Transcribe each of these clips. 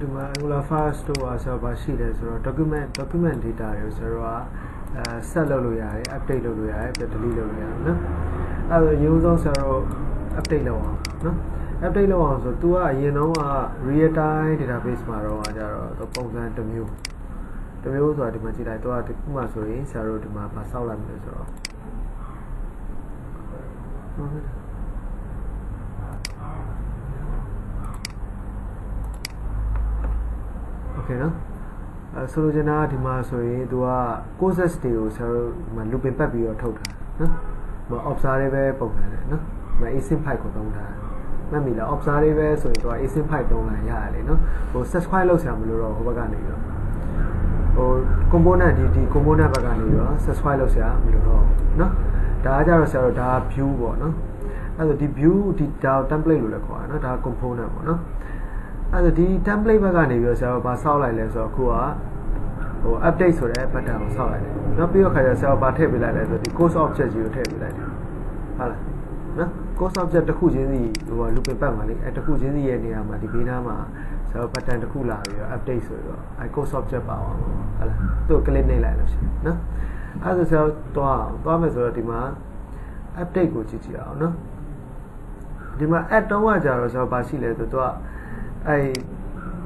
ဒီမှာ Angular Fast တို့อ่ะဆိုတော့ဘာရှိလဲဆိုတော့ document document data တွေကိုဆိုတော့အဲ set လုပ်လို့ရတယ် update လုပ်လို့ရတယ်ပြီး delete လုပ်လို့ရတယ်နော်အဲဒါရိုးဆုံးဆိုတော့ update လုပ်အောင်နော် update လုပ်အောင်ဆို तू ကအရင်တော့က real time database မှာတော့ကြတော့ပုံစံတစ်မျိုးတစ်မျိုးဆိုတာဒီမှာကြည့်လိုက် तू ကဒီခုမှဆိုရင်ဆရာတို့ဒီမှာမဆောက်လိုက်မယ်ဆိုတော့ဟုတ်ကဲ့ okay နော်အဲဆိုလိုချင်တာဒီမှာဆိုရင် तू က courses တွေကိုဆရာတို့ဒီမှာ looping ပတ်ပြီးတော့ထုတ်တာနော်ဒီမှာ observable ပုံစံနဲ့နော်ဒီမှာ async file ကိုသုံးတာမှတ်မိလား observable ဆိုရင် तू က async file သုံးလိုက်ရတယ်လေနော်ဟို subscribe လုပ်ဆရာမလို့တော့ဟိုဘက်ကနေတော့ဟို component ဒီဒီ component ဘက်ကနေတော့ subscribe လုပ်ဆရာမလို့တော့နော်ဒါကကြတော့ဆရာတို့ဒါ view ပေါ့နော်အဲ့တော့ဒီ view ဒီ template လို့လည်းခေါ်တာနော်ဒါ component ပေါ့နော် အဲ့ဒါဒီ template ဘက်ကနေပြီးတော့ဆရာတို့ဘာဆောက်လိုက်လဲဆိုတော့အခုကဟို update ဆိုတဲ့ button ကိုဆောက်လိုက်တယ်။နောက်ပြီးတော့ခါကျဆရာတို့ဘာထည့်ပေးလိုက်လဲဆိုတော့ဒီ course object ကြီးကိုထည့်ပေးလိုက်တယ်။ဟုတ်လား။နော် course object တစ်ခုချင်းစီဟို looping ပတ်မှာလေအဲတစ်ခုချင်းစီရဲ့နေရာမှာဒီဘေးနားမှာဆရာတို့ button တစ်ခုလာပြီးတော့ update ဆိုတော့အဲ course object ပါအောင်ဟုတ်လား။သူ့ကို click နှိပ်လိုက်လို့ရှိရင်နော်။အဲဒါဆိုဆရာတို့တွားအောင်တွားမယ်ဆိုတော့ဒီမှာ update ကိုကြည့်ကြည့်အောင်နော်။ဒီမှာ add တုံးကကြတော့ဆရာတို့ဘာရှိလဲဆိုတော့ အဲ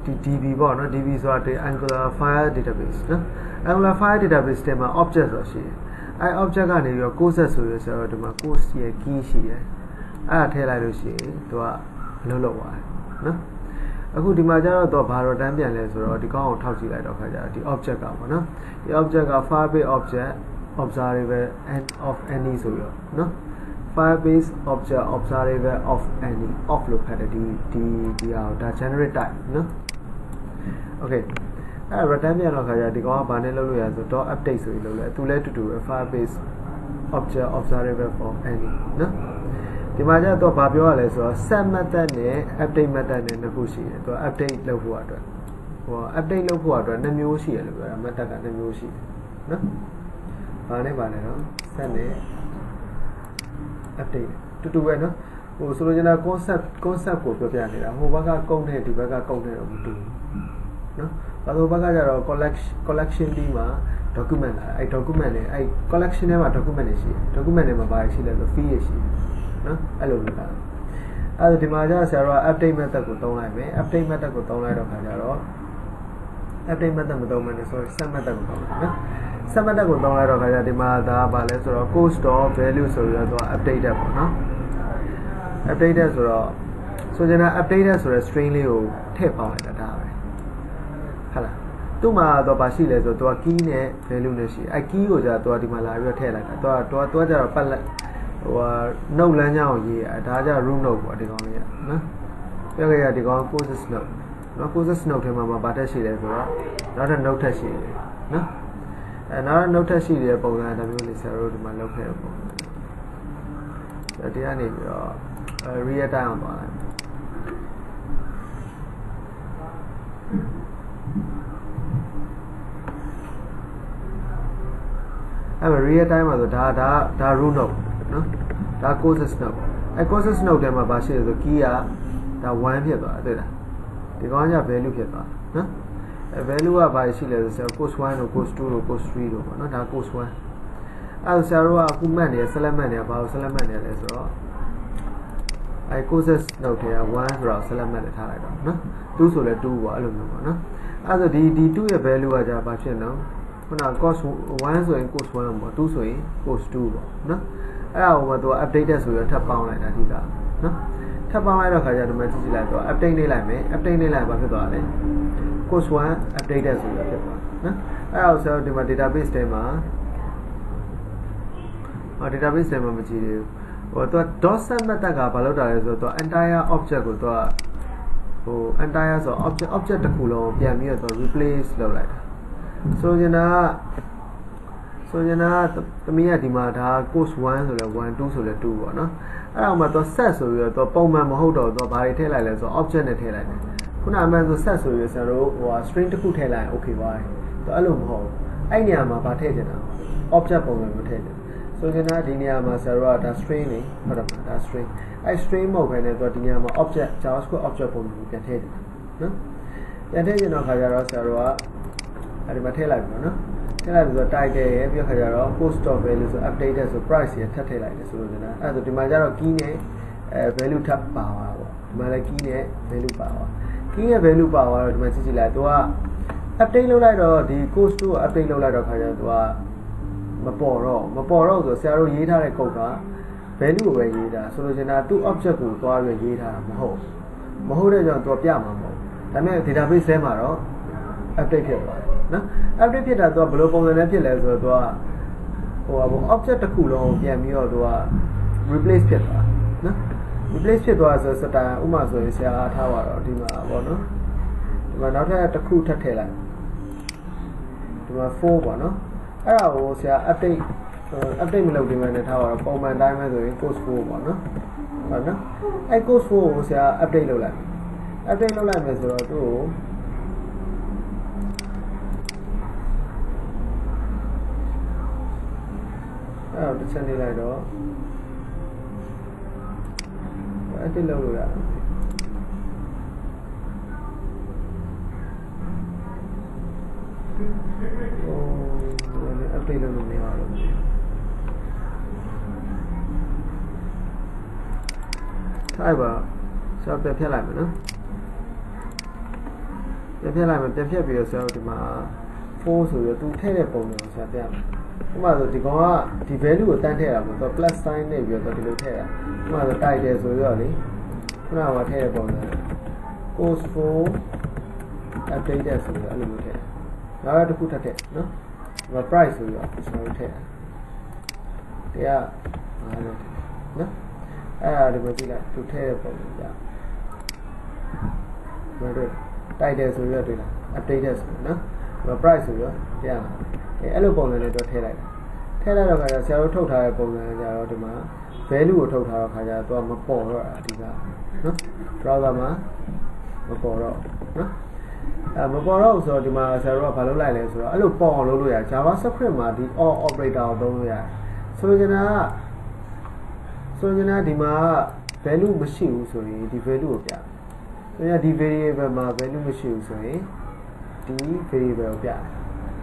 ဒီ DB ပေါ့နော် DB ဆိုတာဒီ Angular File Database နော် Angular File Database ထဲမှာ object ဆိုရှိတယ်အဲ object ကနေပြီးတော့ course ဆိုရဆိုတော့ဒီမှာ course ရဲ့ key ရှိတယ်အဲ့ဒါထည့်လိုက်လို့ရှိရင်သူကအလုပ်လုပ်သွားတယ်နော်အခုဒီမှာကျတော့တော့ဘာတော့တန်းပြန်လဲဆိုတော့ဒီကောင်းကိုထောက်ကြည့်လိုက်တော့ခါကျတော့ဒီ object ကပေါ့နော်ဒီ object က firebase object observable and of any ဆိုပြီးတော့နော် firebase object observable of any of လို့ခတ်တယ်ဒီဒီဒီဟာဒါ generate type နော် okay အဲ့ return ပြန်တော့ခါကျဒီကောင်ကဘာနဲ့လုပ်လို့ရဆိုတော့ update ဆိုပြီးလုပ်လဲသူလည်းတူတူပဲ firebase object observable for any နော်ဒီမှာကျတော့ဘာပြောရလဲဆိုတော့ set method နဲ့ update method နဲ့နှစ်ခုရှိတယ်သူက update လုပ်ဖို့အတွက်ဟို update လုပ်ဖို့အတွက်နှစ်မျိုးရှိရလို့ပြောတာ method ကနှစ်မျိုးရှိတယ်နော်ဘာနဲ့ဘာနဲ့နော် set နဲ့ update တူတူပဲနော်ဟိုဆိုလိုချင်တာ concept concept ကိုပြောပြနေတာဟိုဘက်ကကုန်းတဲ့ဒီဘက်ကကုန်းတဲ့တော့မတူဘူးနော်ဘာလို့ဘက်ကကျတော့ collection collection ဒီမှာ document လာအဲ့ document နဲ့အဲ့ collection ထဲမှာ document တွေရှိတယ် document တွေမှာဘာရှိလဲဆို fee တွေရှိတယ်နော်အဲ့လိုလုပ်တာအဲ့ဒါဒီမှာကျဆရာတို့က update method ကိုသုံးလိုက်မယ် update method ကိုသုံးလိုက်တော့ခါကျတော့ update method မသုံးမနဲ့ဆို set method ကိုသုံးလိုက်နော် set method ကိုသုံးလိုက်တော့ခါကျဒီမှာဒါကဘာလဲဆိုတော့ cost.value ဆိုပြီးတော့သူက updated ပေါ့နော် updated ဆိုတော့ဆိုချင်တာ updated ဆိုတဲ့ string လေးကိုထည့်ပေါင်းလိုက်တာဒါပဲဟုတ်လားသူ့မှာတော့ဘာရှိလဲဆိုတော့သူက key နဲ့ value နဲ့ရှိအဲ key ကိုကြာသူကဒီမှာလာပြီးတော့ထည့်လိုက်တာသူကသူကသူကကြာတော့ပတ်လက်ဟိုဟာ note လမ်းကြောင်းကိုရေးရဒါကြ root note ပေါ့ဒီကောင်လေးကနော်ပြောကြရဒီကောင် courses note နော် courses note ထဲမှာမှာဘာတက်ရှိလဲဆိုတော့နောက်ထပ် note ထက်ရှိတယ်နော် အဲနောက် note ထက်ရှိတဲ့ပုံစံတစ်မျိုးလေးဆရာတို့ဒီမှာလုပ်ခဲ့ပုံစံဒီကနေပြီးတော့ real time အောင်သွားလိုက်အဲ့ real time မှာဆိုဒါဒါဒါ root node နော်ဒါ courses node အဲ courses node ထဲမှာပါရှိတယ်ဆို key ကဒါ1ဖြစ်သွားတယ်တွေ့လားဒီကောင်က value ဖြစ်သွားနော် အဲ value ကဘာရှိလဲဆိုတော့ course 1တို့ course 2တို့ course 3တို့ပေါ့နော်ဒါ course 1အဲဆရာတို့ကအခုမှတ်နေရ select မှတ်နေရဘာလို့ select မှတ်နေလဲဆိုတော့အဲ courses node ထဲက1ဆိုတော့ select မှတ်နေထားလိုက်တော့နော်2ဆိုလဲ2ပေါ့အဲ့လိုမျိုးပေါ့နော်အဲဆိုဒီဒီ2ရဲ့ value ကじゃဘာဖြစ်နော်ခုန course 1ဆိုရင် course 1ပေါ့2ဆိုရင် course 2ပေါ့နော်အဲ့ဒါကိုမှသူက updated ဆိုရထပ်ပေါင်းလိုက်တာဒီကနော် ထပ်ပေါင်းလိုက်တော့ခါကျတော့ဒီမှာကြည့်ကြည့်လိုက်တော့ update နေလိုက်မယ် update နေလိုက်ဘာဖြစ်သွားလဲ course 1 updated ဆိုရဖြစ်သွားနော်အဲ့ဒါကိုဆိုဒီမှာ database ထဲမှာဟော database ထဲမှာမကြည့်သေးဘူးဟိုသူက dot set method ကဘာလုပ်တာလဲဆိုတော့သူ entire object ကိုသူကဟို entire ဆို object object တစ်ခုလုံးပြန်ပြီးတော့ replace လုပ်လိုက်တာဆိုရင်တော့ ဆိုရင်တော့သမီးကဒီမှာဒါ course 1ဆိုလဲ1 2ဆိုလဲ2ပေါ့နော်အဲ့ဒါမှတော့ set ဆိုပြီးတော့ပုံမှန်မဟုတ်တော့တော့ဘာတွေထည့်လိုက်လဲဆိုတော့ object နဲ့ထည့်လိုက်တယ်ခုနအမှန်ဆို set ဆိုပြီးဆရာတို့ဟို string တစ်ခုထည့်လိုက်ရင် okay ပါတော့အဲ့လိုမဟုတ်အဲ့နေရာမှာဘာထည့်ချင်တာ object ပုံစံမျိုးထည့်ချင်ဆိုရင်တော့ဒီနေရာမှာဆရာတို့ကဒါ string နေဟုတ်တယ်မလားဒါ string အဲ့ string မဟုတ်ဘဲနဲ့တော့ဒီနေရာမှာ object javascript object ပုံစံမျိုးပြန်ထည့်တယ်နော်ပြန်ထည့်ကျင်တော့ခါကြတော့ဆရာတို့ကအဲဒီမှာထည့်လိုက်ပြီနော် ထည့်လိုက်ပြီဆိုတော့ title ရဲ့ပြီးတော့ခါကြတော့ post of value ဆို updated ဆို price ရဲ့ထပ်ထည့်လိုက်တယ်ဆိုလို့ကျွန်တော်အဲဒါဆိုဒီမှာကျတော့ key နဲ့အဲ value ထပ်ပါသွားပေါ့ဒီမှာလည်း key နဲ့ value ပါသွား key နဲ့ value ပါသွားတော့ဒီမှာကြည့်ကြည့်လိုက်သူက update လုပ်လိုက်တော့ဒီ course 2ကို update လုပ်လိုက်တော့ခါကျတော့သူကမပေါ်တော့မပေါ်တော့ဆိုဆရာတို့ရေးထားတဲ့ code က value ကိုပဲရေးတာဆိုလို့ချင်တာသူ့ object ကိုသွားပြီးရေးထားတာမဟုတ်မဟုတ်တဲ့ကြောင့်သူပြမှာမဟုတ်ဒါပေမဲ့ database ထဲမှာတော့ update ဖြစ်သွားတယ် နော် update ဖြစ်တာသူကဘယ်လိုပုံစံနဲ့ဖြစ်လဲဆိုတော့သူကဟိုဟာပေါ့ object တစ်ခုလုံးကိုပြန်ပြီးတော့သူက replace ဖြစ်သွားနော် replace ဖြစ်သွားဆိုစတာဥမာဆိုရင်ဆရာထားပါတော့ဒီမှာပေါ့နော်ဒီမှာနောက်ထပ်တစ်ခုထပ်ထည့်လိုက်ဒီမှာ4ပေါ့နော်အဲ့ဒါကိုဆရာ update update မလုပ်ဒီမှာနဲ့ထားပါတော့ပုံမှန်တိုင်းပဲဆိုရင် course 4ပေါ့နော်ဟုတ်နော်အဲ့ course 4ကိုဆရာ update လုပ်လိုက် update လုပ်လိုက်မယ်ဆိုတော့သူ့ကို အဲ့တော့တစ်ချက်နေလိုက်တော့ update လုပ်လို့ရတယ်ဟို update လုပ်လို့မရတော့ဘူးထိုက်ပါဆရာပြန်ဖြတ်လိုက်မယ်နော်ပြန်ဖြတ်လိုက်မယ်ပြန်ဖြတ်ပြီးတော့ဆရာတို့ဒီမှာ4ဆိုပြီးတော့သူထည့်တဲ့ပုံစံကိုဆရာပြမယ် ဥပမာဆိုဒီကောင်ကဒီ value ကိုတန်းထည့်တာပေါ့သူ plus sign နဲ့ပြီးတော့ဒီလိုထည့်တာဥပမာဆို title ဆိုတော့လေခုနကထည့်တဲ့ပုံစံ course 4 updated ဆိုတော့အဲ့လိုမျိုးထည့်နောက်တစ်ခုထပ်ထည့်နော်ဒီမှာ price ဆိုပြီးတော့ကျွန်တော်တို့ထည့်တရားအားလုံးနော်အဲ့ဒါဒီမှာကြည့်လိုက်သူထည့်တဲ့ပုံစံကြမတို့တိုက်တယ်ဆိုပြီးတော့တွေ့လား updated ဆိုနော်ဒီမှာ price ဆိုပြီးတော့တရားလာအဲအဲ့လိုပုံစံနဲ့တော့ထည့်လိုက်တာထည့်လိုက်တော့ခါကျဆရာတို့ထုတ်ထားတဲ့ပုံစံကြတော့ဒီမှာ value ကိုထုတ်ထားတော့ခါကျတော့မပေါ်တော့အဓိကနော် browser မှာမပေါ်တော့နော်အဲမပေါ်တော့ဆိုတော့ဒီမှာဆရာတို့ကဘာလုပ်လိုက်လဲဆိုတော့အဲ့လိုပေါ်အောင်လုပ်လို့ရ JavaScript မှာဒီ all operator ကိုသုံးလို့ရတယ်ဆိုလိုချင်တာကဆိုလိုချင်တာဒီမှာ value မရှိဘူးဆိုရင်ဒီ value ကိုပြဆိုရင်ဒီ variable မှာ value မရှိဘူးဆိုရင် ဒီ variable ကိုပြ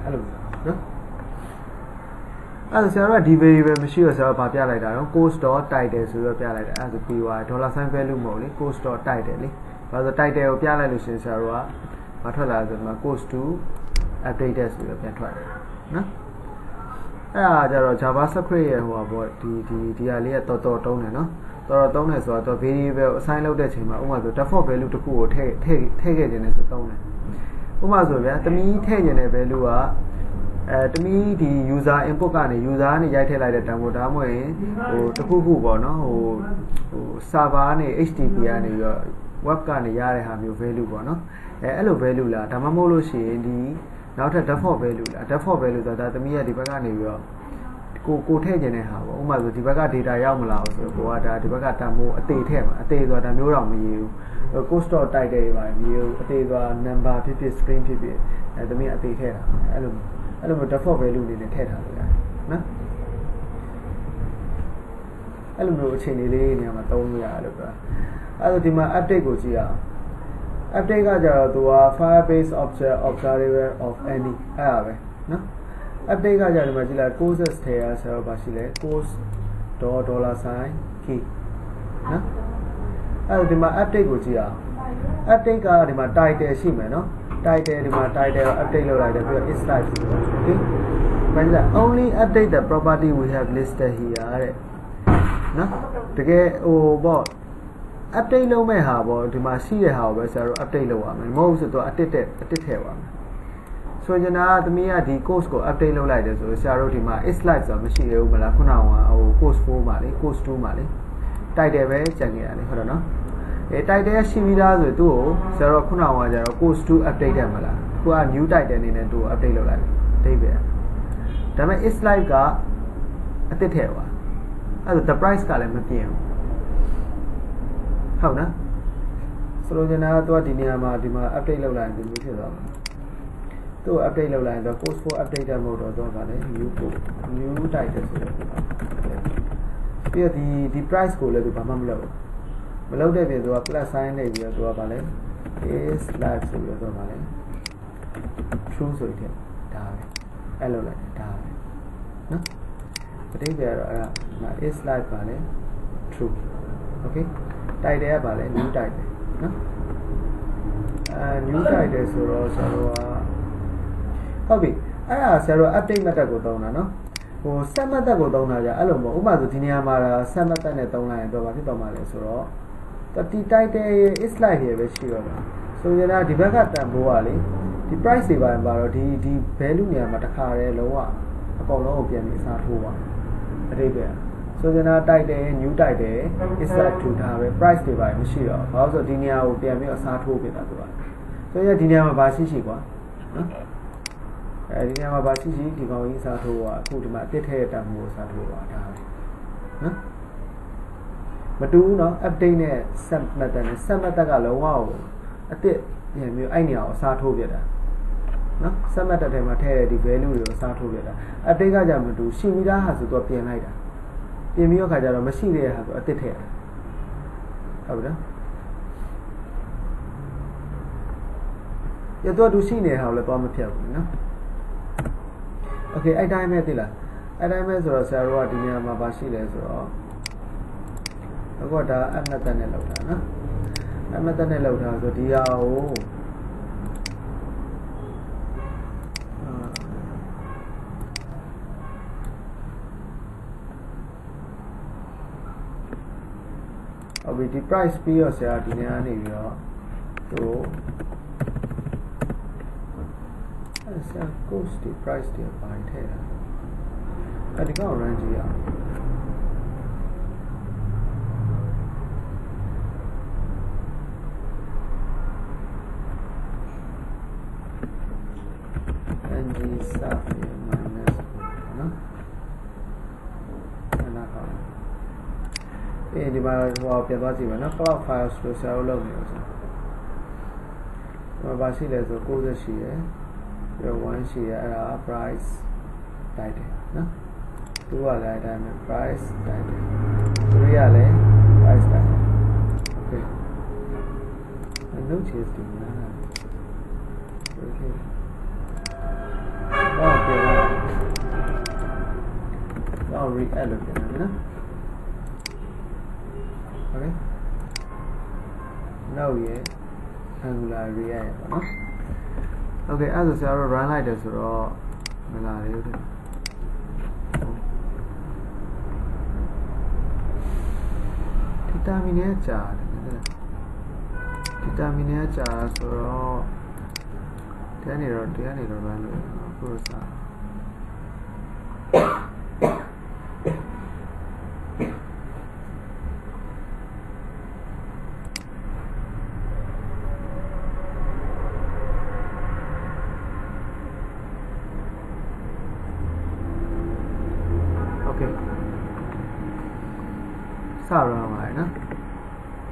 အဲ့လိုနော်အဲ့ဒါဆရာတို့ကဒီ variable မရှိတော့ဆရာတို့ဗာပြလိုက်တာနော် course.title ဆိုတော့ပြလိုက်တာအဲ့ဒါဆိုပြီးသွား dollar sign value မဟုတ်လေ course.title လေဘာလို့ title ကိုပြလိုက်လို့ရှင်ဆရာတို့ကမထွက်လာဆိုတော့ course to updated ဆိုတော့ပြန်ထွက်တယ်နော်အဲ့ဒါကြတော့ javascript ရဲ့ဟိုပါပေါ့ဒီဒီဒီဟာလေးကတော်တော်တုံးတယ်နော်တော်တော်တုံးတယ်ဆိုတော့ variable assign လုပ်တဲ့ချိန်မှာဥပမာဆို default value တစ်ခုကိုထည့်ထည့်ထည့်ခဲ့ခြင်းနဲ့ဆိုတုံးတယ် ဥပမာဆိုဗျာတမီးထည့်ခြင်းတဲ့ value ကအဲတမီးဒီ user input ကနေ user ကနေရိုက်ထည့်လိုက်တဲ့တန်ဖိုးဒါမှမဟုတ်ဟိုတခုခုပေါ့နော်ဟိုဟို server ကနေ HTTP ကနေပြီးတော့ web ကနေရတဲ့ဟာမျိုး value ပေါ့နော်အဲအဲ့လို value လားဒါမှမဟုတ်လို့ရှိရင်ဒီနောက်ထပ် default value လား default value ဆိုတာဒါတမီးကဒီဘက်ကနေပြီးတော့ကိုကိုထည့်ခြင်းတဲ့ဟာပေါ့ဥပမာဆိုဒီဘက်က data ရောက်မလာဘူးဆိုတော့ကိုကဒါဒီဘက်ကတန်ဖိုးအသေးထည့်မှာအသေးဆိုတာဒါမျိုးတော့မရဘူး cost dot တိုက်တယ်ပါမရဘူးအသေးဆိုတာ number ဖြစ်ဖြစ် string ဖြစ်ဖြစ်အဲတမီးအသေးထည့်တာအဲ့လိုအဲ့လိုမျိုး default value အနေနဲ့ထည့်ထားလို့ရတယ်နော်အဲ့လိုမျိုးအခြေအနေလေးနေရာမှာသုံးလို့ရတယ်လို့ပြောအဲ့တော့ဒီမှာ update ကိုကြည့်အောင် update ကကြတော့သူက firebase object observable of any အဲ့ဒါပဲနော် update ကကြဒီမှာကြည့်လိုက် courses ထဲရဆိုတော့ပါရှိလဲ course dollar sign key နော် အဲ့တော့ဒီမှာ update ကိုကြည့်အောင် update ကဒီမှာ title ရှိမယ်နော် title ဒီမှာ title ကို update လုပ်လိုက်တယ်ပြီးတော့ is type okay ဘာလဲ only update the property we have listed here တဲ့နော်တကယ်ဟိုပေါ့ update လုပ်မဲ့ဟာပေါ့ဒီမှာရှိတဲ့ဟာကိုပဲဆရာတို့ update လုပ်ရမယ်မဟုတ်ဘူးဆိုတော့ edit တဲ့ edit ထည့်ပါမယ်ဆိုရင်နာသမီးကဒီ course ကို update လုပ်လိုက်တယ်ဆိုတော့ဆရာတို့ဒီမှာ is live ဆိုတာမရှိရဘူးမလားခုနကဟို course 4မှာလေ course 2မှာလေ title ပဲကြံခဲ့ရတယ်ဟုတ်တော့နော် အဲ title ရရှိပြီးသားဆိုသူ့ကိုဆရာတို့ခုနကကျတော့ course 2 update တယ်မလားခုက new title အနေနဲ့သူ့ကို update လုပ်လိုက်အတိတ်ပဲဒါပေမဲ့ is live ကအသစ်ထည့်ပါအဲ့ဒါ the price ကလည်းမပြင်ဘူးဟုတ်နော်ဆိုလိုချင်တာကသူကဒီနေရာမှာဒီမှာ update လုပ်လိုက်ရင်ဒီလိုဖြစ်သွားမှာသူ့ကို update လုပ်လိုက်ရင်တော့ post for updated mode တော့တော့ဗာလေ new code new title ဆိုတော့ပြီးတော့ဒီဒီ price ကိုလည်းသူဘာမှမလုပ်ဘူး မလုပ်တဲ့ပြင်သူက plus sign နေပြီးတော့သူကဗာလေ is live ဆိုပြီးတော့ပါလေ true ဆိုရင်ဒါပဲအဲ့လိုလိုက်ဒါပဲနော်အတိတ်ကတော့အဲ့ဒါဒီမှာ is live ပါလေ true okay title ကပါလေ new title နော်အဲ new title ဆိုတော့ဆရာတို့ကဟုတ်ပြီအဲ့ဒါဆရာတို့ update method ကိုသုံးတာနော်ဟို set method ကိုသုံးတာကြအဲ့လိုမဟုတ်ဥပမာဆိုဒီနေရာမှာ set method နဲ့သုံးလိုက်ရင်တော့ဘာဖြစ်သွားမှာလဲဆိုတော့ ဒီ title ရဲ့ is live ရဲ့ပဲရှိတော့တာဆိုရင်ဒါဒီဘက်ကတန်ဖိုးကလေဒီ price တွေပါရင်ပါတော့ဒီဒီ value နေရာမှာတစ်ခါတည်းလုံးဝအကုန်လုံးကိုပြန်ပြီးအစားထိုးပါအတိတ်ပဲဆိုရင်ဒါ title new title is up to ထားပဲ price တွေပါမရှိတော့ဘာလို့ဆိုဒီနေရာကိုပြန်ပြီးအစားထိုးပြတာသူကဆိုရင်ဒီနေရာမှာဘာရှိရှိကွာနော်အဲဒီနေရာမှာဘာရှိရှိဒီကောင်ကြီးစားထိုးကအခုဒီမှာအတစ်ထဲတန်ဖိုးကိုစားထိုးပါဒါပဲနော် မတူဘူးเนาะ update နဲ့ set method နဲ့ set method ကလုံးဝအစ်စ်ပြန်ပြီးအဲ့နေရာကိုအစားထိုးပြတာနော် set method ထဲမှာထည့်တဲ့ဒီ value တွေကိုအစားထိုးပြတာ update ကကြမတူရှိပြီးသားဟာဆိုတော့ပြင်လိုက်တာပြင်ပြီးတော့ခါကျတော့မရှိတဲ့ဟာဆိုအစ်စ်ထည့်တာဟုတ်ပြီနော်ရတော့သူရှိနေတဲ့ဟာကိုလည်းတော့မဖြတ်ဘူးနော်โอเคအဲ့တိုင်းပဲသိလားအဲ့တိုင်းပဲဆိုတော့ဆရာတို့ကဒီနေရာမှာပါရှိတယ်ဆိုတော့ အခုကဒါအမတ်တနဲ့လောက်တာနော်အမတ်တနဲ့လောက်တာဆိုဒီဟာကိုအော်ဒီ price ပြီးတော့ဆရာဒီနေရာနေပြီးတော့သူအဲ့ဆရာ cost ဒီ price တွေပိုင်းထည့်တာအဲ့ဒီကောင် range ရအောင် ng sub minus နော်အဲ့ဒါကောပြီးဒီမှာဟိုပြန်သွားကြည့်မယ်နော် cloud files လို့ဆရာတို့လုပ်နေလို့ဆိုတော့ဘာရှိလဲဆို60ရှိရယ်ပြီးတော့1ရှိရယ်အဲ့ဒါ price တိုက်တယ်နော်သူကလည်းအဲ့ဒါနဲ့ price တိုက်တယ်သူရလည်း price တိုက်တယ် okay no change ဒီမှာ okay တော့ပြန်တော့ re-add လုပ်ပြန်တယ်နော် okay now ရဲ့ angular re-add ရပါနော် okay အဲ့ဒါဆရာတို့ run လိုက်တယ်ဆိုတော့မလာရဘူးတဲ့တာမီနဲ့ကြာတယ်ဒီတာမီနဲ့ကြာဆိုတော့တရားနေတော့တရားနေတော့ run လုပ် ရနော်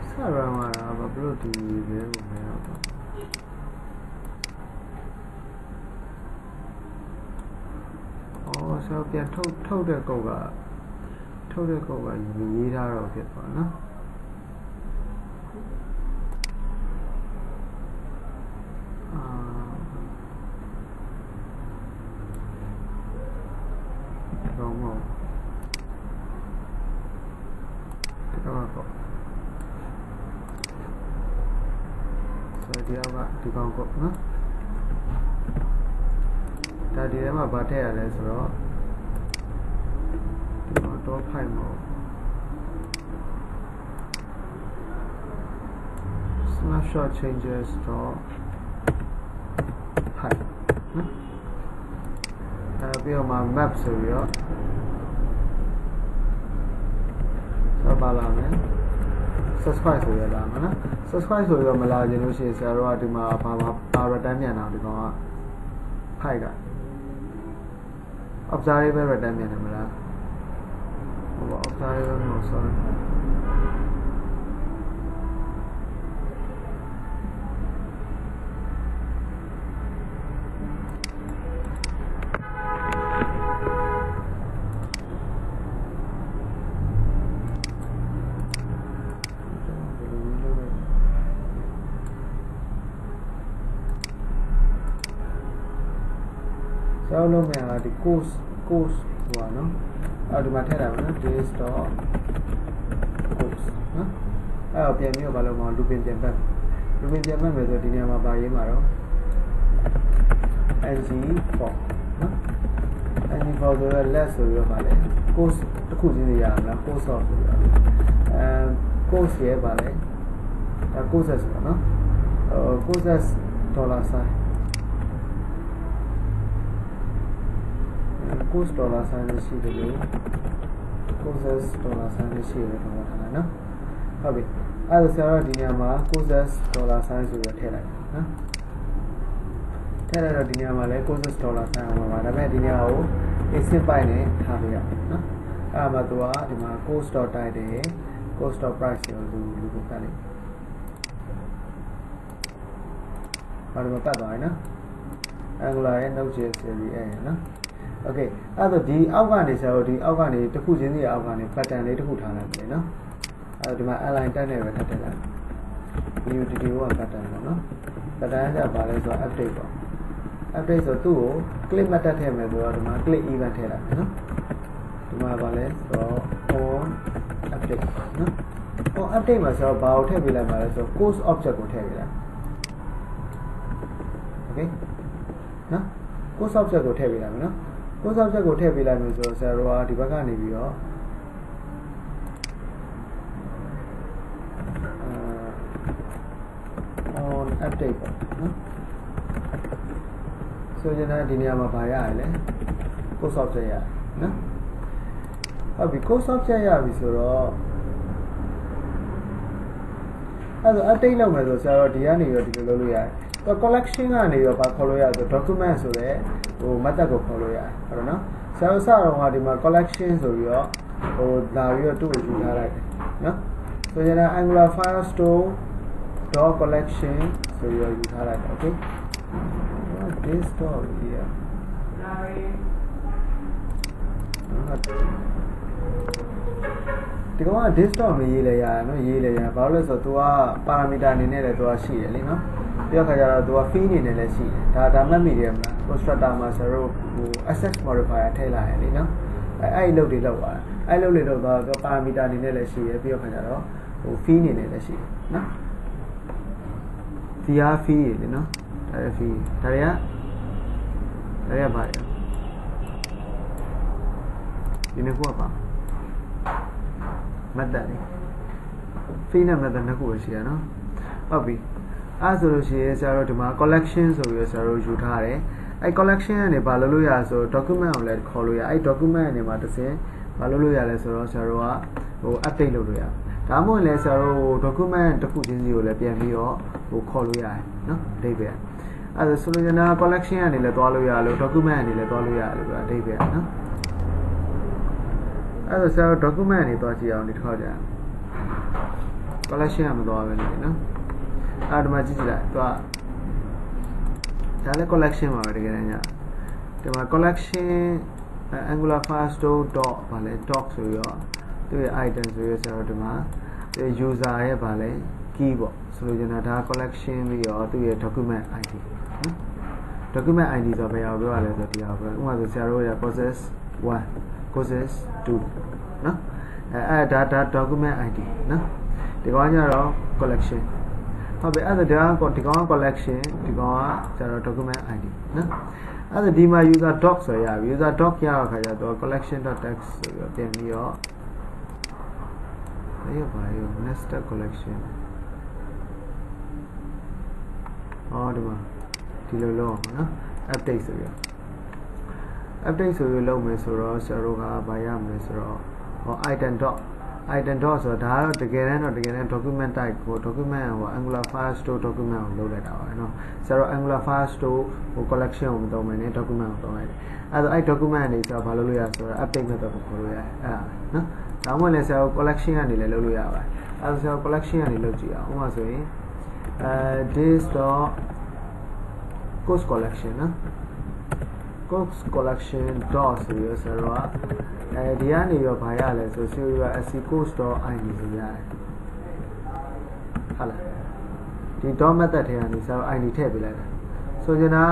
စရမ်းပါတော့ဘာ လို့ဒီဘဲကိုမရတော့အော်ဆိုပြန်ထုတ်ထုတ်တဲ့ကောက်ကထုတ်တဲ့ကောက်ကရေးထားတော့ဖြစ်ပါနော်တော့မဟုတ်တော့တော့ဆိုဒီအောက်ကဒီကောင်ကောနော်ဒါဒီထဲမှာဗာထည့်ရလဲဆိုတော့ဒီမှာတော့ဖိုင်မဟုတ် snapshot changes တော့ဖိုင်နော်အဲပြီးတော့မှ map ဆိုပြီးတော့ဆက်ပါလာမယ် subscribe ဆိုရလာမှာနော် subscribe ဆိုရမလာခြင်းလို့ရှိရင်ဆရာတို့ကဒီမှာဘာမှပါရတန်းမြန်တာဒီကောင်ကဖိုက်က observable return မြန်တယ်မလားဟို observable မဟုတ် sorry ဟ course course ဟိုပါနော်အော်ဒီမှာထည့်လိုက်ပါနော် this dot course နော်အဲ့တော့ပြန်ပြီးတော့ဘာလို့မအောင် looping ပြန်ပတ် looping ပြန်ပတ်မယ်ဆိုဒီနေရာမှာပါရေးမှာတော့ ng4 နော် ng4 ဆိုတော့ let ဆိုပြီးတော့ပါလေ course တစ်ခုချင်းစီရအောင်လား course of ဆိုပြီးတော့အဲ course ရဲ့ပါလေဒါ courses ပေါ့နော်ဟို courses dollar sign course dollar sign နဲ့ရှိတယ်လို့ courses dollar sign နဲ့ရှိတယ်တော့ထားတာနော်ဟုတ်ပြီအဲ့ဒါဆရာတို့ဒီနေရာမှာ courses dollar sign ဆိုပြီးထည့်လိုက်နော်ထည့်လိုက်တော့ဒီနေရာမှာလည်း courses dollar sign အောင်ပါဒါပေမဲ့ဒီနေရာကို exit ပိုင်းနဲ့ထားပေးရအောင်နော်အဲ့ဒါမှသူကဒီမှာ course dot title course dot price ကိုလူလူကိုပတ်လိုက်ဘာလို့မပတ်သွားလဲနော် angular ရဲ့ node.js ရေး အဲ့ရနော် okay အဲ့တော့ဒီအောက်ကနေဆရာတို့ဒီအောက်ကနေတစ်ခုချင်းစီအောက်ကနေ pattern လေးတစ်ခုထားလိုက်တယ်နော်အဲ့တော့ဒီမှာ align တက်နေပဲထပ်တက်လိုက် new dd က pattern ပေါ့နော် pattern ကဘာလဲဆိုတော့ update ပေါ့ update ဆိုသူ့ကို click မတက်ထည့်မယ်ဆိုတော့ဒီမှာ click event ထည့်လိုက်နော်ဒီမှာဘာလဲဆိုတော့ on update နော် on update မှာဆိုတော့ဘာကိုထည့်ပေးလိုက်မှာလဲဆိုတော့ course object ကိုထည့်ပေးလိုက် okay နော် course object ကိုထည့်ပေးလိုက်မယ်နော် course object ကိုထည့်ပေးလိုက်မယ်ဆိုတော့ဆရာတို့ကဒီဘက်ကနေပြီးတော့အာ on update ပေါ့နော်ဆိုရင်လည်းဒီနေရာမှာဗာရရလဲ course object ရနော်ဟုတ်ပြီ course object ရပြီဆိုတော့အဲ့တော့ update လုပ်မယ်ဆိုဆရာတို့ဒီကနေပြီးတော့ဒီလိုလုပ်လို့ရတယ်တော့ collection ကနေရောပါခေါ်လို့ရဆို document ဆိုတဲ့ဟို method ကိုခေါ်လို့ရတယ်ဟုတ်တယ်နော်ဆရာတို့စတော့ကဒီမှာ collection ဆိုပြီးတော့ဟိုလာပြီးတော့သူ့ကိုယူထားလိုက်တယ်နော်ဆိုရင်လည်း angular file store dot collection ဆိုပြီးတော့ယူထားလိုက်တယ် okay this dot here ဒီကောင်က this dot မရေးလဲရတယ်နော်ရေးလဲရဘာလို့လဲဆိုတော့ तू က parameter အနေနဲ့လည်း तू ကရှိတယ်လीနော်ပြောခါကြတော့ तू က fee အနေနဲ့လည်းရှိတယ်ဒါဒါမှတ်မိတယ်မလား constructor မှာဆိုတော့ဟို access modifier ထည့်လိုက်ရလीနော်အဲအဲ့အလုပ်တွေလုပ်သွားတာအဲ့လုပ်တွေလုပ်သွားတော့ parameter အနေနဲ့လည်းရှိရပြီးတော့ခါကြတော့ဟို fee အနေနဲ့လည်းရှိတယ်နော်ဒီဟာ fee ရလीနော်ဒါရ fee ဒါတွေကဒါတွေကဘာလဲဒီနေ့ကိုပါ မတ်တန်လေး fee နဲ့ method နှစ်ခုပဲရှိရနော်ဟုတ်ပြီအဲဆိုလို့ရှိရင်ဆရာတို့ဒီမှာ collection ဆိုပြီးဆရာတို့ယူထားတယ်အဲ collection ကနေဘာလုပ်လို့ရဆို document ကိုလည်းခေါ်လို့ရအဲ document ကနေမှာတစ်စင်ဘာလုပ်လို့ရလဲဆိုတော့ဆရာတို့ကဟို update လုပ်လို့ရဒါမှမဟုတ်လည်းဆရာတို့ document တစ်ခုချင်းစီကိုလည်းပြန်ပြီးတော့ဟိုခေါ်လို့ရတယ်နော်အဓိပ္ပာယ်အဲဆိုဆိုလိုချင်တာ collection ကနေလည်းသွားလို့ရလို့ document ကနေလည်းသွားလို့ရတယ်လို့အဓိပ္ပာယ်နော် အဲဆိုဆရာတို့ document ကနေသွားကြည့်အောင်ဒီတစ်ခါကြာ collection ကမသွားပဲလေနော်အဲ့ဒီမှာကြည့်ကြည့်လိုက်သူကဒါလည်း collection ပါပဲတကယ်တမ်းညဒီမှာ collection angular fast dot ဘာလဲ doc ဆိုပြီးတော့သူရဲ့ item ဆိုရဆိုတော့ဒီမှာ user ရဲ့ဘာလဲ key ပေါ့ဆိုလိုချင်တာဒါ collection ပြီးတော့သူရဲ့ document id နော် document id ဆိုတော့ဘယ်ရောက်ပြောရလဲဆိုတော့ဒီဟာပဲဥပမာဆိုဆရာတို့ရဲ့ process 1 process 2နော်အဲအဲဒါဒါ document id နော်ဒီကောင်ကျတော့ collection ဟုတ်ပြီအဲ့ဒါဒါဒီကောင်က collection ဒီကောင်ကကျတော့ document id နော်အဲ့ဒါဒီမှာ user doc ဆိုရပြီ user doc ရတော့ခါကျတော့ collection.text ဆိုပြီးတော့ပြန်ပြီးတော့အေးပါရော nested collection ဟောဒီမှာဒီလိုလုပ်အောင်နော် update ဆိုပြီးတော့ update ဆိုပြီးလုပ်မယ်ဆိုတော့ဆရာတို့ကဘာရမလဲဆိုတော့ဟော item dot item dot ဆိုတာဒါကတော့တကယ်တမ်းတော့တကယ်တမ်း document type ကို document ဟို angular file store document ကိုလုပ်လိုက်တာပါเนาะဆရာတို့ angular file store ဟို collection ကိုမသုံးဘဲနဲ့ document ကိုသုံးလိုက်တယ်အဲဒါအဲ့ document အနေဆိုတော့ဘာလုပ်လို့ရဆိုတော့ update method ကိုခေါ်လို့ရတယ်အဲ့ဒါเนาะဒါမှမဟုတ်လည်းဆရာတို့ collection ကနေလည်းလုပ်လို့ရပါတယ်အဲဒါဆရာတို့ collection ကနေလုပ်ကြည့်အောင်ဥပမာဆိုရင်အဲ this dot course collection နော် course collection dot ဆိုရဆိုတော့အဲဒီကနေရောဘာရလဲဆို serial sc course dot id ဆိုရတယ်ဟုတ်လားဒီ dot method ထဲကနေဆို id ထည့်ပေးလိုက်တယ်ဆိုချင်တာ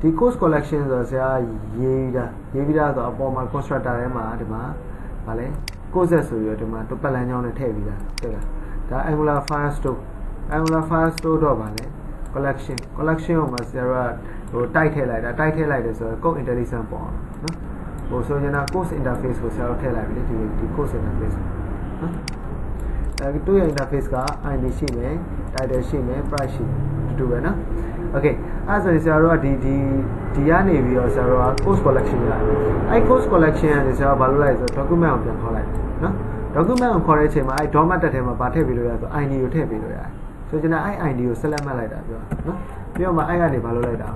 ဒီ course collection ဆိုတော့ဆရာရေးပြီးသားရေးပြီးသားဆိုတော့အပေါ်မှာ constructor ထဲမှာဒီမှာဗာလဲ courses ဆိုပြီးတော့ဒီမှာတူပတ်လန်းကြောင်းနဲ့ထည့်ပြီးသားတွေ့လားဒါ Angular Firestore Angular Firestore တော့ဗာလဲ collection collection ကိုမှဆရာက ဟိုတိုက်ထည့်လိုက်တာတိုက်ထည့်လိုက်တယ်ဆိုတော့ code intelligence ပေါ်အောင်နော်ဟိုဆိုရင်တော့ course interface ကိုဆရာတို့ထည့်လိုက်ပြီလေဒီဒီ course interface နော်အဲတူရဲ့ interface က ID ရှိမယ် title ရှိမယ် price ရှိမယ်တူတူပဲနော် okay အဲ့ဆိုရင်ဆရာတို့ကဒီဒီဒီကနေပြီးတော့ဆရာတို့က course collection ရတယ်အဲ့ course collection ကနေဆရာတို့ဘာလုပ်လိုက်ဆိုတော့ document ကိုပြန်ခေါ်လိုက်နော် document ကိုခေါ်တဲ့အချိန်မှာအဲ့ document တက်ထဲမှာဗာထည့်ပေးလို့ရဆို ID ကိုထည့်ပေးလို့ရတယ်ဆိုကျွန်တော်အဲ့ ID ကိုဆက်လက်မှတ်လိုက်တာပြောနော်ပြီးတော့မှအဲ့ကနေဘာလုပ်လိုက်တာ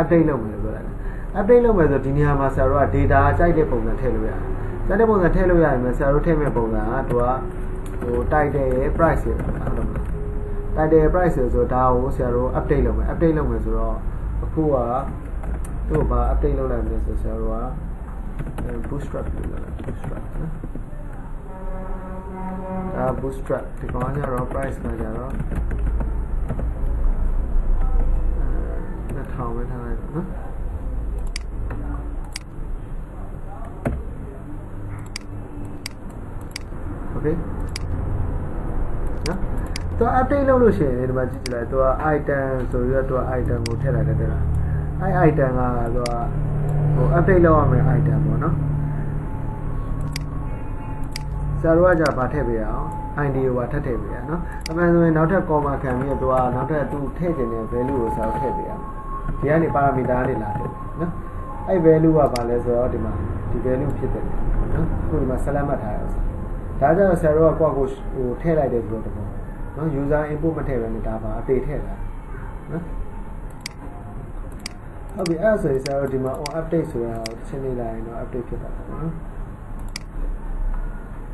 update လုပ်မယ်လို့ပြောလိုက်တာ update လုပ်မယ်ဆိုဒီနေရာမှာဆရာတို့က data ကြိုက်တဲ့ပုံစံထည့်လို့ရတယ်ကြိုက်တဲ့ပုံစံထည့်လို့ရရင်ဆရာတို့ထည့်မဲ့ပုံစံကသူကဟို title ရဲ့ price ရဲ့အဲ့လို title price ဆိုဒါကိုဆရာတို့ update လုပ်မယ် update လုပ်မယ်ဆိုတော့အခုကသူ့ဘာ update လုပ်လိုက်မလဲဆိုဆရာတို့က bootstrap လုပ်လိုက် bootstrap နော်ဒါ bootstrap ဒီကောင်ကကျတော့ price ကကျတော့ အဲ2000ပဲထားလိုက်နော် okay နော်သူ update လုပ်လို့ရှိရင်ဒီမှာကြည့်ကြည့်လိုက်သူက item ဆိုပြီးတော့သူက item ကိုထည့်လိုက်တယ်တဲ့လားအဲ item ကသူကဟို update လုပ်ရမယ် item ပေါ့နော်ဆရာတို့ကじゃဗာထည့်ပေးရအောင် ID ကိုဗာထပ်ထည့်ပေးရနော်အမှန်ဆိုရင်နောက်ထပ် comma ခံပြီးတော့သူကနောက်ထပ်သူထည့်ခြင်းတဲ့ value ကိုဆရာတို့ထည့်ပေးရမယ် ဒီကနေ parameter ကနေလာတယ်နော်အဲ့ value ကဘာလဲဆိုတော့ဒီမှာဒီ value ဖြစ်တယ်နော်အခုဒီမှာ select မှတ်ထားရအောင်ဒါကြတော့ဆရာတို့ကကိုယ့်ကိုဟိုထည့်လိုက်တယ်ဆိုတော့တဘောနော် user input မထည့်ဘဲနဲ့ဒါပါအပေထည့်တာနော်ဟုတ်ပြီအဲ့ဒါဆိုရင်ဆရာတို့ဒီမှာ on update ဆိုတာကိုတစ်ချိန်နေလိုက်ရင်တော့ update ဖြစ်တာပေါ့နော်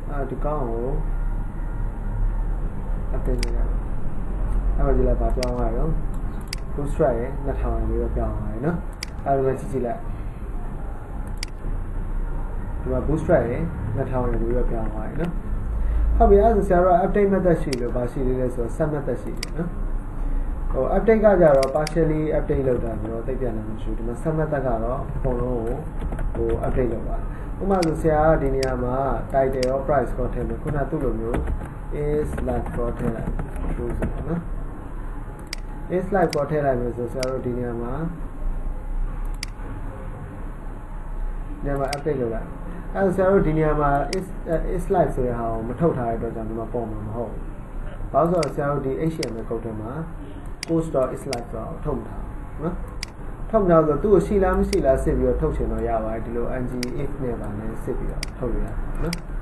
အဲဒီကောင်ကို update လုပ်ရတယ်အဲ့မှာဒီလိုက်ပါပြောင်းသွားရော bootstrap ရဲ့2000လေးပဲပြောင်းသွားတယ်နော်အဲ့ဒါပဲကြည့်ကြည့်လိုက်ဒီမှာ bootstrap ရဲ့2000လေးပဲပြောင်းသွားတယ်နော်ဟုတ်ပြီအဲ့ဒါဆိုဆရာတို့ update method ရှိလို့ပါရှိသေးလဲဆိုတော့ set method ရှိတယ်နော်ဟို update ကကြတော့ partially update လုပ်တာဆိုတော့သိပြန်လည်းမရှိဘူးဒီမှာ set method ကတော့အကုန်လုံးကိုဟို update လုပ်ပါဥပမာဆိုဆရာကဒီနေရာမှာ title ရော price ရောထည့်မယ်ခုနကသူ့လိုမျိုး is like ရောထည့်လိုက်လို့ဆိုတော့နော် is like ရောထည့်လိုက်မယ်ဆိုဆရာတို့ဒီနေရာမှာနေရာမှာ update လုပ်လိုက်အဲဆရာတို့ဒီနေရာမှာ is is like ဆိုတဲ့ဟာကိုမထုတ်ထားတဲ့အတွက်ကြောင့်ဒီမှာပုံမှာမဟုတ်ဘူး။ဘာလို့ဆိုတော့ဆရာတို့ဒီ HTML ကုတ်ထဲမှာ post.is like ဆိုတာကိုထုတ်မထားဘူးနော်။ထုတ်မထားဆိုတော့သူ့ကိုရှိလားမရှိလားစစ်ပြီးတော့ထုတ်ချင်တော့ရပါတယ်ဒီလို ng if နဲ့ပါနဲ့စစ်ပြီးတော့ထုတ်လို့ရတယ်နော်။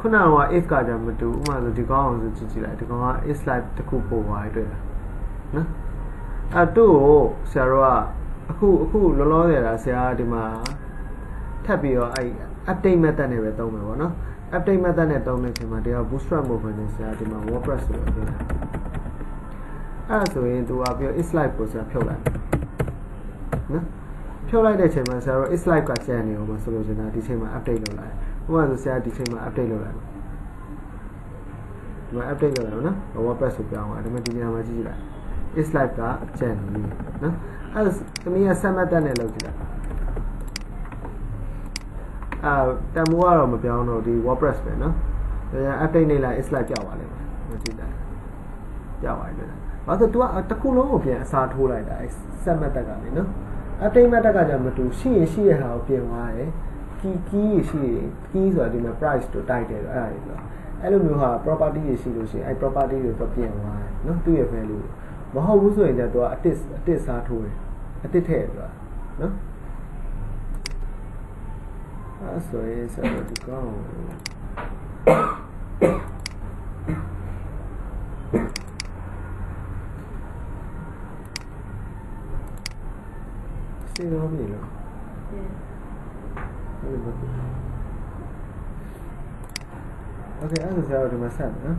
ခုနက if ကကြမတူဥပမာဆိုဒီကောင်းအောင်ဆိုကြည့်ကြည့်လိုက်ဒီကောင်က is like တခုပို့သွားတယ်တွေ့လားနော်အဲတို့ကိုဆရာတို့ကအခုအခုလောလောဆယ်တာဆရာဒီမှာထပ်ပြီးတော့အဲ update method နဲ့ပဲသုံးမယ်ပေါ့နော် update method နဲ့သုံးတဲ့အချိန်မှာဒီက bootstrap movement နဲ့ဆရာဒီမှာ wordpress ဆိုတော့ပြောတာအဲဆိုရင်သူကပြီး is like ကိုဆရာဖြုတ်လိုက်နော်ဖြုတ်လိုက်တဲ့အချိန်မှာဆရာတို့ is like ကကျန်နေအောင်မဆိုလို့ရှင်တာဒီချိန်မှာ update လုပ်လိုက် ဥပမာဆိုဆရာဒီချိန်မှာ update လုပ်လိုက်ဒီမှာ update လုပ်လိုက်နော် wordpress ကိုပြောင်းသွားဒါပေမဲ့ဒီနေရာမှာကြည့်ကြည့်လိုက် is live ကကျန်နေနော်အဲ့ဒါသမီးကဆက်မတ်တက်နဲ့လုပ်ကြည့်လိုက်အာတန်မိုးကတော့မပြောင်းတော့ဒီ WordPress ပဲနော်ဒါ update နေလိုက် is live ကြောက်ပါလိမ့်မယ်မကြည့်လိုက်ကြောက်ပါလိမ့်မယ်ဘာလို့ तू ကတစ်ခုလုံးကိုပြန်အစားထိုးလိုက်တာဆက်မတ်တက်ကလေနော် update မတ်တက်ကကြမတူရှိရင်ရှိတဲ့ဟာကိုပြင်သွားတယ် key key ရှိရင် key ဆိုတာဒီမှာ price တို့ title တို့အဲ့ဒါတွေဆိုအဲ့လိုမျိုးဟာ property တွေရှိလို့ရှိရင်အဲ့ property တွေကိုပြင်သွားတယ်နော်သူ့ရဲ့ value မဟုတ်ဘူးဆိုရင်လည်းသူကအတစ်အတစ်စားထိုးတယ်အတစ်ထည့်တယ်နော်အဲ့ဆိုရင်ဆက်တော့ဒီကောင်စေရောပြီလား Okay အဲ့ဒါဆရာတို့ဒီမှာဆက်မယ်နော်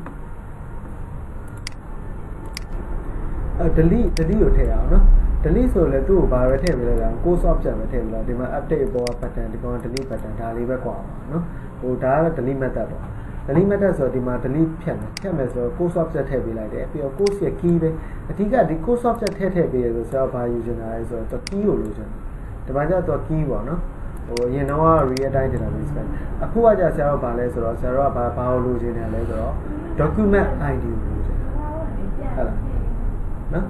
အဲ delete delete ကိုထည့်အောင်နော် delete ဆိုလည်းသူ့ကိုဘာပဲထည့်ပေးလိုက်တာကို soft ပြန်ပဲထည့်လို့ဒီမှာ update ပေါ်က button ဒီကောင် delete button ဒါလေးပဲကွာပါနော်ဟိုဒါကတော့ delete method ပေါ့ delete method ဆိုတော့ဒီမှာ delete ဖြတ်မယ်ဖြတ်မယ်ဆိုတော့ code soft ဖြတ်ထည့်ပေးလိုက်တယ်ပြီးတော့ code ရဲ့ key ပဲအဓိကဒီ code soft ဖြတ်ထည့်ထည့်ပေးရဆိုဆရာဘာယူချင်တာလဲဆိုတော့ key ကိုလိုချင်တယ်ဒီမှာကျတော့ key ပေါ့နော် ဟိုအရင်တော့ real time database ပဲအခုကကြာဆရာတို့ဘာလဲဆိုတော့ဆရာတို့ကဘာဘာကိုလိုချင်တယ်လဲဆိုတော့ document id ကိုလိုချင်တယ်ဟုတ်လားနော်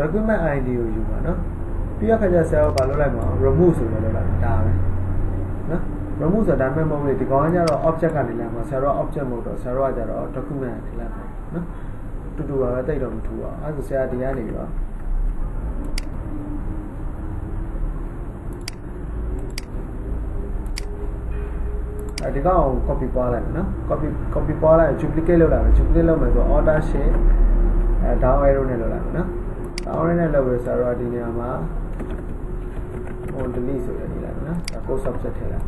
document id ကိုယူပါနော်ပြီးရခါကျဆရာတို့ဘာလုပ်လိုက်မလဲ remove ဆိုလို့လုပ်လိုက်ဒါပဲနော် remove ဆိုတာဒါပေမဲ့မဟုတ်လေဒီကောင်ကကျတော့ object ကနေလာမှာဆရာတို့ object မဟုတ်တော့ဆရာတို့ကကျတော့ document ကနေလာမှာနော်တူတူပါပဲတိတ်တော့မထူပါအဲ့ဒါဆိုဆရာဒီကနေပြီးတော့ အဲဒီကောင်ကို copy ပွားလိုက်မယ်နော် copy copy ပွားလိုက် duplicate လုပ်လိုက်မယ် duplicate လုပ်မယ်ဆိုတော့ order shift အဲ down arrow နဲ့လုပ်လိုက်မယ်နော် down arrow နဲ့လုပ်ပြီးဆရာတို့ဒီနေရာမှာ on delete ဆိုရနေလိုက်မယ်နော်ဒါ code subject ထည့်လိုက်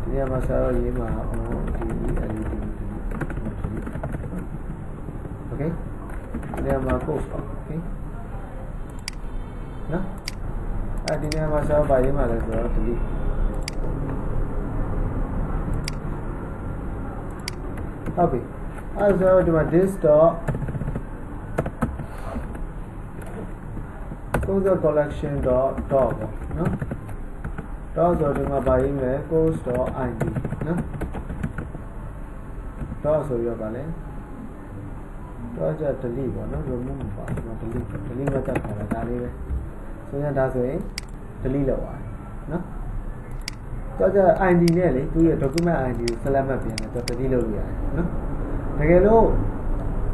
ဒီနေရာမှာဆရာတို့ရေးမှာ on delete LED okay ဒီနေရာမှာ code ပါ okay နော်အဲဒီနေရာမှာဆရာတို့ဗာရေးမှာလဲဆိုတော့ delete ဟုတ်ပြီအဲဆိုတော့ဒီမှာ this dot course collection dot dot ပေါ့နော် dot ဆိုတော့ဒီမှာပါရေးမယ် course dot id နော် dot ဆိုပြီးတော့ဗာလဲ dot ကြ delete ပေါ့နော် remove မပါဘူး delete delete မတက်ခေါ်တာဒါလေးပဲဆိုရင်ဒါဆိုရင် delete လုပ်သွားတယ်နော် တော့ကြ ID နဲ့လေသူရဲ့ document ID ကို select မှတ်ပြန်တယ်တော့ delete လုပ်လို့ရတယ်နော်တကယ်လို့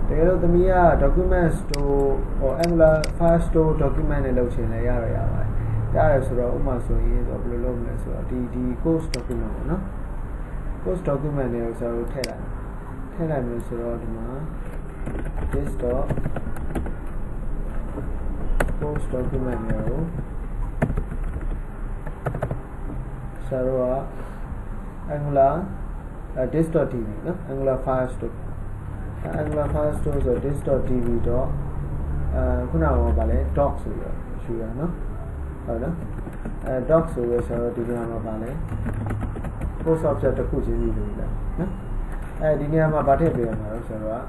တကယ်လို့သမီးက document store ဟို angular file store document နဲ့လုပ်ချင်လဲရတော့ရပါတယ်ရတယ်ဆိုတော့ဥပမာဆိုရင်တော့ဘယ်လိုလုပ်မလဲဆိုတော့ဒီဒီ course document ပေါ့နော် course document တွေကိုကျွန်တော်တို့ထည့်လိုက်ထည့်လိုက်မယ်ဆိုတော့ဒီမှာ this dot course document တွေကို ဆရာတို့က angular dis.tv နော် angular file store angular file store ဆို dis.tv. အဲခုနကဘာလဲ doc ဆိုရယူရနော်ဟုတ်နော်အဲ doc ဆိုရဆိုတော့ဒီနေရာမှာပါလဲ post object တစ်ခုချင်းစီလို့လာနော်အဲဒီနေရာမှာဗာထည့်ပေးရမှာတော့ဆိုတော့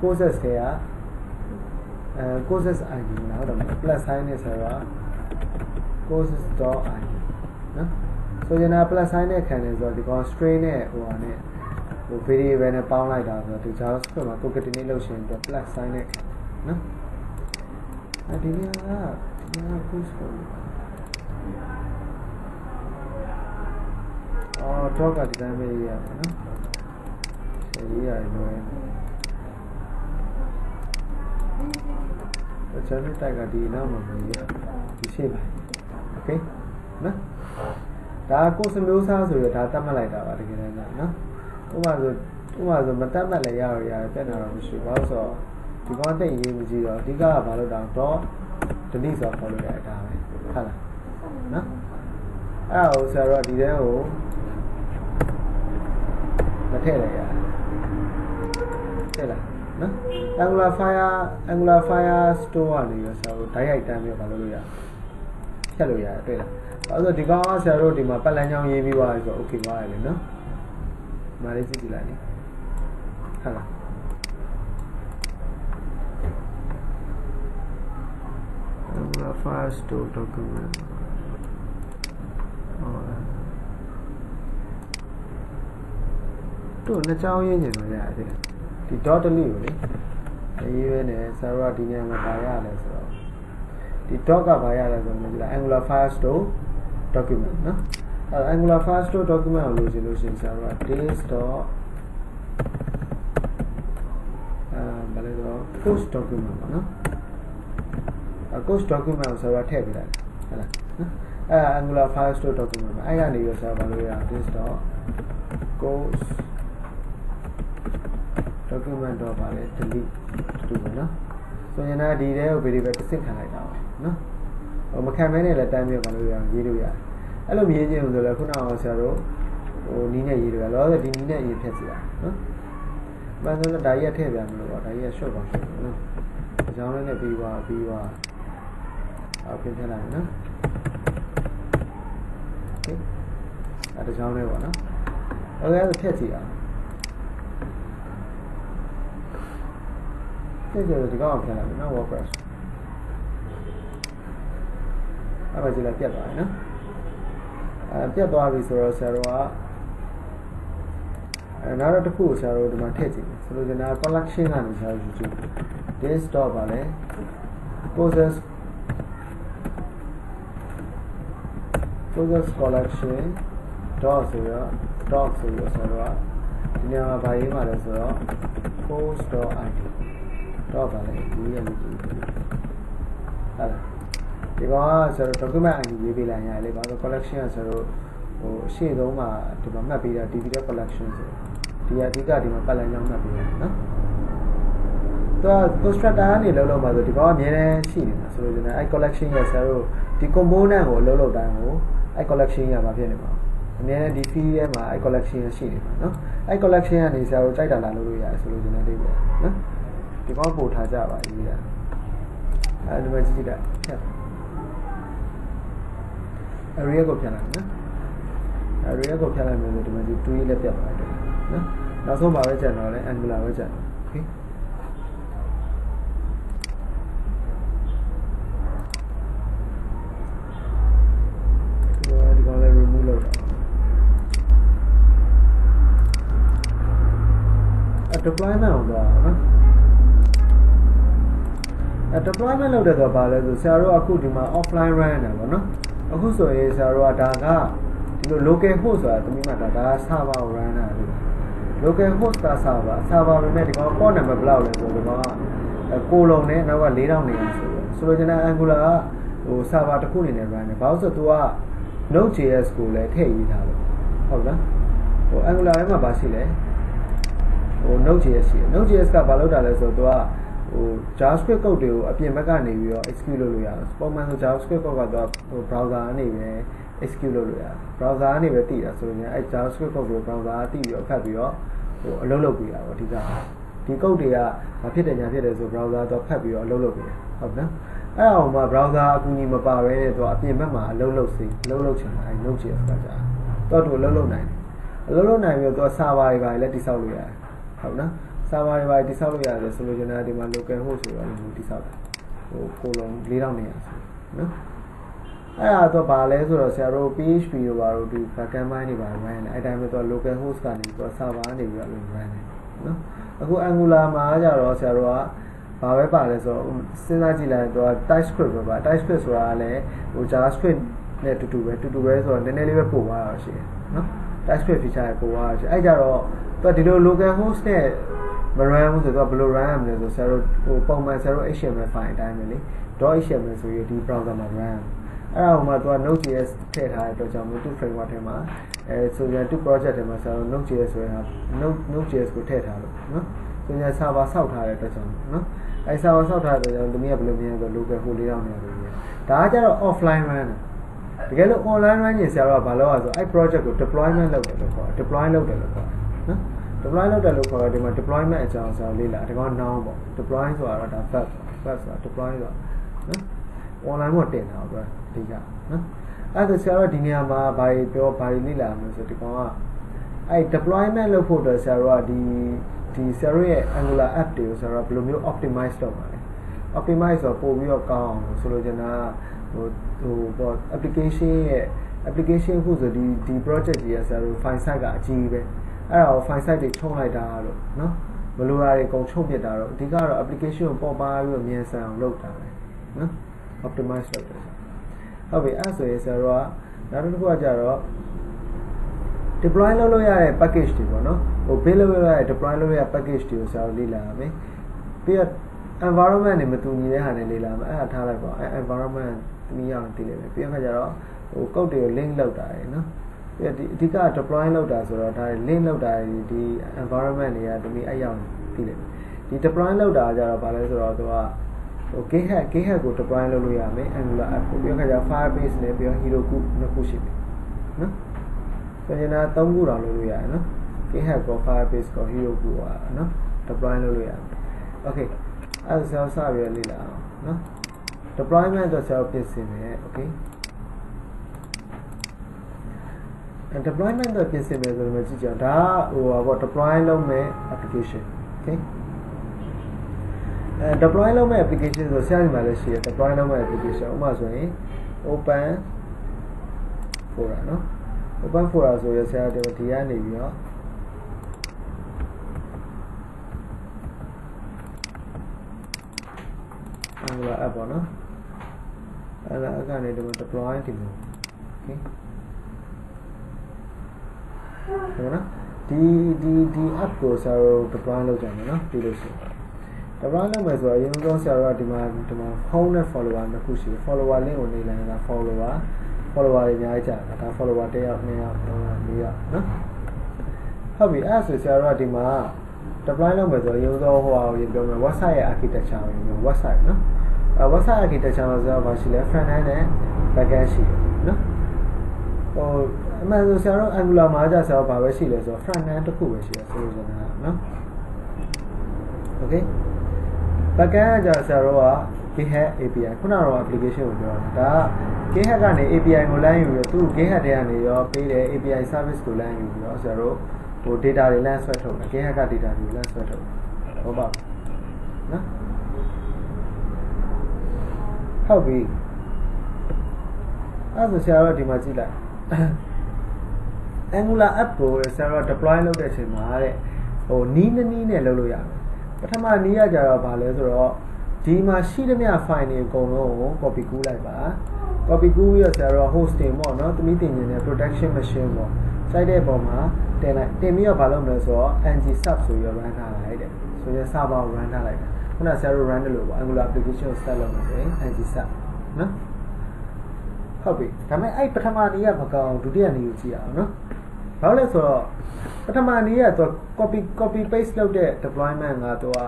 courses တွေကအဲ courses id နော်ဟုတ်တယ် plus sign နဲ့ဆိုတော့ courses.id နော်ဆိုရင်ဒါ plus sign နဲ့ခံတယ်ဆိုတော့ဒီကောင် string နဲ့ဟိုဟာနဲ့ဟို variable နဲ့ပေါင်းလိုက်တာဆိုတော့ဒီ JavaScript မှာ concatenate လုပ်ရှင်အတွက် plus sign နဲ့ခံနော်အဲဒီနေရာကဒီနေရာ post ကိုအော် talk ကဒီတိုင်းပဲရေးရမှာနော်ရေးရတယ်လို့ကျွန်တော်တိုက်ကဒီနောက်မှာရေးရဒီရှေ့ပါ โอเคနော်ဒါကိုစမျိုးစားဆိုရဒါတတ်မှတ်လိုက်တာပါတကယ်တမ်းကနော်ဥပမာဆိုဥပမာဆိုမတတ်မှတ်လည်းရရရတယ်ပြက်နေတာတော့မရှိဘူးဘာလို့ဆိုတော့ဒီကောင်တိတ်ရေးမကြည့်တော့အဓိကကဘာလို့တောင်တော့ delete ဆိုခေါ်လို့ရတယ်ဒါပဲဟုတ်လားနော်အဲ့ဒါကိုဆရာတို့ဒီထဲကိုမထည့်လိုက်ရထည့်လိုက်နော် Angular Fire Angular Fire Store ကနေရဆရာတို့ဓာတ်ရိုက်တန်းပြီးဘာလုပ်လို့ရ ဖြတ်လို့ရတယ်တွေ့လားအဲဆိုဒီကောင်ကဆရာတို့ဒီမှာပတ်လန်းချောင်းရေးပြီးသွားပြီဆိုတော့ okay သွားရလေနော်။မာလေးကြည့်ကြည့်လိုက်လေ။ဟုတ်လား။ Angular Fire Store document တို့နှစ်ချောင်းရင်းနေတော့ရတယ်ဒီ dot delete ကိုလေရေးရဲနဲ့ server ဒီနေရာမှာပါရလဲဆိုတော့ ဒီ dot ကဘာရလဲဆိုတော့ကြည့်လိုက် angular files document angular files to document ကိုလိုချင်လို့ရှင်ဆရာတို့က this dot post document A post document ကိုဆရာတို့ထည့်ပေးလိုက်ဟုတ်လားနော်အဲ angular files to document ပါအဲ့ကနေရောဆရာဘာလို့ရ this dot post document တော့ပါလေ delete very variable တစ်စစ်ခံလိုက်တာ နော်ဟိုမခံမဲနဲ့လည်းတမ်းပြီးတော့မလုပ်ရအောင်ရေးလို့ရတယ်အဲ့လိုမြင်ခြင်းဆိုလည်းခုနကဆရာတို့ဟိုနီးနဲ့ရေးလို့ရလောဆိုဒီနီးနဲ့ရေးဖြတ်စီရနော်မှန်ဆိုတော့ဒါကြီးကထည့်ပြန်မလို့ပါဒါကြီးကရှော့ပါနော်အကြောင်းလေးနဲ့ပြီးပါပြီးပါအော်ပြင်ထည့်လိုက်နော်ဟင်အဲ့ဒါကြောင်းလေးပါနော်ဟုတ်ကဲ့ဖြတ်စီရဖြတ်စီရဒီကောင်ဖြတ်လိုက်နော် WordPress အဲ့ဒါကြည့်လိုက်ပြတ်သွားပြီနော်အဲပြတ်သွားပြီဆိုတော့ဆရာတို့ကအဲနောက်တော့တစ်ခုကိုဆရာတို့ဒီမှာထည့်ကြည့်မယ်ဆိုလိုချင်တာ collection ကနေဆရာတို့ယူကြည့် this dot ပါလဲ courses courses collection dot ဆိုတော့ dot ဆိုတော့ဆရာတို့ကဒီနေရာမှာဗာရေးမှာလဲဆိုတော့ course.id dot ပါလဲဒီရလို့ကြည့်ဟုတ်လား ဒီကောင်ကဆိုတော့ document ID ရေးပေးလိုက်ရတယ်လေဘာလို့ collection ကဆိုတော့ဟိုအရှိဆုံးမှာဒီမှာမှတ်ပေးတာ DVD collection ဆိုဒီအဓိကဒီမှာပတ်လည်ကြောင်းမှတ်ပေးတယ်နော်သူက constructor ကနေလုံးလုံးပါဆိုဒီကောင်ကအများနဲ့ရှိနေတာဆိုလို့ကျွန်တော်အဲ collection ရဲ့ဆရာတို့ဒီ component ကိုလုံးလုံးတိုင်းကိုအဲ collection ရမှာဖြစ်နေမှာအများနဲ့ဒီ fee ရဲ့မှာအဲ collection ရရှိနေမှာနော်အဲ collection ကနေဆရာတို့ကြိုက်တာလာလုပ်လို့ရတယ်ဆိုလို့ကျွန်တော်ဒီပေါ့နော်ဒီကောင်ပို့ထားကြပါရေးရအဲဒီမှာကြည့်ကြည့်တာဖြတ် area ကိုဖြတ်လိုက်နော် area ကိုဖြတ်လိုက်မယ်ဆိုဒီမှာဒီ2လည်းပြတ်သွားတယ်နော်နောက်ဆုံးပါပဲကျန်တော့လဲ angular ပဲကျန်တော့ okay ဒီကောင်ဒီကောင်လည်း remove လုပ်တာအဲ deployment အောင်သွားနော်အဲ deployment လုပ်တဲ့ဆိုတော့ဘာလဲဆိုဆရာတို့အခုဒီမှာ offline run နေတာပေါ့နော် အခုဆိုရင်ဆရာတို့ကဒါကဒီလို local host ဆိုတာတမီးမှဒါဒါ server ကို run တာလေ local host က server server ပဲဒီကောင် port number ဘယ်လောက်လဲဆိုတော့ကိုလုံးနဲ့နောက်က4000နေရဆိုတော့ဆိုလိုချင်တဲ့ angular ကဟို server တစ်ခုအနေနဲ့ run တယ်ဘာလို့ဆိုတော့ तू က node.js ကိုလည်းထည့်ရေးထားလို့ဟုတ်လားဟို angular ထဲမှာဘာရှိလဲဟို node.js ရှိတယ် node.js ကဘာလုပ်တာလဲဆိုတော့ तू က ဟို javascript code တွေကိုအပြင်ဘက်ကနေပြီးတော့ execute လုပ်လို့ရတယ်ပုံမှန်ဆို javascript code ကတော့ဟို browser ကနေပဲ execute လုပ်လို့ရတယ် browser ကနေပဲတည်တာဆိုရင်အဲ javascript code ကို browser ကတည်ပြီးတော့ဖတ်ပြီးတော့ဟိုအလုပ်လုပ်ပြီးတာပေါ့အဓိကဒီ code တွေကဘာဖြစ်တယ်ညာဖြစ်တယ်ဆို browser တော့ဖတ်ပြီးတော့အလုပ်လုပ်ပြီးတယ်ဟုတ်နော်အဲ့အောင်မှာ browser အကူအညီမပါဘဲနဲ့သူအပြင်ဘက်မှာအလုပ်လုပ်စီအလုပ်လုပ်ချင်တာအဲ Node.js ကကြာတော့သူအလုပ်လုပ်နိုင်တယ်အလုပ်လုပ်နိုင်ပြီးတော့သူ server တွေပါလည်းတိစောက်လို့ရတယ်ဟုတ်နော် server တွေပါတိစောက်လို့ရတယ်ဆိုလို့ကျွန်တော်ဒီမှာ local host ဆိုတော့တိစောက်တယ်ဟိုကိုလုံး4000နေရဆိုနော်အဲ့ဒါတော့ဘာလဲဆိုတော့ဆရာတို့ PHP တို့ဘာတို့ဒီ backend ဘိုင်းတွေပါ run တယ်အဲ့တိုင်းပဲသူ local host ကနေသူ server ကနေပြီးတော့ run တယ်နော်အခု Angular မှာကြတော့ဆရာတို့ကဘာပဲပါလဲဆိုတော့စဉ်းစားကြည့်လိုက်တော့ TypeScript ပဲပါ TypeScript ဆိုတာကလည်းဟို JavaScript နဲ့တူတူပဲတူတူပဲဆိုတော့နည်းနည်းလေးပဲပို့သွားတာရှိတယ်နော် TypeScript feature ကိုပို့သွားတာရှိအဲ့ကြတော့သူဒီလို local host နဲ့ မ run ဘူးဆိုတော့ဘယ်လို run ရမလဲဆိုဆရာတို့ဟိုပုံမှန်ဆရာတို့ HTML file အတိုင်းပဲလေ .html ဆိုရင်ဒီ browser မှာ run အဲ့ဒါဟိုမှာသူက Node.js ထည့်ထားတဲ့အတွက်ကြောင့်မို့သူ framework ထဲမှာအဲဆိုရင်သူ project ထဲမှာဆရာတို့ Node.js ဆိုရင် Node Node.js ကိုထည့်ထားလို့နော်ဆိုရင် server ဆောက်ထားတဲ့အတွက်ကြောင့်နော်အဲ server ဆောက်ထားတဲ့အတွက်ကြောင့်တမီးကဘယ်လိုမြင်လဲဆို local ဟိုလေးတောင်နေရတယ်ဒါကကြတော့ offline run တကယ်လို့ online run ရင်ဆရာတို့ကဘာလုပ်ရဆိုအဲ့ project ကို deployment လုပ်တယ်လို့ခေါ်တယ် deploy လုပ်တယ်လို့ခေါ်တယ်နော် deploy လုပ်တယ်လို့ခေါ်တော့ဒီမှာ deployment အကြောင်းဆရာလေ့လာဒီကောင် noun ပေါ့ deploy ဆိုတာတော့ဒါ verb verb ဆိုတာ deploy ဆိုတာနော် online မှာတင်တာပေါ့အဓိကနော်အဲ့ဒါဆရာတို့ဒီနေရာမှာဘာတွေပြောဘာတွေလေ့လာမလဲဆိုဒီကောင်ကအဲ့ deployment လုပ်ဖို့အတွက်ဆရာတို့ကဒီဒီဆရာတို့ရဲ့ Angular app တွေကိုဆရာတို့ဘယ်လိုမျိုး optimize လုပ်မှာလဲ optimize ဆိုပို့ပြီးတော့ကောင်းအောင်ဆိုလိုချင်တာဟိုဟိုပေါ့ application ရဲ့ application ခုဆိုဒီဒီ project ကြီးကဆရာတို့ file size ကအကြီးပဲ အဲ့ဒါကို file size တွေချုံလိုက်တာလို့နော်မလိုတာတွေအကုန်ချုပ်ပြစ်တာတော့အဓိကတော့ application ကိုပေါ်ပါပြီးတော့မြန်ဆန်အောင်လုပ်တာပဲနော် optimize လုပ်တယ်ဟုတ်ပြီအဲ့ဆိုရင်ဆရာတို့ကနောက်တစ်ခုကကြတော့ deploy လုပ်လို့ရတဲ့ package တွေပေါ့နော်ဟို build လုပ်လို့ရတဲ့ deploy လုပ်ရတဲ့ package တွေကိုဆရာတို့လေ့လာရမယ်ပြီးတော့ environment တွေမတူညီတဲ့ဟာနဲ့လေ့လာမယ်အဲ့ဒါထားလိုက်ပါအဲ environment တနည်းအောင်သိလိမ့်မယ်ပြီးတော့ခါကျတော့ဟို code တွေကို link လုပ်တာရယ်နော်ပြီးတော့ ဒီအဓိက deploy လုပ်တာဆိုတော့ဒါတွေ link လုပ်တာဒီ environment တွေကတနည်းအဲ့ရောက်သိလိမ့်မယ်ဒီ deploy လုပ်တာကြတော့ဘာလဲဆိုတော့သူကဟို GitHub GitHub ကို deploy လုပ်လို့ရမယ် Angular app ကိုပြီးတော့ခါကျ Firebase နဲ့ပြီးတော့ Heroku နှစ်ခုရှိပြီနော်ဆိုရင်တော့သုံးခုတောင်လုပ်လို့ရတယ်နော် GitHub ကို Firebase ကို Heroku ကိုနော် deploy လုပ်လို့ရတယ် okay အဲ့ဒါဆရာစပြီးလေ့လာအောင်နော် deployment တော့ဆရာပြင်ဆင်မယ် okay deployment တော့ပြင်ဆင်မယ်ဆိုတော့ကြည့်ကြအောင်ဒါဟိုပါပေါ့ deploy လုပ်မဲ့ application okay အဲ deploy လုပ်မဲ့ application ဆိုဆရာဒီမှာလည်းရှိရ deploy လုပ်မဲ့ application ဥပမာဆိုရင် open folder เนาะ open folder ဆိုရဆရာဒီဒီကနေပြီးတော့ Angular app ပေါ့နော်အဲ့ဒါအခါနေဒီမှာ deploy ဒီလို okay ဟုတ်နော်ဒီဒီဒီ app ကိုဆရာတို့ deploy လုပ်ကြမယ်နော်ပြီးလို့ရှိရင် deploy လုပ်မယ်ဆိုတော့အရင်ဆုံးဆရာတို့ကဒီမှာဒီမှာ home နဲ့ follower နှစ်ခုရှိတယ် follower link ကိုနေလိုက်တာ follower follower တွေအများကြီးကြာတာဒါ follower တစ်ယောက်နှစ်ယောက်သုံးယောက်လေးယောက်နော်ဟုတ်ပြီအဲ့ဒါဆိုဆရာတို့ကဒီမှာ deploy လုပ်မယ်ဆိုတော့အရင်ဆုံးဟိုဟာကိုပြောမယ် website ရဲ့ architecture ကိုပြော website နော်အဲ website architecture မှာဆိုတော့ဘာရှိလဲ front end နဲ့ back end ရှိတယ်နော်ဟိုအ မှန်ဆိုဆရာတို့ Angular မှာကြာဆရာတို့ဘာပဲရှိလဲဆိုတော့ front end တစ်ခုပဲရှိတယ်ဆိုလို့ဆိုတာနော် okay back end ကကြာဆရာတို့က GitHub API ခုနကတော့ application ကိုပြောတာဒါက GitHub ကနေ API ကိုလမ်းယူပြီးတော့သူ GitHub ထဲကနေရောပေးတယ် API service ကိုလမ်းယူပြီးတော့ဆရာတို့ဟို data တွေလမ်းဆွဲထုတ်တယ် GitHub က data တွေလမ်းဆွဲထုတ်ဟုတ်ပါနော်ဟုတ်ပြီအဲ့ဒါဆရာတို့ဒီမှာကြည့်လိုက် Angular app ကိုဆရာတို့ deploy လုပ်တဲ့အချိန်မှာတဲ့ဟိုနီးနည်းနဲ့လုပ်လို့ရတယ်ပထမနီးရကြတော့ဗာလဲဆိုတော့ဒီမှာရှိသမျှ file တွေအကုန်လုံးကို copy ကူးလိုက်ပါ copy ကူးပြီးတော့ဆရာတို့ hosting ပေါ့နော်သမီးတင်နေတဲ့ production machine ပေါ့စိုက်တဲ့ပုံမှာတင်လိုက်တင်ပြီးတော့ဗာလုပ်မလဲဆိုတော့ ng sub ဆိုပြီးတော့ run ထားလိုက်တဲ့ဆိုရင် server ကို run ထားလိုက်တာခုနဆရာတို့ run တယ်လို့ပေါ့ Angular application ကို start လုပ်မယ်ဆိုရင် ng sub နော် ဟုတ်ပြီဒါပေမဲ့အဲ့ပထမနေ့ကမကောင်းဒုတိယနေ့ကိုကြည့်ရအောင်နော်ဘာလို့လဲဆိုတော့ပထမနေ့ကသူ copy copy paste လုပ်တဲ့ deployment ကသူက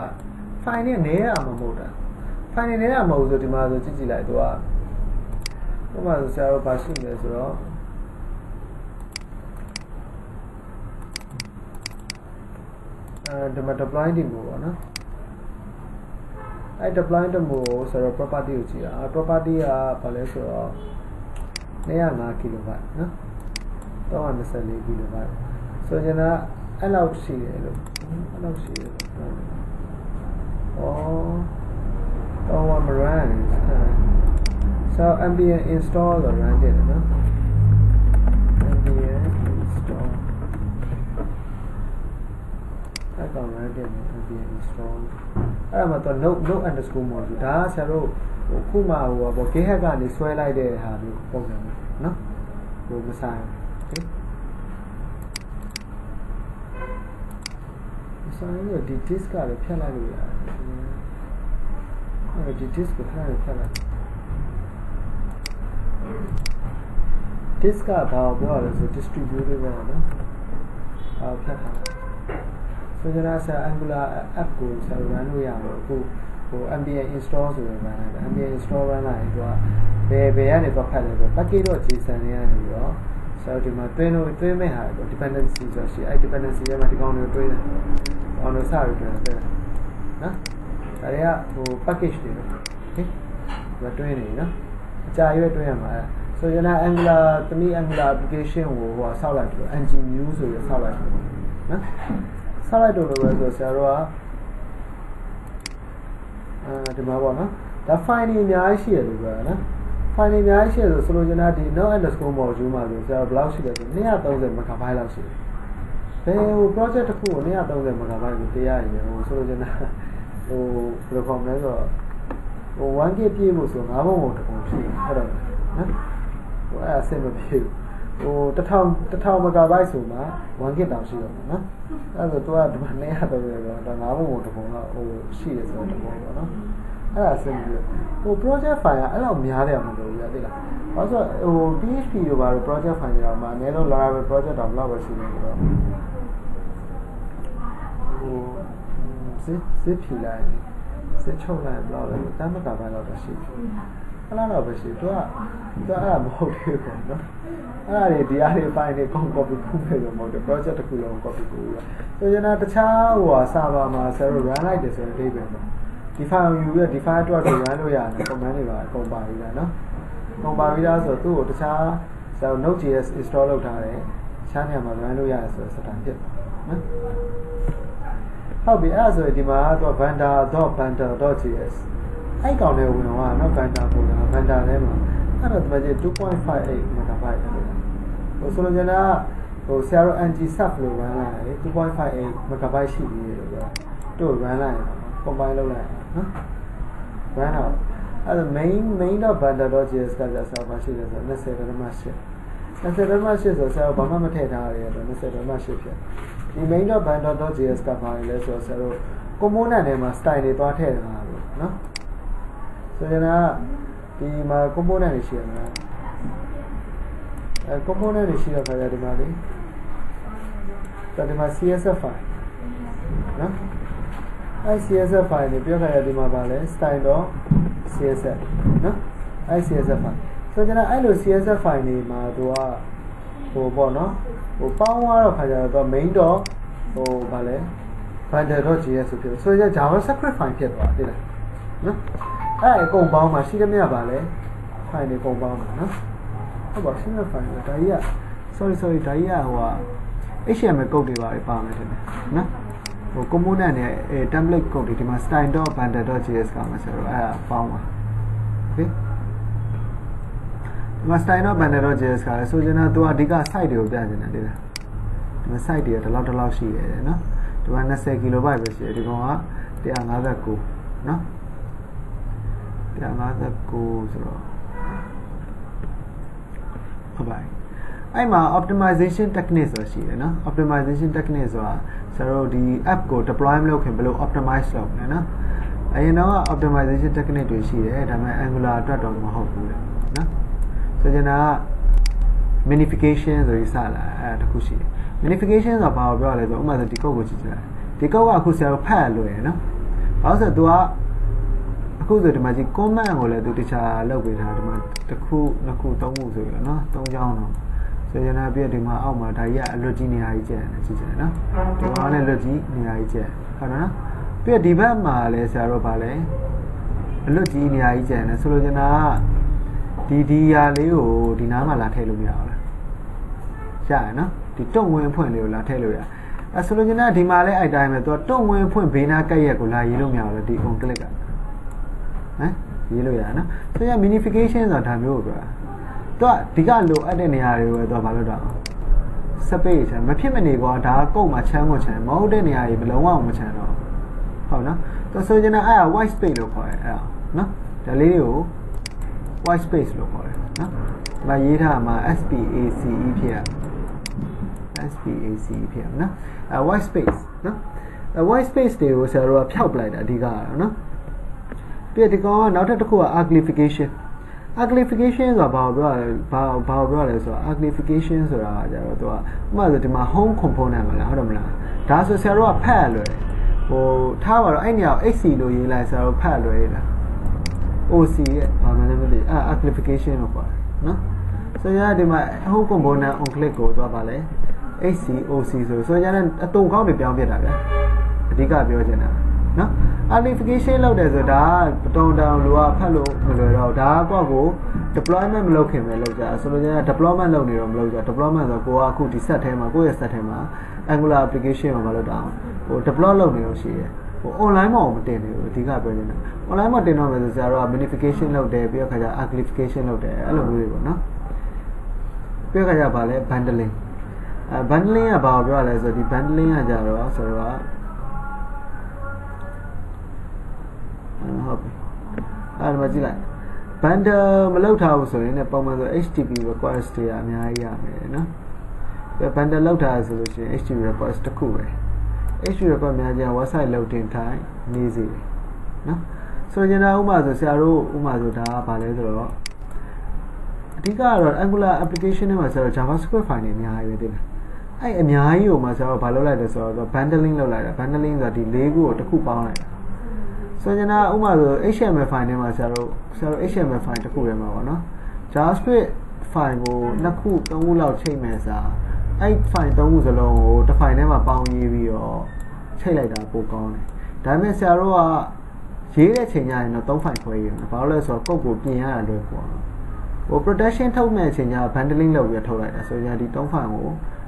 file နဲ့နေရမှာမဟုတ်တာ file နဲ့နေရမှာမဟုတ်ဆိုဒီမှာဆိုကြည့်ကြည့်လိုက်သူကဟိုမှာဆိုဆရာတို့ပါရှိနေဆိုတော့အဲဒီမှာ deploy တင်ဖို့ပေါ့နော်အဲ deploy တင်ဖို့ဆိုတော့ property ကိုကြည့်တာ property ကဘာလဲဆိုတော့ 205 kilobyte နော်324 kilobyte ဆိုရင်တော့အဲ့လောက်ရှိတယ်လို့အဲ့လောက်ရှိတယ်လို့ဩတော့ဝမ run so ambient install လို့ run တယ်နော် ambient install အဲ့ကောင် run တယ် ambient install အဲ့မှာတော့ note note underscore module ဒါကဆရာတို့ဟိုခုမှဟိုပေါ့ GitHub ကနေဆွဲလိုက်တဲ့ဟာမျိုးပုံစံမျိုး နော်ဟိုမဆိုင်မဆိုင်တော့ဒီ disk ကလည်းဖြတ်လိုက်လို့ရတယ်အဲ့ဒီ disk ကိုဖြတ်လိုက်ဖြတ်လိုက် disk ကဘာပြောရလဲဆို distributed ပဲနော်အာဖြတ်ထားဆိုကြတာဆရာ angular app ကိုဆရာ run လုပ်ရအောင်အခု ဟို ambient install ဆိုရင် run လိုက်တယ် ambient install run လိုက်ရင်သူကဘယ်ဘယ်ကနေတော့ဖတ်လဲဆို package.json တွေကနေပြီးတော့ဆရာဒီမှာတွင်းလို့တွင်းမဲ့ဟာကို dependency ဆိုရှိအဲ dependency ရဲ့မှာဒီကောင်တွေကိုတွင်းတယ်။အောင်လို့စပြီးတွင်းတယ်နော်။ဒါတွေကဟို package တွေပဲ။ okay ဒါတွင်းနေနော်။အကြာရွေးတွင်းရမှာဆိုရင် Angular သမီး Angular application ကိုဟိုဆောက်လိုက်ပြီး ng new ဆိုပြီးဆောက်လိုက်ပြီးနော်။ဆောက်လိုက်တော့လို့ပဲဆိုဆရာတို့က အဲဒီမှာပေါ့နော်ဒါ file တွေအများကြီးရှိရလို့ပြောတာနော် file တွေအများကြီးရှိရဆိုဆိုလိုချင်တာဒီ no underscore module မှာဆိုဆရာဘယ်လောက်ရှိလဲဆို230 megabyte လောက်ရှိတယ်ဘယ်ဟို project တစ်ခုကို230 megabyte ကိုတရားရင်ဟိုဆိုလိုချင်တာဟိုဘယ်လိုခေါ်မလဲဆိုတော့ဟို 1k ပြည့်ဖို့ဆို9ဘုံဘုံတစ်ပုံရှိတယ်ဟုတ်တယ်နော်ဟိုအဲ့အဆင်မပြေဘူးဟို1000 1000 megabyte ဆိုမှ 1k တောင်ရှိတော့မှာနော် အဲ့ဒါဆိုသူကဒီမှာ230တော့ဒါ9ဘုံဘုံတစ်ပုံတော့ဟိုရှိတယ်ဆိုတော့တစ်ပုံပေါ့နော်အဲ့ဒါအဆင်ပြေဟို project file ကအဲ့လောက်များတယ်မလို့ရသိလားဘာလို့ဆိုဟို PHP တို့ဘာလို့ project file တွေတော့မှအနည်းဆုံး Laravel project တော့ဘယ်လောက်ပဲရှိနေကြတော့ဟိုစစ်စစ်ဖြီလိုက်စစ်ချုပ်လိုက်ဘယ်လောက်လဲတမ်းမကပိုင်းတော့ရှိပြီ အဲ့လောက်တော့ပဲရှိသူကသူအဲ့ဒါမဟုတ်သေးဘူးနော်အဲ့ဒါတွေဒီအားတွေ file တွေ copy ခုမဲ့လို့မဟုတ်ဘူး project တစ်ခုလုံး copy ကူရဆိုရင်တော့တခြားဟိုဟာ server မှာ server run လိုက်တယ်ဆိုရင်အိဗယ်ပေါ့ဒီ file ယူပြီးဒီ file အတွက်ကို run လို့ရတယ် command တွေပါအကုန်ပါပြီးသားနော်ကုန်ပါပြီးသားဆိုတော့သူ့ကိုတခြားကျွန်တော် Node.js install လုပ်ထားတယ်ခြားနေရာမှာ run လုပ်ရတယ်ဆိုတော့ setup ဖြစ်သွားနော်ဟုတ်ပြီအဲ့ဒါဆိုရင်ဒီမှာတော့ vendor.vendor.js အဲ့ကောင်လေးဝင်သွားနော် vendor ပုံလား vendor ထဲမှာအဲ့တော့ဒီမှာကျ2.58 megabyte လို့ဟိုဆိုလိုချင်တာဟိုဆရာတို့ NG sub လို့ run လိုက်ရတယ်2.58 megabyte ရှိပြီလို့ပြောတို့ run လိုက်ရအောင် combine လုပ်လိုက်ရအောင်နော် run တော့အဲ့ဒါ main main.vendor.js ကကြာ server ရှိတယ်ဆိုတော့20.8 20.8ဆိုတော့ဆရာတို့ဘာမှမထည့်ထားရတဲ့20.8ဖြစ်ဒီ main.vendor.js ကဘာလဲဆိုတော့ဆရာတို့ component ထဲမှာ style တွေသွားထည့်ထားတာလို့နော် ဆိုရင်တော့ဒီမှာ component တွေရှိရမှာအဲ component တွေရှိတော့ခါကြဒီမှာလေဒီမှာ CSS file နော်အဲ CSS file နေပြောခါရဒီမှာပါလဲ style.css နော်အဲ CSS file ဆိုကြတော့အဲ့လို CSS file နေမှာသူကဟိုပေါ့နော်ဟိုပေါင်းသွားတော့ခါကြတော့ main. ဟိုဗာလဲ bundle.js ဆိုဖြစ်ဆိုကြ JavaScript file ဖြစ်သွားတယ်လားနော် အဲ့အကုန်ပေါင်းမှာရှိသမျှပါလဲ file တွေကုန်ပေါင်းမှာနော်ဟုတ်ပါရှင်းတဲ့ file ဒါကြီးက sorry sorry ဒါကြီးကဟိုက HTML code တွေပါပါမယ်ထင်တယ်နော်ဟို component နဲ့အဲ template code တွေဒီမှာ style.bundle.js ကမှာဆိုတော့အဲ့ဒါပေါင်းပါ okay ဒီမှာ style.bundle.js ကလည်းဆိုချင်တာသူအဓိက site တွေကိုပြချင်တယ်တိလားဒီမှာ site တွေကဒီလောက်ဒီလောက်ရှိရတယ်နော်ဒီမှာ20 KB ပဲရှိတယ်ဒီကောင်က159နော် 159ဆိုတော့ဟုတ်ပါအဲ့မှာ optimization technique ဆိုတာရှိတယ်နော် optimization technique ဆိုတာဆရာတို့ဒီ app ကို deploy မလုပ်ခင်ဘယ်လို optimize လုပ်လဲနော်အရင်တော့ optimization technique တွေရှိတယ်ဒါပေမဲ့ angular အတွက်တော့မဟုတ်ဘူးလေနော်ဆိုကြတာ minification ဆိုပြီးစလာအဲ့ဒါတခုရှိတယ် minification ဆိုတာဘာကိုပြောလဲဆိုဥပမာဆိုဒီ code ကိုကြည့်ကြည့်ဒီ code ကအခုဆရာတို့ဖတ်လို့ရယ်နော်ဘာလို့ဆိုတော့ तू ကအ ခုဆိုဒီမှာကြီး comment ကိုလည်းသူတခြားလုပ်ပေးထားဒီမှာတစ်ခုနှစ်ခုသုံးခုဆိုရယ်နော်သုံးချောင်းတော့ဆိုရင်လည်းပြည့်ဒီမှာအောက်မှာဒါကြီးကအလွတ်ကြီးနေရာကြီးကျန်တယ်ကြည့်ကြတယ်နော်ဒီမှာလည်းလွတ်ကြီးနေရာကြီးကျန်ဟုတ်နော်ပြည့်ဒီဘက်မှာလည်းဆရာတို့ဗာလဲအလွတ်ကြီးနေရာကြီးကျန်တယ်ဆိုလိုချင်တာကဒီဒီရာလေးကိုဒီနားမှာလာထည့်လို့မရဘူးလားရရနော်ဒီတုံဝင်ဖွင့်လေးကိုလာထည့်လို့ရအဲဆိုလိုချင်တာဒီမှာလည်းအဲ့တိုင်းပဲသူကတုံဝင်ဖွင့်ဘေးနားကက်ရက်ကိုလာရေးလို့မရဘူးလေဒီ on click က ဟမ်ရေးလို့ရနော်ဆိုရင် minification ဆိုတာဒါမျိုးကိုပြောတာသူကဒီကလိုအပ်တဲ့နေရာတွေကိုပဲသူကဘာလို့တော့ space ချမ်းမဖြစ်မနေကွာဒါကကုတ်မှာချမ်းမချမ်းမဟုတ်တဲ့နေရာတွေဘလုံးဝမချမ်းတော့ဟုတ်နော်သူဆိုချင်တာအဲ့ဒါ white space လို့ခေါ်တယ်အဲ့ဒါနော်ဒါလေးတွေကို white space လို့ခေါ်တယ်နော်ဒီမှာရေးထားမှာ SPACE ဖြစ်ရ SPACE ဖြစ်ရနော်အဲ white space နော်အဲ white space တွေကိုဆရာတို့ကဖျောက်ပလိုက်တာအဓိကကတော့နော် ပြီးဒီကောင်ကနောက်ထပ်တစ်ခုက uglification uglification ဆိုတာဘာကိုပြောရလဲဘာဘာကိုပြောရလဲဆိုတော့ uglification ဆိုတာကကြတော့သူကဥပမာဆိုဒီမှာ home component မလားဟုတ်တယ်မလားဒါဆိုဆရာတို့ကဖတ်လွယ်ဟိုထားပါတော့အဲ့နေရာကို XC လို့ရေးလိုက်ဆရာတို့ဖတ်လွယ်လား OC ရဲ့ဘာမှလည်းမသိအဲ uglification လို့ခေါ်တယ်နော်ဆိုရဒီမှာ home component on click ကိုသွားပါလဲ HC OC ဆိုဆိုရတဲ့အတုံကောင်းတွေပြောင်းပြတာဗျာအဓိကပြောချင်တာ နော် amplification လုပ်တယ်ဆိုဒါကတုံတောင်လူကဖတ်လို့မလွယ်တော့ဒါကကိုယ့်ကို deployment မလုပ်ခင်ပဲလုပ်ကြဆိုလိုချင်တာ deployment လုပ်နေတော့မလုပ်ကြ deployment ဆိုကိုကအခုဒီ set ထဲမှာကိုယ့်ရဲ့ set ထဲမှာ angular application ကိုမလုပ်တော့ဟို deploy လုပ်နေလို့ရှိရယ်ဟို online မှာမတင်နေဘူးအဓိကပြောနေတာ online မှာတင်တော့မယ်ဆိုဆရာတို့က minification လုပ်တယ်ပြီးတော့ခါကျ amplification လုပ်တယ်အဲ့လိုမျိုးတွေပေါ့နော်ပြီးတော့ခါကျဗာလဲ bundling အဲ bundling ကဘာကိုပြောရလဲဆိုဒီ bundling ကကြတော့ဆိုတော့ ဟုတ်ပြီအဲ့ဒါမှကြည့်လိုက် bundle မလုပ်ထားဘူးဆိုရင်လည်းပုံမှန်ဆို HTTP request တွေအများကြီးရမယ်နော်ပြီး bundle လုပ်ထားဆိုလို့ရှိရင် HTTP request တစ်ခုပဲ HTTP request များကြီး website loading time နေစီတယ်နော်ဆိုရင်တော့ဥပမာဆိုဆရာတို့ဥပမာဆိုဒါကဘာလဲဆိုတော့အဓိကကတော့ Angular application ထဲမှာဆရာတို့ JavaScript file တွေအများကြီးပဲတင်တယ်အဲ့အများကြီးကိုမှဆရာတို့ဘာလုပ်လိုက်လဲဆိုတော့ bundling လုပ်လိုက်တာ bundling ဆိုတာဒီ၄ခုကိုတစ်ခုပေါင်းလိုက်တာ ဆိုရင်တော့ဥပမာဆို HTML file ထဲမှာဆရာတို့ဆရာတို့ HTML file တစ်ခုထဲမှာပေါ့နော် JavaScript file ကိုနှစ်ခုသုံးခုလောက်ချိန်မယ်စာအဲ့ file သုံးခုစလုံးကိုတစ် file ထဲမှာပေါင်းရေးပြီးတော့ချိန်လိုက်တာပိုကောင်းတယ်ဒါပေမဲ့ဆရာတို့ကရေးတဲ့ချိန်ညရင်တော့3 file ခွဲရေးတယ်ဘာလို့လဲဆိုတော့ကုတ်ကိုပြင်ရတာလွယ်ပေါ့ဟို protection ထုတ်မဲ့အချိန်ကျ bundling လုပ်ပြီးထုတ်လိုက်တာဆိုရင်ဒီ3 file ကို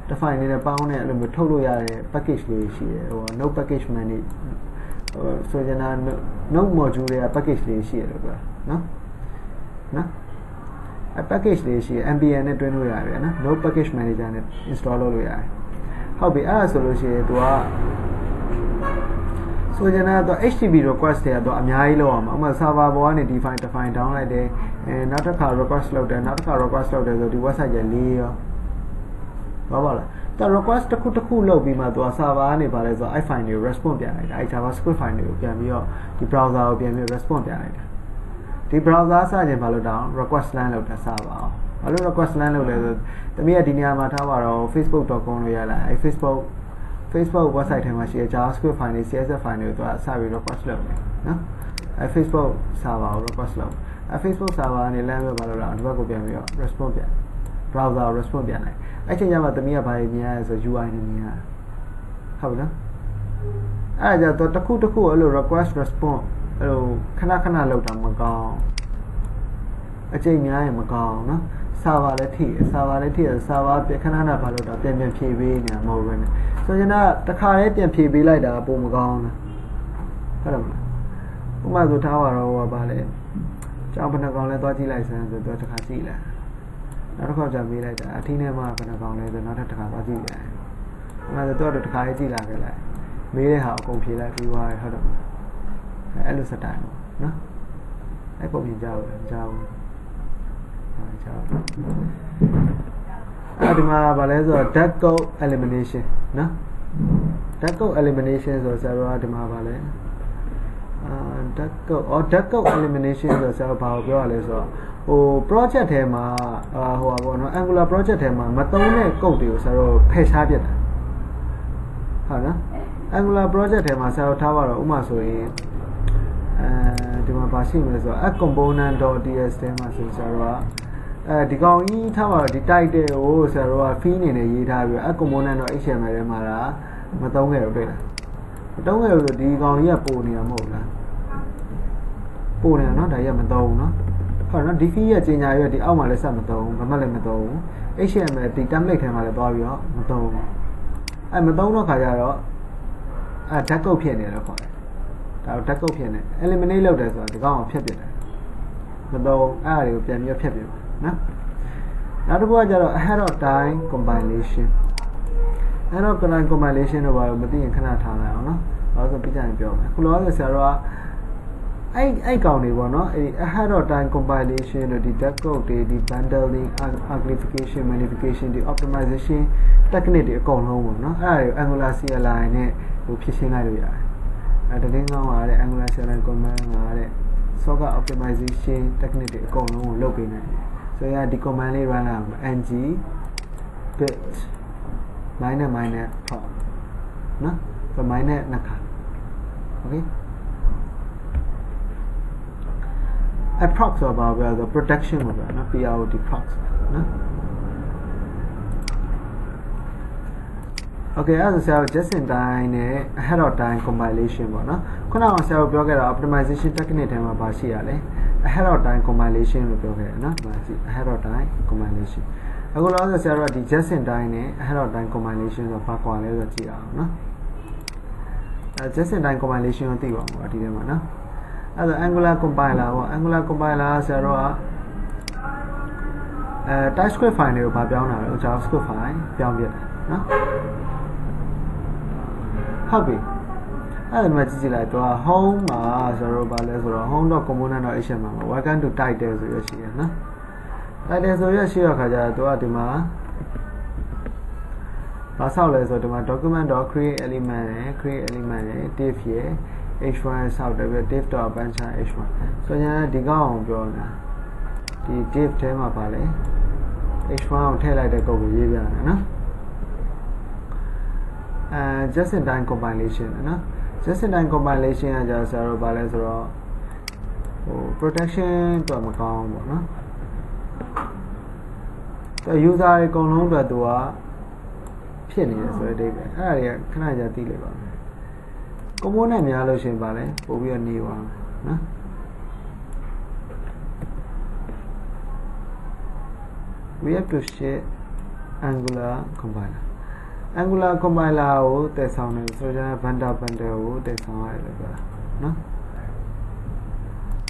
တ define နေတဲ့ပေါင်းနဲ့အဲ့လိုမျိုးထုတ်လို့ရတဲ့ package လေးရှိတယ်ဟို node package manage ဟို ဆိုချင်တာ node module တွေက package လေးရှိရတယ်လို့ပြောနော်နော်အဲ package လေးရှိရ npm နဲ့တွင်းလို့ရတယ်နော် node package manager နဲ့ install လုပ်လို့ရတယ်ဟုတ်ပြီအဲ့ဒါဆိုလို့ရှိရင် तू ကဆိုချင်တာတော့ HTTP request တွေကတော့အများကြီးလောက်အောင်ပါဥပမာ server ပေါ်ကနေ define define down လိုက်တယ်အဲနောက်တစ်ခါ request လုပ်တယ်နောက်တစ်ခါ request လုပ်တယ်ဆိုဒီ website ကြီး၄ရော ဘာပါလဲတော့ request တစ်ခုတစ်ခုလုပ်ပြီးမှသူက server ကနေပါလဲဆိုတော့ i file တွေကို response ပြန်လိုက်တာအဲ javascript file တွေကိုပြန်ပြီးတော့ဒီ browser ကိုပြန်ပြီး response ပြန်လိုက်တာဒီ browser စခြင်းဘာလို့တောင်း request line လောက်တာစပါအောင်ဘာလို့ request line လောက်လဲဆိုတမီးကဒီနေရာမှာထားပါတော့ facebook.com လို့ရလာအဲ facebook Facebook website ထဲမှာရှိတဲ့ JavaScript file တွေ CSS file တွေကိုသူကစပြီး request လုပ်တယ်နော်အဲ Facebook server ကို request လုပ်အဲ Facebook server ကနေလမ်းပြပါလို့လားဒီဘက်ကိုပြန်ပြီးတော့ response ပြန် browser response ပြန်လိုက်အဲ့ချိန်ကျမှတမီးကဘာတွေမြင်ရလဲဆို UI နဲ့မြင်ရဟုတ်ပြီနော်အဲ့ဒါကြတော့တစ်ခုတစ်ခုအဲ့လို request response အဲ့လိုခဏခဏလောက်တာမကောင်းအချိန်များရင်မကောင်းနော်ဆာဗာလည်းထိတယ်ဆာဗာလည်းထိတယ်ဆာဗာပြခဏခဏဘာလို့တော့ပြန်ပြန်ဖြည့်ပေးနေတာမဟုတ်ဘူးနဲ့ဆိုရင်တော့တခါလေးပြန်ဖြည့်ပေးလိုက်တာပုံမကောင်းဘူးဟုတ်တယ်မလားဥပမာဆိုထားပါတော့ဟောပါလေကျောင်းဘယ်နှကောင်လဲသွားကြည့်လိုက်စမ်းဆိုတော့တခါကြည့်လိုက် နောက်တစ်ခါကျမေးလိုက်တာအထင်းထဲမှာဘယ်နှကောင်လဲဆိုနောက်ထပ်တစ်ခါသွားကြည့်လိုက်ဥပမာဆိုတော့တခါလေးကြည့်လာခဲ့လိုက်မေးတဲ့ဟာအကုန်ဖြေလိုက်ပြီးသွားတယ်ဟုတ်တယ်မလားအဲ့လိုစတိုင်ပေါ့နော်အဲ့ပုံမြင်ကြဘူးကြားဘူးကြားအဲ့ဒီမှာဗာလဲဆိုတော့ dead code elimination နော် dead code elimination ဆိုတော့ဆရာတို့ကဒီမှာဗာလဲအာ dead code อ๋อ dead code elimination ဆိုတော့ဆရာတို့ဘာကိုပြောရလဲဆိုတော့ ဟို project ထဲမှာအာဟိုပါဘောနော် angular project ထဲမှာမသုံးတဲ့ code တွေကိုဆရာတို့ဖယ်ရှားပြတ်တာဟုတ်နော် angular project ထဲမှာဆရာတို့ထားပါတော့ဥပမာဆိုရင်အဲဒီမှာပါရှိမလဲဆိုတော့ add component.ts ထဲမှာဆိုဆရာတို့ကအဲဒီကောင်ကြီးထားပါတော့ဒီ title ကိုဆရာတို့က fee အနေနဲ့ရေးထားပြီး add component.html ထဲမှာဒါမသုံးခဲ့ဘူးတွေ့လားမသုံးခဲ့ဘူးဆိုဒီကောင်ကြီးကပို့နေတာမဟုတ်လားပို့နေတာနော်ဒါကြီးကမသုံးဘူးနော် ဟုတ်နော်ဒီ fee ရဲ့ကျင်ညာရွက်ဒီအောက်မှာလည်းဆက်မသုံးဘူးဘာမှလည်းမသုံးဘူး HTML ဒီ template ထဲမှာလည်းသွားပြီးတော့မသုံးဘူးအဲမသုံးတော့ခါကျတော့အဲ dead code ဖြစ်နေတယ်ခေါ်တယ်ဒါဓာတ်ကုတ်ဖြစ်နေ eliminate လုပ်တယ်ဆိုတာဒီကောင်ကိုဖြတ်ပြစ်တယ်မတော့အဲ့အရာတွေကိုပြန်ပြီးဖြတ်ပြစ်မယ်နော်နောက်တစ်ခုကကျတော့ ahead of time compilation ahead of time compilation တော့ဘာလို့မသိရင်ခဏထားလိုက်အောင်နော်ဘာလို့ဆိုပြကြရင်ပြောမယ်ခုလောဆိုဆရာတော်က အဲ့အဲ့ကောင်တွေပေါ့နော်အဲ့ ahead of time compilation တို့ဒီ dev code တွေဒီ bundling amplification magnification ဒီ optimization technique တွေအကုန်လုံးပေါ့နော်အဲ့ဒါတွေ Angular CLI နဲ့ဟိုဖြစ်ရှင်းလိုက်လို့ရတယ်အဲတတင်းကောင်းပါတဲ့ Angular CLI command ပါတဲ့ socket optimization technique တွေအကုန်လုံးကိုလုပ်ပေးနိုင်တယ်ဆိုရင်ဒီ command လေး run လုပ်အောင် ng bit minus minus prop နော်ဆို minus နှစ်ခါ okay အ proc ဆိုတာဘာပဲဆို protection လို့ပြောနော် PROT proc နော် Okay အဲ့ဒါဆိုဆရာတို့ just in time နဲ့ ahead of time compilation ပေါ့နော်ခုနကဆရာတို့ပြောခဲ့တာ optimization technique ထဲမှာပါရှိရလဲ ahead of time compilation လို့ပြောခဲ့တယ်နော်ဒါရှိ ahead of time compilation အခုလောဆရာတို့ကဒီ just in time နဲ့ ahead of time compilation ဆိုတော့ဘာကွာလဲဆိုတော့ကြည့်အောင်နော်အဲ just in time compilation ကိုသိပါမှာဒီထဲမှာနော် အဲ့ဒါ angular compiler ပေါ့ angular compiler ဆရာတို့ကအဲ TypeScript file တွေကိုဗာပြောင်းတာလေ JavaScript file ပြောင်းပြတယ်နော်ဟုတ်ပြီအဲ့ဒါမှကြည့်ကြည့်လိုက်တော့ home မှာဆိုတော့ဗာလဲဆိုတော့ home.component.html မှာ welcome to title ဆိုရရှိရနော် title ဆိုရရှိရခါကျတော့သူကဒီမှာဘာဆောက်လဲဆိုတော့ဒီမှာ document.create element နဲ့ create element နဲ့ div ရဲ့ h1 ဆောက်တယ်ပြီး div.buncher h1 ဆိုရင်ဒီကောင်းအောင်ပြောနေတာဒီ div ထဲမှာပါလဲ h1 ကိုထည့်လိုက်တဲ့ကုတ်ကိုရေးပြတယ်နော်အဲ just in time compilation နော် just in time compilation ကကြာဆရာတို့ဗာလဲဆိုတော့ဟို protection တော့မကောင်းဘူးပေါ့နော်သူ user တွေအကုန်လုံးအတွက်သူကဖြစ်နေတယ်ဆိုတဲ့အဓိပ္ပာယ်အဲ့ဒါတွေကခဏကြာသိလိုက်ပါမယ် component များလို့ရှင်ဗာလဲပို့ပြီးတော့နေပါမယ်နော် we have to share angular compiler angular compiler ကိုတည်ဆောင်တယ်ဆိုတော့ Vanda bundle ကိုတည်ဆောင်ရတယ်လို့ပြောတာနော်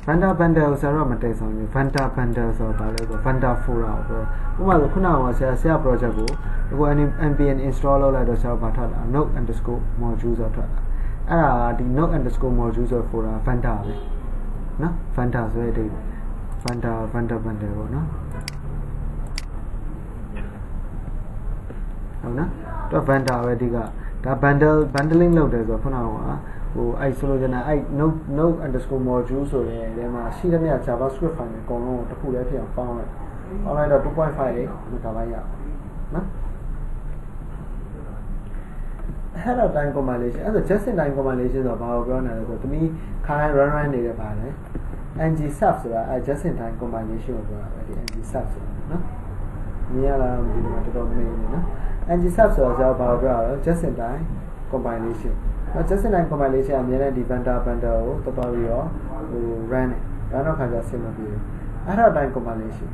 Vanda bundle ဆိုတော့မတည်ဆောင်ဘူး Vanda bundle ဆိုတော့ဘာလဲဆို Vanda folder ကိုပြောဥပမာဆိုခုနကဆရာဆရာ project ကိုအခု npm install လုပ်လိုက်တော့ဆရာဘာထွက်လာ node underscore module ဆိုထွက်လာ အဲ့ဒါဒီ node underscore module ဆို folder Vanda ပဲနော် Vanda ဆိုတဲ့ Vanda Vanda bundle ပေါ့နော်ဟုတ်နော်တော့ Vanda ပဲဒီကဒါ bundle bundling လုပ်တယ်ဆိုတော့ခုနကဟိုအဲ့ဆိုလို့ကျန်အဲ့ node node underscore module ဆိုတဲ့အဲမှာရှိသမျှ javascript file တွေအကုန်လုံးတစ်ခုလည်းဖြစ်အောင်ပေါင်းလိုက်ပေါင်းလိုက်တော့2.5လေး megabyte ရအောင်နော် ahead of time compilation အဲ့ဒါ just in time compilation ဆိုတော့ဘာကိုပြောနေလဲဆိုတော့သမီးခါတိုင်း run run နေတယ်ပါလေ ng sub ဆိုတာအဲ just in time compilation ကိုပြောတာပဲဒီ ng sub ဆိုတာနော်မြင်ရလားဒီမှာတော်တော်မေးနေနော် ng sub ဆိုတာကျတော့ဘာကိုပြောရလဲ just in time compilation အဲ just in time compilation အများနဲ့ဒီ bundle bundle ကိုတော်တော်ပြီးတော့ဟို run တယ် run တော့ခါကျဆင်မပြေဘူး ahead of time compilation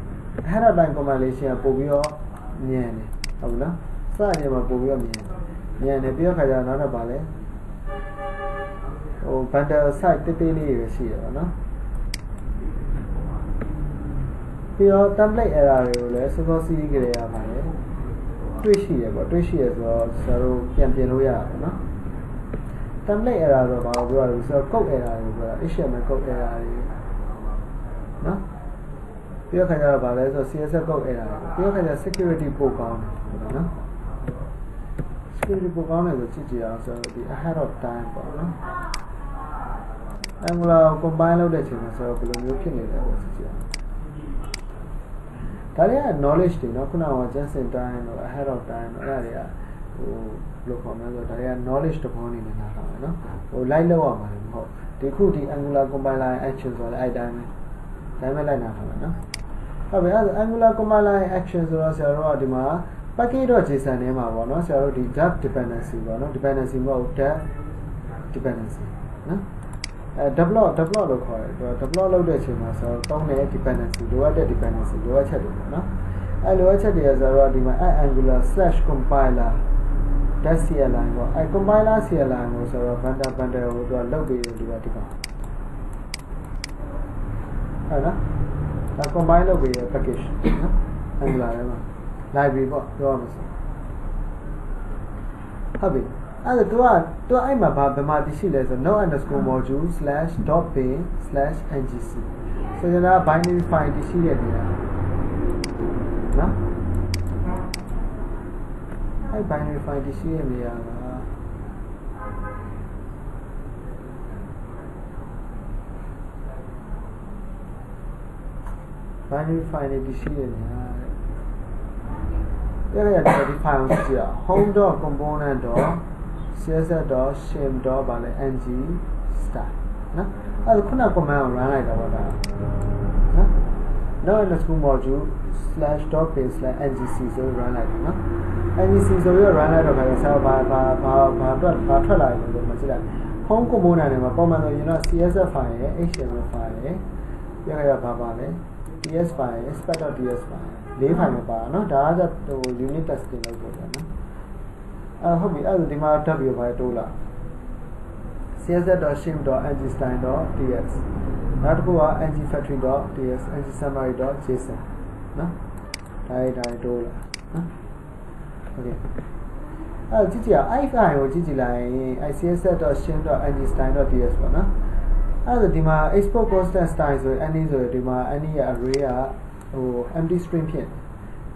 ahead of time compilation ကပို့ပြီးတော့ညံတယ်ဟုတ်ပြီနော်စရင်မှာပို့ပြီးတော့ညံတယ် ညံတယ်ပြီးတော့ခါကျတော့နောက်တော့ဗာလဲဟို bundle site တိတိလေးတွေရှိတယ်ပေါ့နော်ပြီးတော့ template error တွေကိုလည်းစောစောစီးကြရရပါတယ်တွေ့ရှိရပေါ့တွေ့ရှိရဆိုတော့ဆရာတို့ပြန်ပြင်လို့ရပါဘူးနော် template error ဆိုတော့ဘာလို့ပြောရလဲဆိုတော့ code error တွေပြောတာ HTML code error တွေနော်ပြီးတော့ခါကျတော့ဗာလဲဆိုတော့ CSS code error တွေပြီးတော့ခါကျ security ပို့ကောင်းတယ်နော် security ပို့ကောင်းတယ်ဆိုကြည့်ကြည့်အောင်ဆိုတော့ဒီ ahead of time ပေါ့နော် Angular ကို combine လုပ်တဲ့အချိန်မှာဆိုတော့ဘယ်လိုမျိုးဖြစ်နေလဲပေါ့ကြည့်ကြည့်အောင်ဒါတွေက knowledge တွေနော်ခုနက just in time တို့ ahead of time တို့အဲ့ဒါတွေကဟိုဘယ်လိုခေါ်မလဲဆိုတော့ဒါတွေက knowledge တစ်ပေါင်းနေနဲ့နားထောင်တယ်နော်ဟို light လောက်အောင်ပါတယ်မဟုတ်ဒီခုဒီ angular compiler action ဆိုတော့အဲ့တိုင်းပဲဒါမှလိုက်နားထောင်တယ်နော်ဟုတ်ပြီအဲ့ဒါ angular compiler action ဆိုတော့ဆရာတို့ကဒီမှာ package.json ထဲမှာပေါ့နော်ဆရာတို့ဒီ dev dependency ပေါ့နော် dependency မဟုတ် dev dependency နော်အဲ develop develop လို့ခေါ်တယ်သူက develop လုပ်တဲ့အချိန်မှာဆိုတော့တောင်းတဲ့ dependency လိုအပ်တဲ့ dependency လိုအပ်ချက်တွေပေါ့နော်အဲလိုအပ်ချက်တွေဆိုတော့ဒီမှာ angular/compiler .cli ပေါ့အဲ compiler cli ကိုဆိုတော့ bundle bundle ကိုသူကလုတ်ပြီးဒီကဒီကောင်ဟုတ်နော်ဒါ combine လုပ်ပြီးရ package နော် angular ထဲမှာ library ပေါ့ပြောရမှာဆိုဟုတ်ပြီအဲ့ဒါ तू က तू အဲ့မှာဘာဘယ်မှာတရှိလဲဆို node_module/dot_bin/ngc ဆိုကြတာ binary file တရှိတဲ့နေရာနော်အဲ့ binary file တရှိတဲ့နေရာက binary file တွေရှိတဲ့နေရာ တဲ့ရရဒီ file ကိုကြည့်ရ home.component.css.shim. ဘာလဲ ng style နော်အဲ့ဒါခုန command ကို run လိုက်တာပေါ့ဒါနော် now in the school module slash dot page slash ngc ဆို run လိုက်တယ်နော် ngc ဆိုပြီး run လိုက်တော့ခါကျဆရာဘာဘာဘာဘာထွက်ဘာထွက်လာလဲဆိုတော့မကြည့်လိုက် home component တွေမှာပုံမှန်ဆိုရင်တော့ css file ရယ် html file ရယ်ပြရရဘာပါလဲ ts file ရယ် spec.ts file လေး file မပါเนาะဒါကဟို unit testing လုပ်ဖို့ပေါ့နော်အဲဟုတ်ပြီအဲ့ဒါဒီမှာ w ဘာတိုးလာ css.shim.ngstyle.ts နောက်တစ်ခုက ngfactory.ts ngsummary.json နော်ဒါရဒါတိုးလာနော်โอเคအဲ့ကြည့်ကြည့်အောင် i file ကိုကြည့်ကြည့်လိုက်ရင် css.shim.ngstyle.ts ပေါ့နော်အဲ့ဒါဒီမှာ export constant style ဆိုရင် any ဆိုရင်ဒီမှာ any ရဲ့ array က ဟို empty string ဖြစ်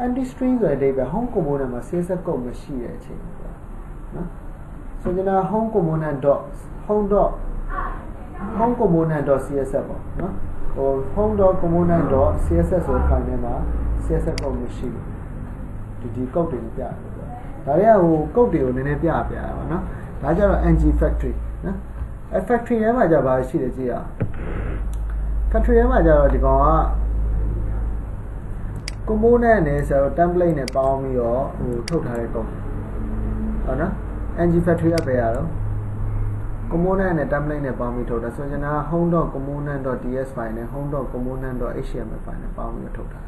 empty string ဆိုတဲ့အဓိပ္ပာယ် home component မှာဆေးဆက်ကုတ်မရှိတဲ့အချိန်ပေါ့နော်ဆိုကြတာ home component dot home dot home component dot css ပေါ့နော်ဟို home dot component dot css ဆိုတဲ့ file ထဲမှာ css ကုတ်မရှိဘူးဒီဒီကုတ်တွေပြတယ်ဒါတွေကဟိုကုတ်တွေကိုနည်းနည်းပြပြတာပါနော်ဒါကြတော့ ng factory နော် factory ထဲမှာကြပါရှိတယ်ကြည့်ရ country ထဲမှာကြတော့ဒီကောင်က component နဲ့ဆိုတော့ template နဲ့ပေါင်းပြီးတော့ဟိုထုတ်ထားတဲ့ code ဟုတ်နော် ng factory ကဘယ်ရတော့ component နဲ့ template နဲ့ပေါင်းပြီးထုတ်တာဆိုရင်တော့ home.component.ts file နဲ့ home.component.html file နဲ့ပေါင်းပြီးထုတ်တာ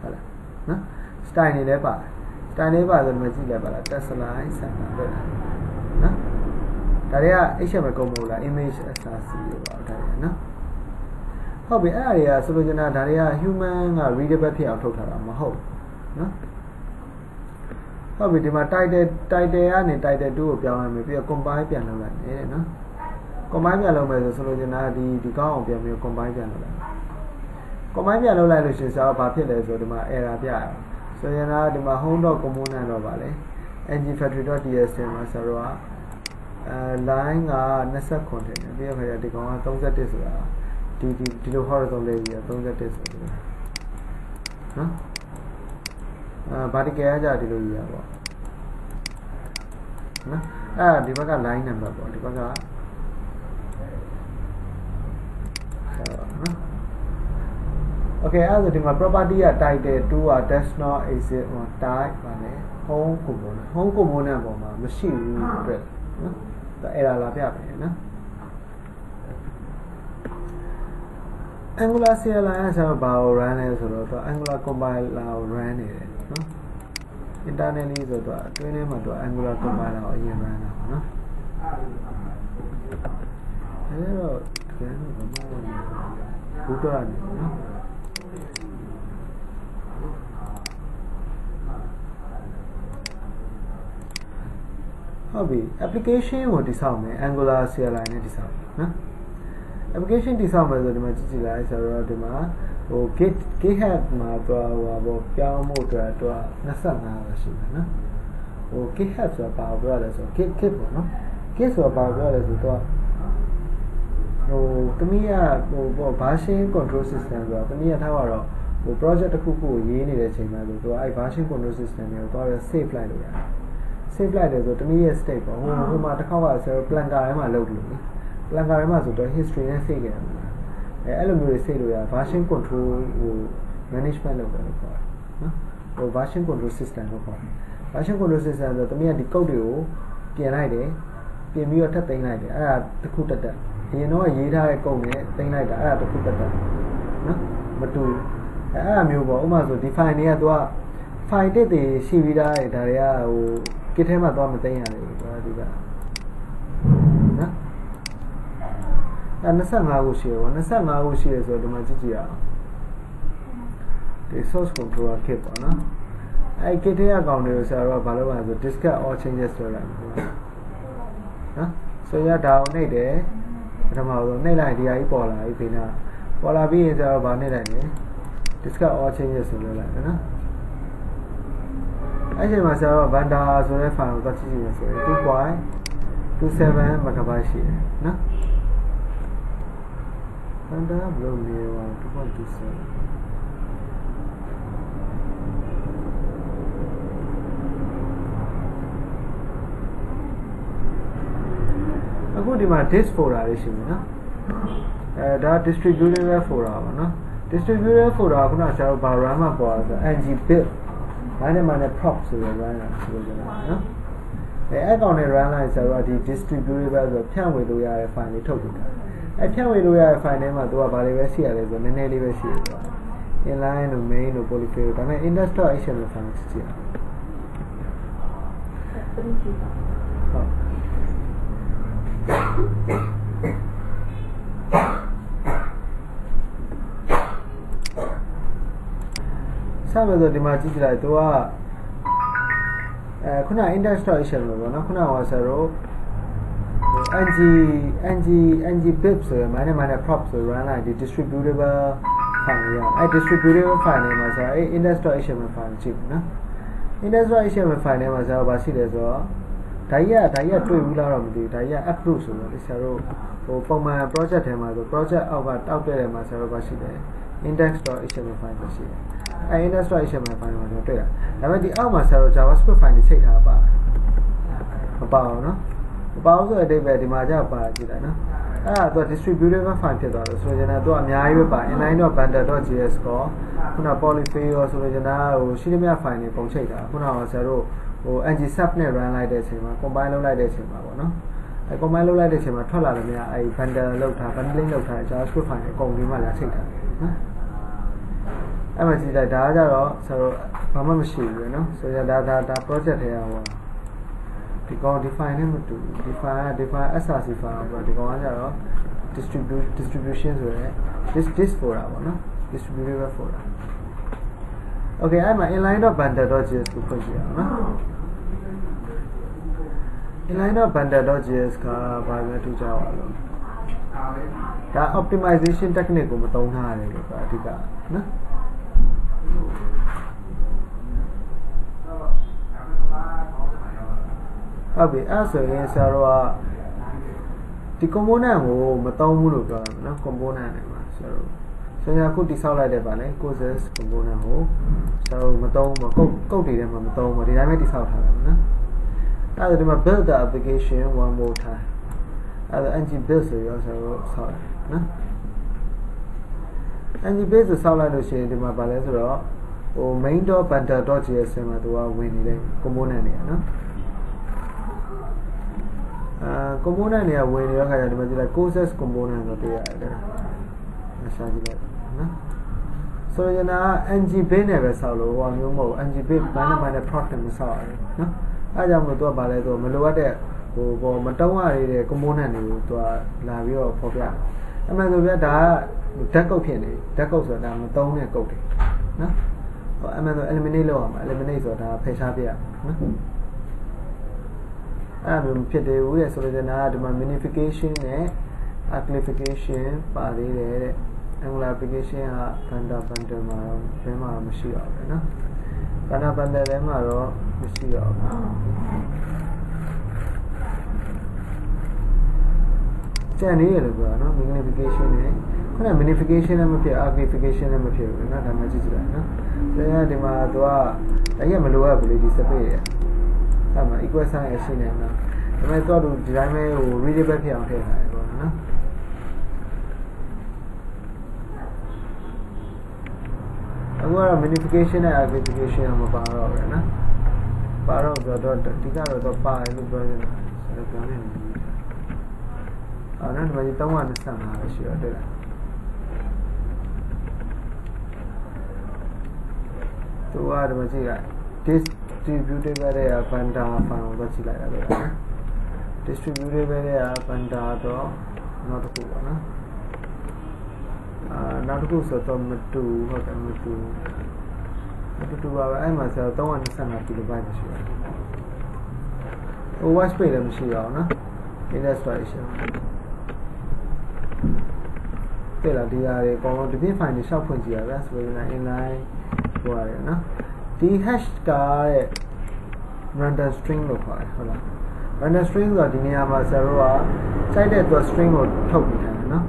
ဟုတ်လားနော် style နေလည်းပါတယ်တိုင်လေးပါဆိုဒီမှာကြည့်လိုက်ပါလား Tesla ဆိုင်တာတွေ့လားနော်ဒါတွေက HTML ကုန်မဟုတ်လား image src တွေပါဒါတွေနော် ဟုတ်ပြီအဲ့ဒါတွေကဆိုလိုချင်တာဒါတွေက human က readable ဖြစ်အောင်ထုတ်ထားတာမဟုတ်နော်ဟုတ်ပြီဒီမှာ title title ကနေ title 2ကိုပြောင်းရမယ်ပြီးတော့ compile ပြန်လုပ်လိုက်မယ်နော် combine ပြန်လုပ်မယ်ဆိုဆိုလိုချင်တာဒီဒီကောင်းအောင်ပြန်ပြီး combine ပြန်လုပ်လိုက် combine ပြန်လုပ်လိုက်လို့ရှင်စားဘာဖြစ်လဲဆိုဒီမှာ error ပြရအောင်ဆိုရင်တော့ဒီမှာ home.component တော့ပါလေ ngfactory.ts ထဲမှာဆိုတော့အဲ line က29ထည့်တယ်ပြီးတော့ခါကျဒီကောင်က31ဆိုတာ ဒီဒီဒီလို horizontal လေးပြီးတော့31ဆိုတယ်နော်အာ vertical ကကြဒီလိုကြီးရပါနော်အဲ့ဒီဘက်က line number ပေါ့ဒီဘက်ကနော် Okay အဲ့ဒါဒီမှာ property က title 2က does not exist on type ပါလေ home component home component ပေါ်မှာမရှိဘူးအတွက်နော်ဒါ error လာပြမယ်နော် Angular CLI ကဆိုတော့ဘာကို run လဲဆိုတော့သူ Angular compiler ကို run နေတယ်နော် internally ဆိုတော့အတွင်းထဲမှာသူ Angular compiler ကိုအရင် run တာပေါ့နော်အဲတော့ကျန်တော့ဘာမှမဘူးတော့နေနော်ဟုတ်ပြီ application ကိုတည်ဆောက်မယ် Angular CLI နဲ့တည်ဆောက်မယ်နော် application တည်ဆောက်မယ်ဆိုဒီမှာကြည့်ကြည့်လိုက်ဆိုတော့ဒီမှာဟို git github မှာတော့ဟိုဘောပြောင်းဖို့အတွက်တော့25ပဲရှိတယ်နော်ဟို github ဆိုတာဘာပြောရလဲဆိုတော့ git git ပေါ့နော် git ဆိုတာဘာပြောရလဲဆိုတော့ဟိုတမီးကဟိုဘော version control system ဆိုတာတမီးကထားတော့ဟို project တစ်ခုခုကိုရေးနေတဲ့အချိန်မှာဆိုတော့အဲ့ version control system ကိုတော့ save လိုက်လို့ရတယ် save လိုက်တယ်ဆိုတမီးရဲ့ state ပေါ့ဟိုဟိုမှာတစ်ခေါက်ကဆိုတော့ planner ထဲမှာလုပ်လို့လေ planner ထဲမှာဆိုတော့ history နဲ့ save ခဲ့တယ်မှာအဲအဲ့လိုမျိုးတွေ save လို့ရ version control ဟို management လုပ်တယ်လို့ခေါ်တယ်နော်ဟို version control system လို့ခေါ်တယ် version control system ဆိုတော့တမီးကဒီ code တွေကိုပြင်လိုက်တယ်ပြင်ပြီးတော့ထပ်သိမ်းလိုက်တယ်အဲ့ဒါတစ်ခုတက်တက်အရင်တော့ရေးထားတဲ့ code နဲ့သိမ်းလိုက်တာအဲ့ဒါတစ်ခုတက်တက်နော်မတူအဲ့အဲ့မျိုးပေါ့ဥပမာဆိုဒီ file တွေကသူက file တစ်တွေရှိပြီးသားတွေဒါတွေကဟို kit ထဲမှာသွားမသိမ်းရတယ်ကွာဒီကနော် အဲ25ခုရှိရပါ25ခုရှိရဆိုတော့ဒီမှာကြည့်ကြည့်ရအောင်ဒီ source controller kit ပေါ့နော်အဲ kit ရဲ့အကောင့်တွေကိုဆရာတို့ကဘာလုပ်ရလဲဆို discard all changes ဆိုလိုက်နော်ဆိုရဒါကိုနှိပ်တယ်ပထမဆုံးနှိပ်လိုက်ဒီဟာကြီးပေါ်လာပြီဖေးနာပေါ်လာပြီးရင်ဆရာတို့ဗာနှိပ်လိုက်တယ် discard all changes ဆိုလို့လိုက်နော်အဲ့ဒီမှာဆရာတို့ Vanda ဆိုတဲ့ file ကိုသွားကြည့်ကြည့်ရဆိုရင်2.27 MB ရှိတယ်နော် Vanda ဘယ်လိုလဲ2.27အခုဒီမှာ disk folder လေးရှိမယ်နော်အဲဒါ distributable folder ပါနော် distributable folder ကခုနဆရာတို့ဘာ RAM မှာပေါ်လဲဆို ngBit မိုင်းနဲ့မိုင်းနဲ့ prop ဆိုရ run လာဆိုလို့ရတယ်နော်အဲအဲ့ကောင်နဲ့ run လိုက်ဆိုတော့ဒီ distributable ဆိုဖြန့်ဝေလို့ရတဲ့ file လေးထုတ်ပြတာ အဲဖြန့်ဝေလို့ရတဲ့ file ထဲမှာသူကဘာတွေပဲရှိရလဲဆိုတော့နည်းနည်းလေးပဲရှိရတော့ inline တို့ main တို့ polyfill တို့ဒါပေမဲ့ index.html file ကြည့်ရအောင်ဟုတ်စမယ်ဆိုဒီမှာကြည့်ကြလိုက်သူကအဲခုန index.html ပေါ့နော်ခုနကဆိုတော့ ng ng ng bib ဆိုရယ် minus minus prop ဆို run လိုက်ဒီ distributable file ရအဲ distributable file နဲ့မှာဆိုတော့အဲ index.html file ကြည့်ဘူးနော် index.html file နဲ့မှာဆိုတော့ဘာရှိလဲဆိုတော့ဒါကြီးကဒါကြီးကတွေ့ဘူးလားတော့မသိဘူးဒါကြီးက upload ဆိုတော့ဆရာတို့ဟိုပုံမှန် project ထဲမှာဆို project အောက်ကတောက်တဲ့နေရာမှာဆရာတို့ဘာရှိလဲ index.html file ပဲရှိတယ်အဲ index.html file မှာကျွန်တော်တွေ့တာဒါပေမဲ့ဒီအောက်မှာဆရာတို့ javascript file တွေချိန်ထားပါမပါဘူးနော် မပါဘူးဆိုတဲ့အဓိပ္ပာယ်ဒီမှာじゃပါကြည့်လိုက်နော်အဲ့ဒါသူ distributable file ဖြစ်သွားတယ်ဆိုရင်လည်းသူအများကြီးပဲပါ inline.bundle.js ကိုခုန polyfill ရောဆိုရင်လည်းဟိုရှိသမျှ file တွေပုံချိန်တာခုနကဆရာတို့ဟို ng sub နဲ့ run လိုက်တဲ့အချိန်မှာ combine လုပ်လိုက်တဲ့အချိန်မှာပေါ့နော်အဲ combine လုပ်လိုက်တဲ့အချိန်မှာထွက်လာတယ်များအဲ bundle လောက်ထား bundling လောက်ထား javascript file တွေအကုန်ဒီမှာလာချိန်ထားနော်အဲ့မှာကြည့်လိုက်ဒါကကြတော့ဆရာတို့ဘာမှမရှိဘူးလေနော်ဆိုရဒါဒါဒါ project ထဲဟော ဒီကောင် define နဲ့မတူဘူး define က define src file ပေါ့ဒီကောင်ကကြတော့ distribute distribution ဆိုရဲ this this folder ပေါ့နော် distributed folder okay အဲ့မှာ inline.bundle.js ကိုဖွင့်ကြည့်အောင်နော် inline.bundle.js ကဘာလဲထူးခြားပါလို့ဒါ optimization technique ကိုမသုံးထားရတယ်လို့အဓိကနော် ဟုတ်ပြီအဲ့ဆိုရင်ဆရာတို့ကဒီ component ကိုမသုံးဘူးလို့ပြောတာနော် component တွေမှာဆရာတို့ဆရာခုတိဆောက်လိုက်တဲ့ပါလေ courses component ကိုဆရာတို့မသုံးဘူးကုတ်ကုတ်တွေထဲမှာမသုံးဘူးဒီတိုင်းပဲတိဆောက်ထားတယ်နော်အဲ့ဒါဒီမှာ build the application one more time အဲ့ဒါ ng build ဆိုရောဆရာတို့ဆောက်တယ်နော် ng build ဆိုဆောက်လိုက်လို့ရှိရင်ဒီမှာပါလဲဆိုတော့ဟို main.bundle.js မှာသူကဝင်နေတဲ့ component တွေနော် အာ component တွေကဝင်နေတဲ့ခါကျဒီမှာကြည့်လိုက် courses component ဆိုတွေ့ရတယ်။မရှာကြည့်လိုက်နော်။ဆိုရင်နာ ng base နဲ့ပဲဆောက်လို့ဟိုမျိုးမဟုတ် ng base ဘန်းနဲ့ဘန်းနဲ့ product မဆောက်ရဘူးနော်။အဲကြောင့်မို့သူကဗာလဲဆိုမလိုအပ်တဲ့ဟိုပေါ်မတုံးရတဲ့ component တွေကိုသူကလာပြီးတော့ဖော်ပြ။အမှန်ဆိုပြဒါကဓာတ်ကုတ်ဖြစ်နေဓာတ်ကုတ်ဆိုတာမတုံးတဲ့ကုတ်တွေနော်။ဟိုအမှန်ဆို eliminate လုပ်ရမှာ eliminate ဆိုတာဖယ်ရှားပြရနော်။ အဲ့လိုဖြစ်တယ်ဦးရဲ့ဆိုလိုချင်တာကဒီမှာ minification နဲ့ amplification ပါသေးတယ်တဲ့ angular application က bundle bundle မှာတော့ဘယ်မှာမရှိတော့ဘူးเนาะ bundle bundle ထဲမှာတော့မရှိတော့ဘူးကျန်နေရလို့ပြောတာเนาะ magnification နဲ့ခုန minification လည်းမဖြစ် amplification လည်းမဖြစ်ဘူးเนาะဒါမှကြည့်ကြည့်လိုက်เนาะဒါရဒီမှာသူကတကယ်မလိုအပ်ဘူးလေဒီ space ရဲ့ အဲ့မှာ equal sign ရရှိနေမှာဒါပေမဲ့တော့ဒီတိုင်းပဲဟို readable ဖြစ်အောင်ထည့်ထားတယ်ပေါ့နော်အခုကတော့ minification နဲ့ amplification မပါတော့ဘူးနော်ပါတော့တော့ဒီကတော့တော့ပါတယ်လို့ပြောနေတာဆက်ပြောနေတယ်အဲ့ဒါဒီမှာ325ပဲရှိတော့တွေ့လားသူကဒီမှာကြည့်လိုက် distributed ပဲတဲ့ banda file ကိုတော့ကြည့်လိုက်ရတော့နော် distributed ပဲတဲ့ banda တော့နောက်တစ်ခုပါနော်အာနောက်တစ်ခုဆိုတော့မတူဟုတ်တယ်မတူမတူပါပဲအဲ့မှာဆိုတော့325 kilobyte ရှိတယ်ဟို watch space လည်းမရှိအောင်နော် illustration တဲ့လာဒီဟာတွေအကုန်လုံးဒီပြင် file တွေရှောက်ဖွင့်ကြည့်ရဗျာဆိုရင် inline ဟိုရတယ်နော် ဒီ hash ကတဲ့ random string လို့ခေါ်တယ်ဟုတ်လား random string ဆိုတာဒီနေရာမှာဆရာတို့ကစိုက်တဲ့အတွက် string ကိုထုတ်ပြီးထားတယ်နော်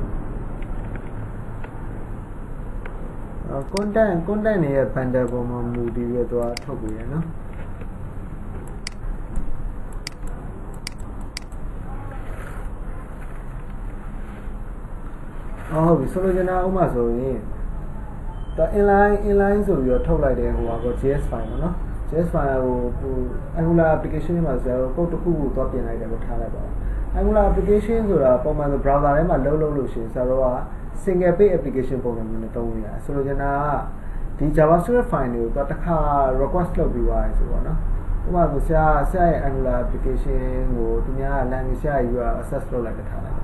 အဲ content content ရဲ့ bundle ပေါ်မှာမူတည်ပြီးတော့ထုတ်ပြီးရနော်အော်ဟုတ်ပြီဆိုလိုချင်တာဥမာဆိုရင် ဒါ inline inline ဆိုပြီးတော့ထုတ်လိုက်တဲ့ဟိုဟာကို JS file ပေါ့နော် JS file ကိုဟို Angular application တွေမှာဆိုတော့ code တစ်ခုကိုသွားပြင်လိုက်တယ်ကိုထားလိုက်ပါ Angular application ဆိုတာပုံမှန်ဆို browser ထဲမှာလုံးလုံးလို့ရှိရင်ဆရာတို့က single page application ပုံစံမျိုးနဲ့သုံးနေတာဆိုလိုချင်တာကဒီ JavaScript file တွေကိုတော့တစ်ခါ request လုပ်ပြီးသွားပြီဆိုတော့နော်ဥပမာဆိုဆရာဆရာရဲ့ Angular application ကိုသူများက language ဆရာ URL access လုပ်လိုက်တထားလိုက်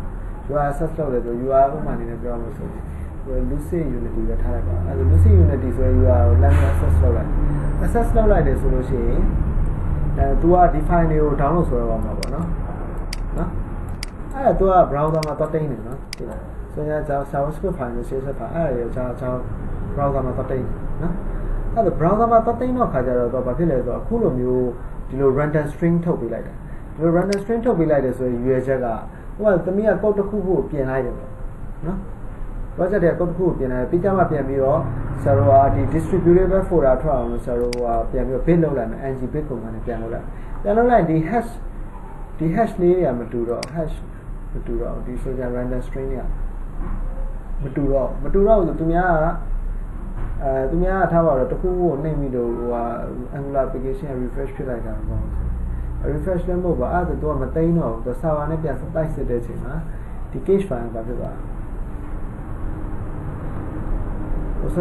URL access လုပ်တယ်ဆို URL ဥပမာအနေနဲ့ပြောရမှာဆိုရင် Lucid Unity ပဲထားလိုက်ပါအဲဒါ Lucid Unity ဆိုရင် URL ကို language access လုပ်လိုက် access လုပ်လိုက်တယ်ဆိုလို့ရှိရင်အဲ तू ကဒီ file တွေကို download ဆိုရပါမှာပေါ့နော်နော်အဲ့ဒါ तू က browser မှာသွားတင်နေနော်ဒီလားဆိုရင် JavaScript file ကို CSS file အဲ့ဒါတွေ Java browser မှာသွားတင်နော်အဲ့ဒါ browser မှာသွားတင်တော့ခါကြတော့တော့ဘာဖြစ်လဲဆိုတော့အခုလိုမျိုးဒီလို random string ထုတ်ပေးလိုက်တယ်ဒီလို random string ထုတ်ပေးလိုက်တယ်ဆိုရင်ရွေချက်ကဟိုကသမီးက code တစ်ခုခုကိုပြင်လိုက်တယ်ပေါ့နော် project တဲ့ code တစ်ခုကိုပြင်လိုက်ပြီးကြမှာပြန်ပြီးတော့ server ဒီ distributable folder ထွက်အောင်လို့ server ကပြန်ပြီးတော့ bit လုပ်လိုက်မယ် ng bit command နဲ့ပြန်လုပ်လိုက်ပြန်လုပ်လိုက်ဒီ hash ဒီ hash လေးတွေကမတူတော့ hash မတူတော့ဒီ social random string တွေကမတူတော့မတူတော့ဆိုသူများကအဲသူများကထားပါတော့တခုခုကိုနှိမ့်ပြီးတော့ဟိုဟာ angular application refresh ဖြစ်လိုက်တာပေါ့ refresh လည်းမဟုတ်ပါအဲ့ဒါတော့မသိမ်းတော့ဘူး server နဲ့ပြန်တိုက်စစ်တဲ့အချိန်မှာဒီ cache file ကဘာဖြစ်သွားလဲဆို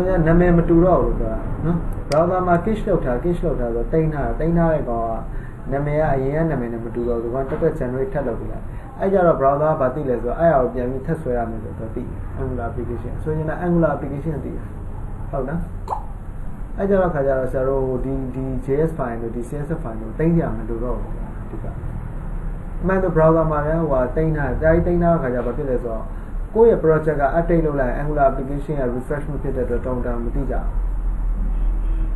ရင်နာမည်မတူတော့ဘူးပြောတာနော် browser မှာ cache လောက်ထား cache လောက်ထားဆိုတိန်းထားတိန်းထားတဲ့ကောင်ကနာမည်ကအရင်ကနာမည်နဲ့မတူတော့ဘူးကောင်တက်တက် generate ထပ်လုပ်ပြီးလိုက်အဲ့ကြတော့ browser ကဘာသိလဲဆိုတော့အဲ့အရာကိုပြန်ပြီးထပ်ဆွဲရမယ်ဆိုတော့သိ Angular application ဆိုရင်လည်း Angular application သိတယ်ဟုတ်နော်အဲ့ကြတော့ခါကြတော့ဆရာတို့ဒီဒီ JS file တို့ဒီ CSS file တို့တိန်းကြမလို့တော့ဘူးဒီကအမှန်တော့ browser မှာလည်းဟိုတိန်းထားကြားတိန်းထားခါကြဘာဖြစ်လဲဆိုတော့ ကိုယ့်ရဲ့ project က update လုပ်လိုက် Angular application က refresh မဖြစ်တဲ့အတွက်တောင်းတမသိကြဘူးဒါ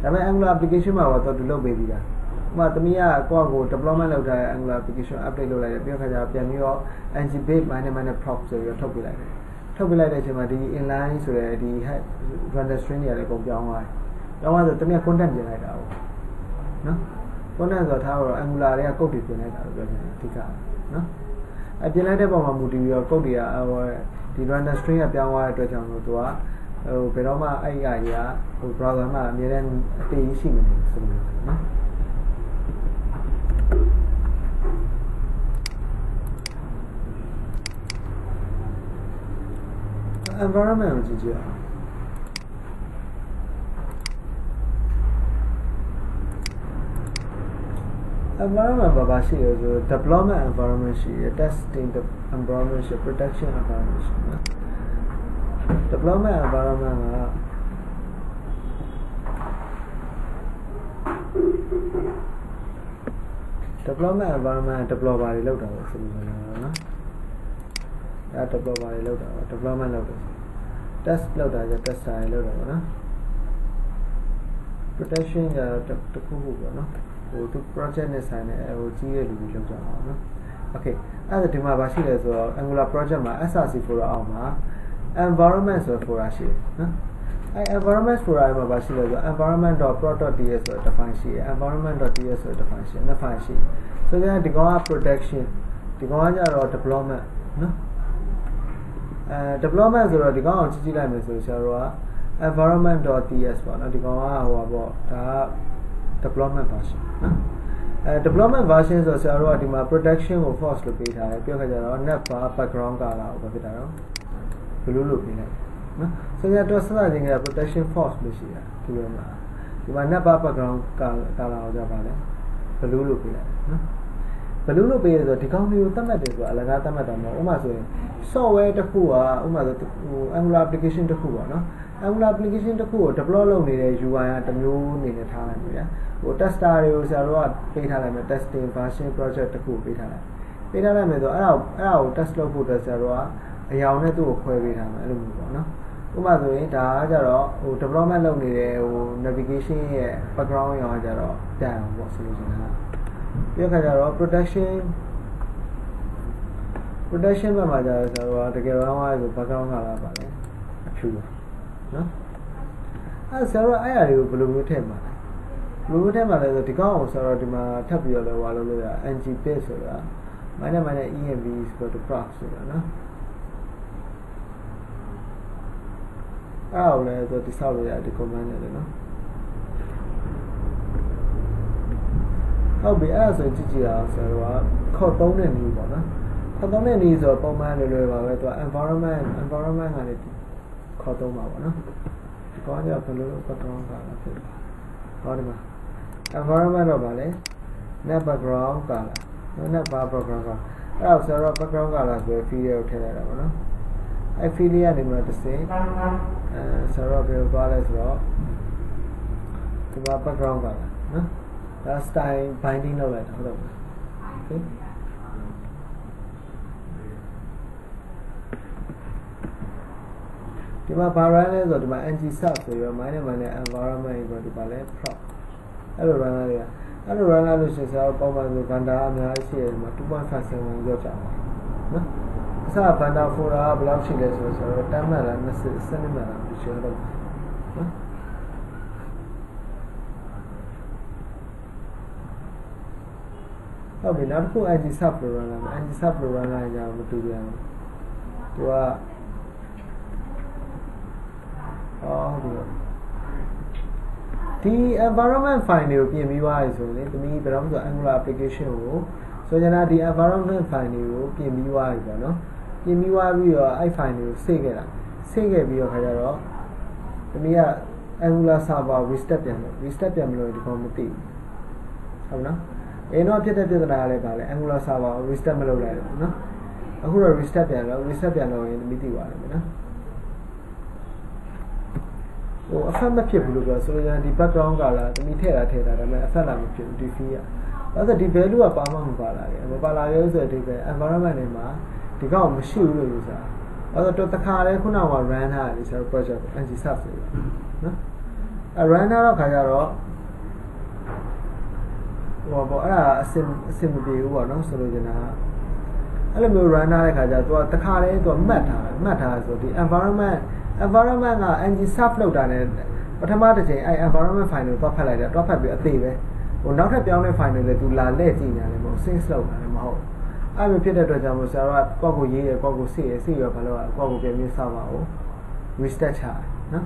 ပေမဲ့ Angular application မှာတော့သူလုပ်ပေးပြီးတာဥပမာတမီးကကိုယ့်ကို deployment လုပ်ထားတဲ့ Angular application update လုပ်လိုက်တယ်ပြီးတော့ခါကျပြန်ပြီးတော့ ngBase minus minus prop ဆိုပြီးတော့ထုတ်ပြလိုက်တယ်ထုတ်ပြလိုက်တဲ့အချိန်မှာဒီ inline ဆိုတဲ့ဒီ render string တွေလည်းအကုန်ပြောင်းသွားတယ်ပြောင်းသွားဆိုတမီးက content ပြင်လိုက်တာဟုတ်နော် content ဆိုတော့ထားတော့ Angular တွေက code တွေပြင်လိုက်တာလို့ပြောချင်တယ်အဓိကနော်အပြင်လိုက်တဲ့ပုံမှာမူတည်ပြီးတော့ code တွေကဟို ဒီ random string ကပြောင်းသွားတဲ့အတွက်ကြောင့်လို့သူကဟိုဘယ်တော့မှအဲ့ဒီအရာဟို browser မှာအများနဲ့အတေးရှိမနေဘူးဆိုလို့နော် environment ကိုကြည့်ကြည့်အောင် environment ဘာဘာရှိရဆို development environment ရှိရ testing environment ရှိ production environment ရှိနော် development environment က development environment developer တွေလောက်တာပဲဆိုလို့ဆိုတာနော်အဲ developer တွေလောက်တာပါ development လောက်တယ် test လောက်တာကျ tester တွေလောက်တာပါနော် protection ကတခုခုပေါ့နော် ဟိုသူ project နဲ့ဆိုင်တဲ့ဟိုကြီးတဲ့လူတွေလောက်ကြပါအောင်နော် okay အဲ့ဒါဒီမှာပါရှိတယ်ဆိုတော့ Angular project မှာ SRC folder အောက်မှာ environment ဆိုတဲ့ folder ရှိတယ်နော်အဲ environment folder မှာပါရှိလဲဆို environment.prod.ts ဆိုတဲ့ define ရှိတယ် environment.ts ဆိုတဲ့ define ရှိတယ်နှစ် file ရှိတယ်ဆိုတော့ဒီကောင်က production ဒီကောင်ကကြတော့ development နော်အဲ development ဆိုတော့ဒီကောင်အောင်ကြည့်ကြည့်လိုက်မယ်ဆိုဆရာတို့က environment.ts ပေါ့နော်ဒီကောင်ကဟိုပါပေါ့ဒါက development version နော်အဲ development version ဆိုဆရာတို့ကဒီမှာ production ကို force လုပ်ပေးထားတယ်ပြောခဲ့ကြတော့ net bar background color ကိုဖြစ်တာတော့ဘယ်လိုလုပ်ပေးလိုက်နော်ဆိုရင်တော့စစချင်းက protection force လို့ရှိတာဒီလိုမှာဒီမှာ net bar background color ကိုကြပါလဲဘယ်လိုလုပ်ပေးလိုက်နော်ဘယ်လိုလုပ်ပေးရဆိုတော့ဒီကောင်မျိုးသတ်မှတ်တယ်ဆိုတာအလကားသတ်မှတ်တာမဟုတ်ဥပမာဆိုရင် software တစ်ခုကဥပမာဆိုဟို Angular application တစ်ခုပေါ့နော် Angular application တစ်ခုကို deploy လုပ်နေတဲ့ UI ကတစ်မျိုးအနေနဲ့ထားလိုက်ပြီဗျာဟို tester တွေကိုဆရာတို့ကပေးထားလိုက်မယ် testing version project တစ်ခုပေးထားလိုက်ပေးထားလိုက်မယ်ဆိုအဲ့ဒါကိုအဲ့ဒါကို test လုပ်ဖို့အတွက်ဆရာတို့ကအယောင်နဲ့သူ့ကိုခွဲပေးထားမယ်အဲ့လိုမျိုးပေါ့နော်ဥပမာဆိုရင်ဒါကကြတော့ဟို development လုပ်နေတဲ့ဟို navigation ရဲ့ background ရောကြတော့ပြန်အောင်ပေါ့ဆိုလို့ရှိရင်ပြီးခါကျတော့ production production ဘက်မှာကျတော့ဆိုတော့တကယ်တော့ဟို background ကလာပါလေအဖြူပါ နော်အဲဆရာတို့အဲ့အရာတွေကိုဘယ်လိုမျိုးထည့်မှာလဲဘယ်လိုမျိုးထည့်မှာလဲဆိုဒီကောင်းအောင်ဆိုတော့ဒီမှာထပ်ပြီးတော့လည်းဟိုလုပ်လို့ရ ng page ဆိုတာ minus minus env ဆိုတော့ proc ဆိုတာနော်အဲ့ဒါကိုလည်းသူတိဆောက်လို့ရဒီ command နဲ့လေနော်ဟုတ်ပြီအဲ့ဒါဆိုရင်ကြည့်ကြည့်အောင်ဆရာတို့ကခေါက်သုံးတဲ့နည်းပေါ့နော်ခေါက်သုံးတဲ့နည်းဆိုတော့ပုံမှန်လွယ်လွယ်ပါပဲသူက environment environment ကလည်း ခေါက်သုံးပါပေါ့နော်ဒီကောင်းကြဘယ်လိုပတ်တော်ကလာဖြစ်ဟောဒီမှာ environment တော့ဗာလဲ net background color နော် net background color အဲ့ဒါဆိုတော့ background color ဆို field ကိုထည့်လိုက်တာပေါ့နော်အဲ့ field ကနေမှတစ်စင်အဲဆိုတော့ဘယ်လိုပါလဲဆိုတော့ဒီမှာ background color နော်ဒါ style binding လုပ်လိုက်တာဟုတ်တော့ okay ဒီမှာဘာ run လဲဆိုတော့ဒီမှာ ng sub ဆိုပြီးတော့ minus minus environment ဆိုဒီပါလဲ prop အဲ့လို run လိုက်ရအဲ့လို run လိုက်လို့ရှိရင်ဆိုတော့ပုံမှန်ဆို banda အများကြီးရှိတယ်ဒီမှာ2.57ရောက်ကြပါနော်အစ banda folder ကဘယ်လောက်ရှိလဲဆိုတော့10မှတ်လား20 12မှတ်လားဒီရှိတော့နော်ဟုတ်ပြီနောက်တစ်ခု ng sub လို့ run လိုက်မယ် ng sub လို့ run လိုက်ကြမတူပြန်ဘူးသူက အော်ဒီဒီ environment file တွေကိုပြင်ပြီးသွားပြီဆိုရင်တမီးဘယ်တော့မှဆို Angular application ကိုဆိုကြတာဒီ environment file တွေကိုပြင်ပြီးသွားပြီပေါ့နော်ပြင်ပြီးသွားပြီးတော့အဲ့ file တွေကိုစိတ်ခဲ့တာစိတ်ခဲ့ပြီးတော့ခါကြတော့တမီးက Angular server restart ပြန်လို့ restart ပြန်မလို့ဒီကောင်မသိဘူးဟုတ်နော်အရင်တော့ဖြစ်တဲ့ပြဿနာကလည်းပါလေ Angular server restart မလုပ်လိုက်ဘူးနော်အခုတော့ restart ပြန်လို့ restart ပြန်လို့ရင်တမီးသိပါလိမ့်မယ်နော် ဟိုအဖက်မဖြစ်ဘူးလို့ပြောဆိုလိုချင်ဒီ background ကလာတမီးထည့်တာထည့်တာဒါပေမဲ့အဖက်လာမဖြစ်ဘူးဒီ fee ကအဲ့ဒါဒီ value ကပါမှမပါလာတယ်မပါလာရဲဆိုတော့ဒီပဲ environment တွေမှာဒီကောင်မရှိဘူးလို့ယူဆအဲ့တော့တခါလဲခုနက run ထားတယ်ဆရာ project NG sub ဆိုနော်အဲ run ထားတော့ခါကြတော့ဟိုပေါ့အဲ့ဒါအစင်အစင်မပြေဘူးပေါ့နော်ဆိုလိုချင်တာအဲ့လိုမျိုး run ထားတဲ့ခါကျတော့သူကတခါလဲသူကမှတ်ထားတယ်မှတ်ထားဆိုဒီ environment environment က ng sub လောက်တာ ਨੇ ပထမတစ်ချိန်အဲ environment file ကိုတွားဖတ်လိုက်တယ်တွားဖတ်ပြီးအသေးပဲဟိုနောက်ထပ်ပြောင်းတဲ့ file တွေလည်းသူလာလဲ့ကြည့်နေတယ်မဟုတ် sync လောက်တာလည်းမဟုတ်အဲ့လိုဖြစ်တဲ့အတွက်ကြောင့်မို့ဆရာတို့ကကောက်ကိုရေးရကောက်ကိုစစ်ရစစ်ရဘာလို့ကကောက်ကိုပြန်ပြီးစပါအောင် restart ချတယ်နော်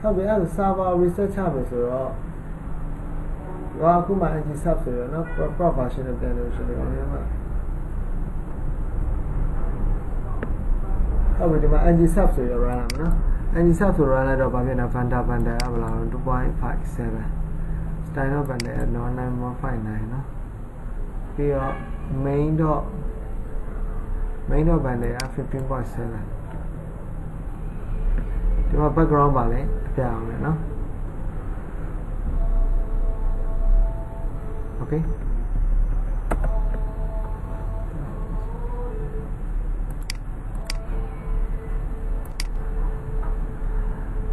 ဟုတ်ပြီအဲ့ဒါ server restart ချပြီဆိုတော့တော့အခုမှ ng sub ဆိုတော့နော် pro version နဲ့ပြန်လို့ဆိုတော့ဒီမှာ ဟုတ်ပြီဒီမှာ ng sub ဆိုရ run ရမှာနော် ng sub ဆို run လိုက်တော့ဗာဖြစ်နေတာ vanda vanda အမလား2.57 style တော့ vanda 99159နော်ပြီးတော့ main တော့ main တော့ vanda 15.7ဒီမှာ background ပါလေအပြအောင်လေနော် okay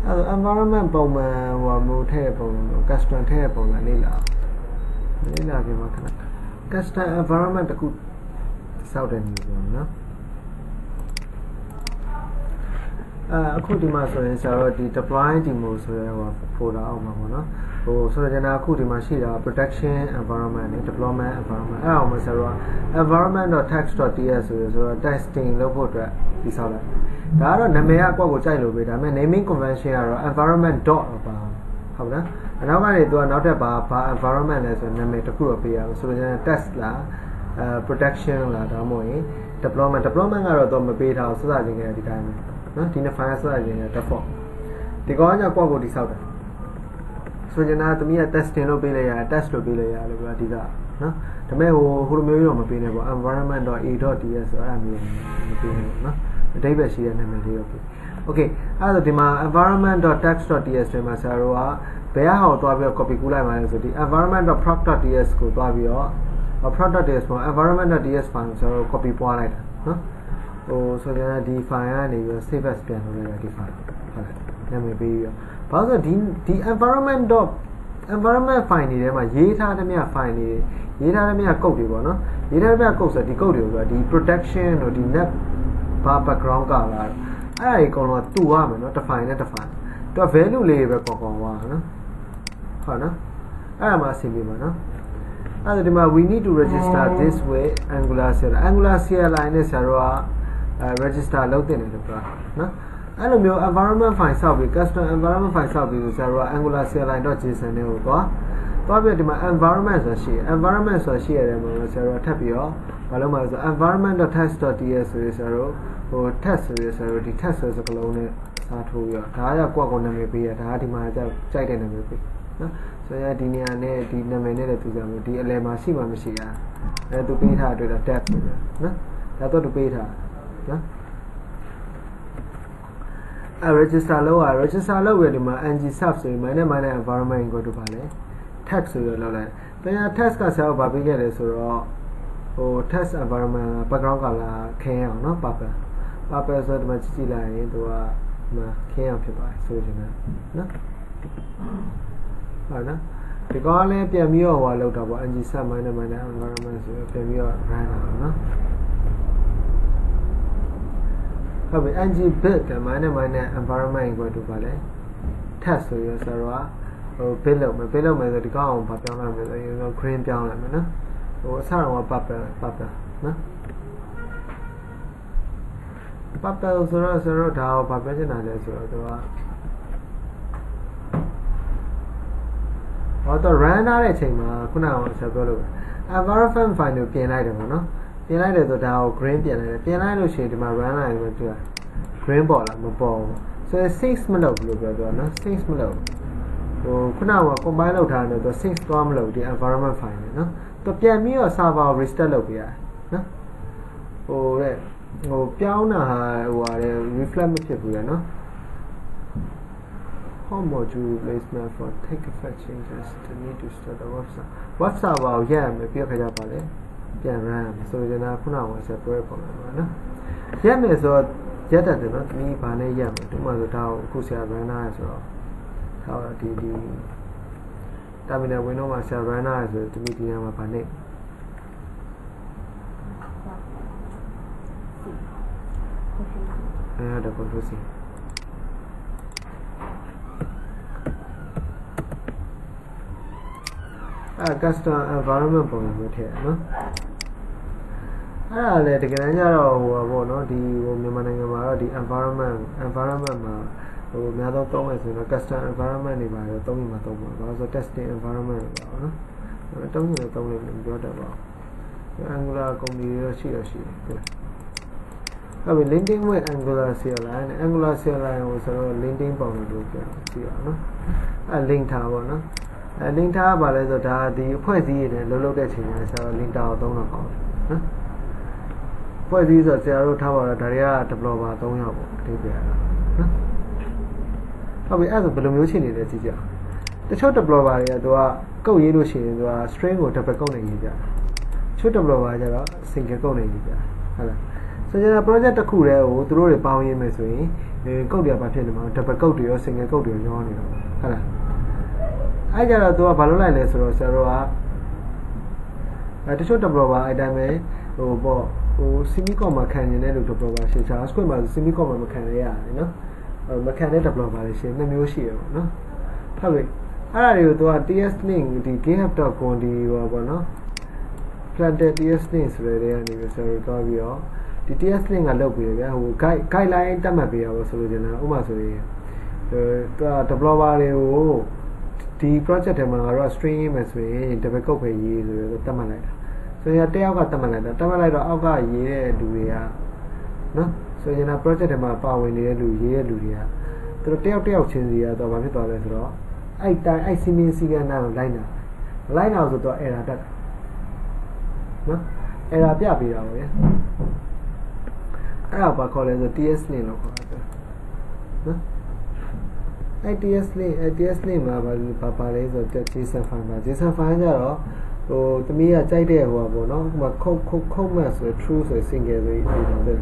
အဲ့တော့ environment ပုံမှန်ဟိုမျိုးထည့်တဲ့ပုံ custom ထည့်တဲ့ပုံစံလေးလာလေးလာပြင်မှာခဏ custom environment တခုစောက်တဲ့နေပေါ့နော် အဲအခုဒီမှာဆိုရင်ဆရာတို့ဒီ deploy demo ဆိုရဲဟို folder အောက်မှာပေါ့နော်ဟိုဆိုတော့ကျွန်တော်အခုဒီမှာရှိတာ production environment နဲ့ deployment environment အဲ့အောင်မှာဆရာတို့ environment.text.ts ဆိုရဆိုတော့ testing လုပ်ဖို့အတွက်ဒီဆောက်လိုက်ဒါကတော့နာမည်ကကွက်ကိုကြိုက်လို့ပဲဒါပေမဲ့ naming convention ကတော့ environment. ပါဟုတ်လားအနောက်ကနေသူကနောက်ထပ်ဘာဘာ environment လဲဆိုနာမည်တစ်ခုတော့ပေးရအောင်ဆိုတော့ကျွန်တော် test လားအဲ production လားဒါမှမဟုတ်ရင် deployment deployment ကတော့တော့မပေးထားဘူးစစချင်းကဒီတိုင်းပဲ နော်ဒီနှစ် file စစချင်းက default ဒီကောကကွက်ကိုတိဆောက်တယ်ဆိုကြနာသမီးက testing လုပ်ပေးလိုက်ရ test လုပ်ပေးလိုက်ရလို့ပြောအဓိကနော်ဒါပေမဲ့ဟိုဟိုလိုမျိုးတော့မပေးနဲ့ပေါ့ environment.a.ts ဆိုအဲ့ဒါမျိုးမပေးနဲ့ပေါ့နော်အဓိပ္ပာယ်ရှိတဲ့နာမည်လေးတော့ပေး Okay အဲ့ဒါဒီမှာ environment.text.ts တွေမှာဆရာတို့ကဘယ်ဟာကိုတွားပြီးတော့ copy ကူးလိုက်မှာလဲဆိုဒီ environment.proc.ts ကိုတွားပြီးတော့ proc.ts မှာ environment.ts file ကိုဆရာတို့ copy ပွားလိုက်တာနော် ဟိုဆိုကြတဲ့ဒီ file ကနေပြီး save as ပြန်လုပ်လိုက်တာဒီ file ဟုတ်တယ်နာမည်ပေးပြီးတော့ဘာလို့ဒီဒီ environment. environment file တွေထဲမှာရေးထားတဲ့မြ file တွေရေးထားတဲ့မြ code တွေပေါ့နော်ရေးထားတဲ့မြ code ဆိုဒီ code တွေကိုဆိုတာဒီ protection တို့ဒီ net ဘာ background ကလာတော့အဲ့ဒါကြီးအကုန်လုံးတူရမယ်နော် define နဲ့ define သူက value လေးပဲပေါ်ပေါ်သွားနော်ဟုတ်နော်အဲ့ဒါမှအဆင်ပြေမှာနော်အဲ့ဒါဒီမှာ we need to register this way angular CLI angular CLI နဲ့ဆရာတို့ကအဲ register လုပ်တင်တယ်လို့ပြောနော်အဲ့လိုမျိုး environment file ဆောက်ပြီး custom environment file ဆောက်ပြီးဆရာတို့က angular CLI.json နဲ့ကိုသွားသွားပြီးဒီမှာ environment ဆိုတာရှိတယ် environment ဆိုတာရှိရတယ်မှာဆရာတို့ထပ်ပြီးတော့ဘာလို့မှလဲဆို environment.text.ts ဆိုရဆရာတို့ဟို test ဆိုရဆရာတို့ဒီ test ဆိုစကလုံးနဲ့စားထိုးပြီးတော့ဒါကကွက်ကွက်နာမည်ပေးရဒါကဒီမှာကြကြိုက်တဲ့နာမည်ပေးနော်ဆိုရဒီနေရာနဲ့ဒီနာမည်နဲ့လည်းသူကြမယ်ဒီအလယ်မှာရှိမှမရှိတာအဲသူပေးထားတွေ့တာ tab ဆိုရနော်ဒါတော့သူပေးထား နော်အဲ register လောက်อ่ะ register လောက်ရဒီမှာ ng sub ဆိုရင် minus minus environment ကိုတို့ပါလေ tag ဆိုရလောက်လိုက်တရား test ကဆရာကဗာပေးခဲ့တယ်ဆိုတော့ဟို test environment background color ခင်းအောင်เนาะ purple purple ဆိုတော့ဒီမှာကြည့်ကြည့်လိုက်ရင်သူကဒီမှာခင်းအောင်ဖြစ်သွားတယ်ဆိုချင်တယ်เนาะဟုတ်နော်ဒီကောလည်းပြန်ပြီးတော့ဟိုလောက်တာပေါ့ ng sub minus minus environment ဆိုပြန်ပြီးတော့ run တာပေါ့เนาะ ဟုတ်ပြီ ng bit minus minus environment ကိုတူပါလေ test ဆိုရဆိုတော့ဟို bit လောက်မယ် bit လောက်မယ်ဆိုဒီကောင်းအောင်ဗာပြောင်းလိုက်မယ်ဆိုရင် green ပြောင်းလိုက်မယ်နော်ဟိုအစတော့ purple purple နော် purple ဆိုတော့ဆိုတော့ဒါကိုဗာပြောချင်တာလဲဆိုတော့သူကဟောတော့ run ထားတဲ့အချိန်မှာခုနကဆက်ပြောလို့ environment file ကိုပြင်လိုက်တယ်ပေါ့နော် ပြင်လိုက်တယ်ဆိုဒါကို green ပြင်လိုက်တယ်ပြင်လိုက်လို့ရှိရင်ဒီမှာ run လိုက်လို့တွေ့ရ green ပေါ်လာမပေါ်ဘူးဆိုတော့ sync မလုပ်ဘူးလို့ပြောတော့နော် sync မလုပ်ဟိုခုနက combine လုပ်ထားတယ်သူ sync သွားမလုပ်ဒီ environment file နဲ့နော်သူပြန်ပြီးတော့ server ကို restart လုပ်ပေးရတယ်နော်ဟိုတဲ့ဟိုပြောင်းတာဟာဟိုဟာတဲ့ reflect မဖြစ်ဘူးလေနော် home module replacement for take effect changes to need to start the web server web server ကိုရက်ရမယ်ပြီးတော့ခကြပါလေ ပြန် run ရမယ်ဆိုရင်တော့ခုနကဆက်ပြောရပုံလားနော်ရက်မယ်ဆိုတော့ရက်တတ်တယ်နော်ဒီဘာနဲ့ရက်မယ်ဒီမှာဆိုဒါကိုအခုဆရာ run ရဆိုတော့ဒါတော့ဒီဒီ terminal window မှာဆရာ run ရဆိုတော့ဒီဒီနေရာမှာဘာနဲ့အဲဒါ control C အဲ custom environment ပုံစံမျိုးထည့်ရနော် အဲ့ဒါလည်းတကယ်တမ်းကျတော့ဟိုပါပေါ့နော်ဒီဟိုမြန်မာနိုင်ငံမှာတော့ဒီ environment environment မှာဟိုအများဆုံးသုံးမယ်ဆိုရင်တော့ custom environment တွေပါတော့သုံးရင်မှသုံးပါဘာလို့ဆို testing environment တွေပါနော်အဲ့တုံးရင်လည်းသုံးလို့မပြောတတ်ပါဘူး Angular ကုမ္ပဏီတွေတော့ရှိရရှိတယ်ဟုတ်လားဟုတ်ပြီ linking with Angular CLI နဲ့ Angular CLI ကိုဆိုတော့ linking ပုံလို့ပြောကြည့်အောင်နော်အဲ link ထားပါနော်အဲ link ထားပါလဲဆိုတော့ဒါဒီအဖွဲ့အစည်းတွေနဲ့လုံးလုံးတဲ့ချိန်မှာဆိုတော့ link တာကိုသုံးတော့ကောင်းတယ်နော် ဖွဲ့စည်းဆိုဆရာတို့ထားပါတော့ဒါတွေက developer 3ယောက်ပေါ့အတိတ်ပြရတာနော်ဟုတ်ပြီအဲ့ဒါဘယ်လိုမျိုးချိန်နေလဲကြည့်ကြတချို့ developer တွေကသူကကုတ်ရေးလို့ရှိရင်သူက string ကို double ကုတ်နေရေးကြချို့ developer ကျတော့ single ကုတ်နေရေးကြဟုတ်လားဆိုကြတဲ့ project တစ်ခုတည်းကိုသူတို့တွေပေါင်းရင်းမယ်ဆိုရင်အဲကုတ်တွေကဘာဖြစ်နေမှာ double ကုတ်တွေရော single ကုတ်တွေရောညောနေတော့ဟုတ်လားအဲ့ကြတော့သူကဘာလုပ်လိုက်လဲဆိုတော့ဆရာတို့ကအဲတချို့ developer အဲ့တိုင်းပဲ ဟိုပေါ့ဟို semicon မှာခံနေတဲ့လူ developer ရှိချာ square မှာ semicon မှာမခံရရတယ်နော်ဟိုမခံတဲ့ developer တွေရှိနှစ်မျိုးရှိရပေါ့နော်ဟုတ်ပြီအဲ့ဒါတွေကိုသူက TS link ဒီ github.com ဒီဟိုပေါ့နော် planted TS link ဆိုတဲ့နေရာနေပြီးဆိုတော့တွားပြီးတော့ဒီ TS link ကလောက်ပြီးရဗျာဟို guide guideline တတ်မှတ်ပေးရပါဆိုလို့ကျွန်တော်ဥပမာဆိုရင်ဟိုသူက developer တွေကိုဒီ project ထဲမှာငါတို့က string ရေးမယ်ဆိုရင် double code ပဲရေးဆိုတော့တတ်မှတ်လိုက်တာ ဆိုရင်တယောက်ကတတ်မှတ်လိုက်တာတတ်မှတ်လိုက်တော့အောက်ကရေးတဲ့လူတွေကနော်ဆိုရင် project ထဲမှာပါဝင်နေတဲ့လူရေးတဲ့လူတွေကသူတို့တယောက်တယောက်ချင်းစီကတော့ဘာဖြစ်သွားလဲဆိုတော့အဲ့တိုင်းအဲ့စီမင်းစီကနာကိုလိုက်နာလိုက်နာဆိုတော့အဲ့ဒါတက်နော်အဲ့ဒါပြပေးတာပေါ့ဗျာအဲ့ဒါဘာခေါ်လဲဆို TS link လို့ခေါ်တာနော်အဲ့ TS link အဲ့ TS link မှာဘာဘာပါလဲဆိုတော့ JSON file ပါ JSON file ကျတော့ ဟိုတမီးကကြိုက်တဲ့ဟိုပါပေါ့နော်ဟိုမှာခုတ်ခုတ်ခုတ်မှတ်ဆို true ဆို single ဆိုပြီးပြောတယ်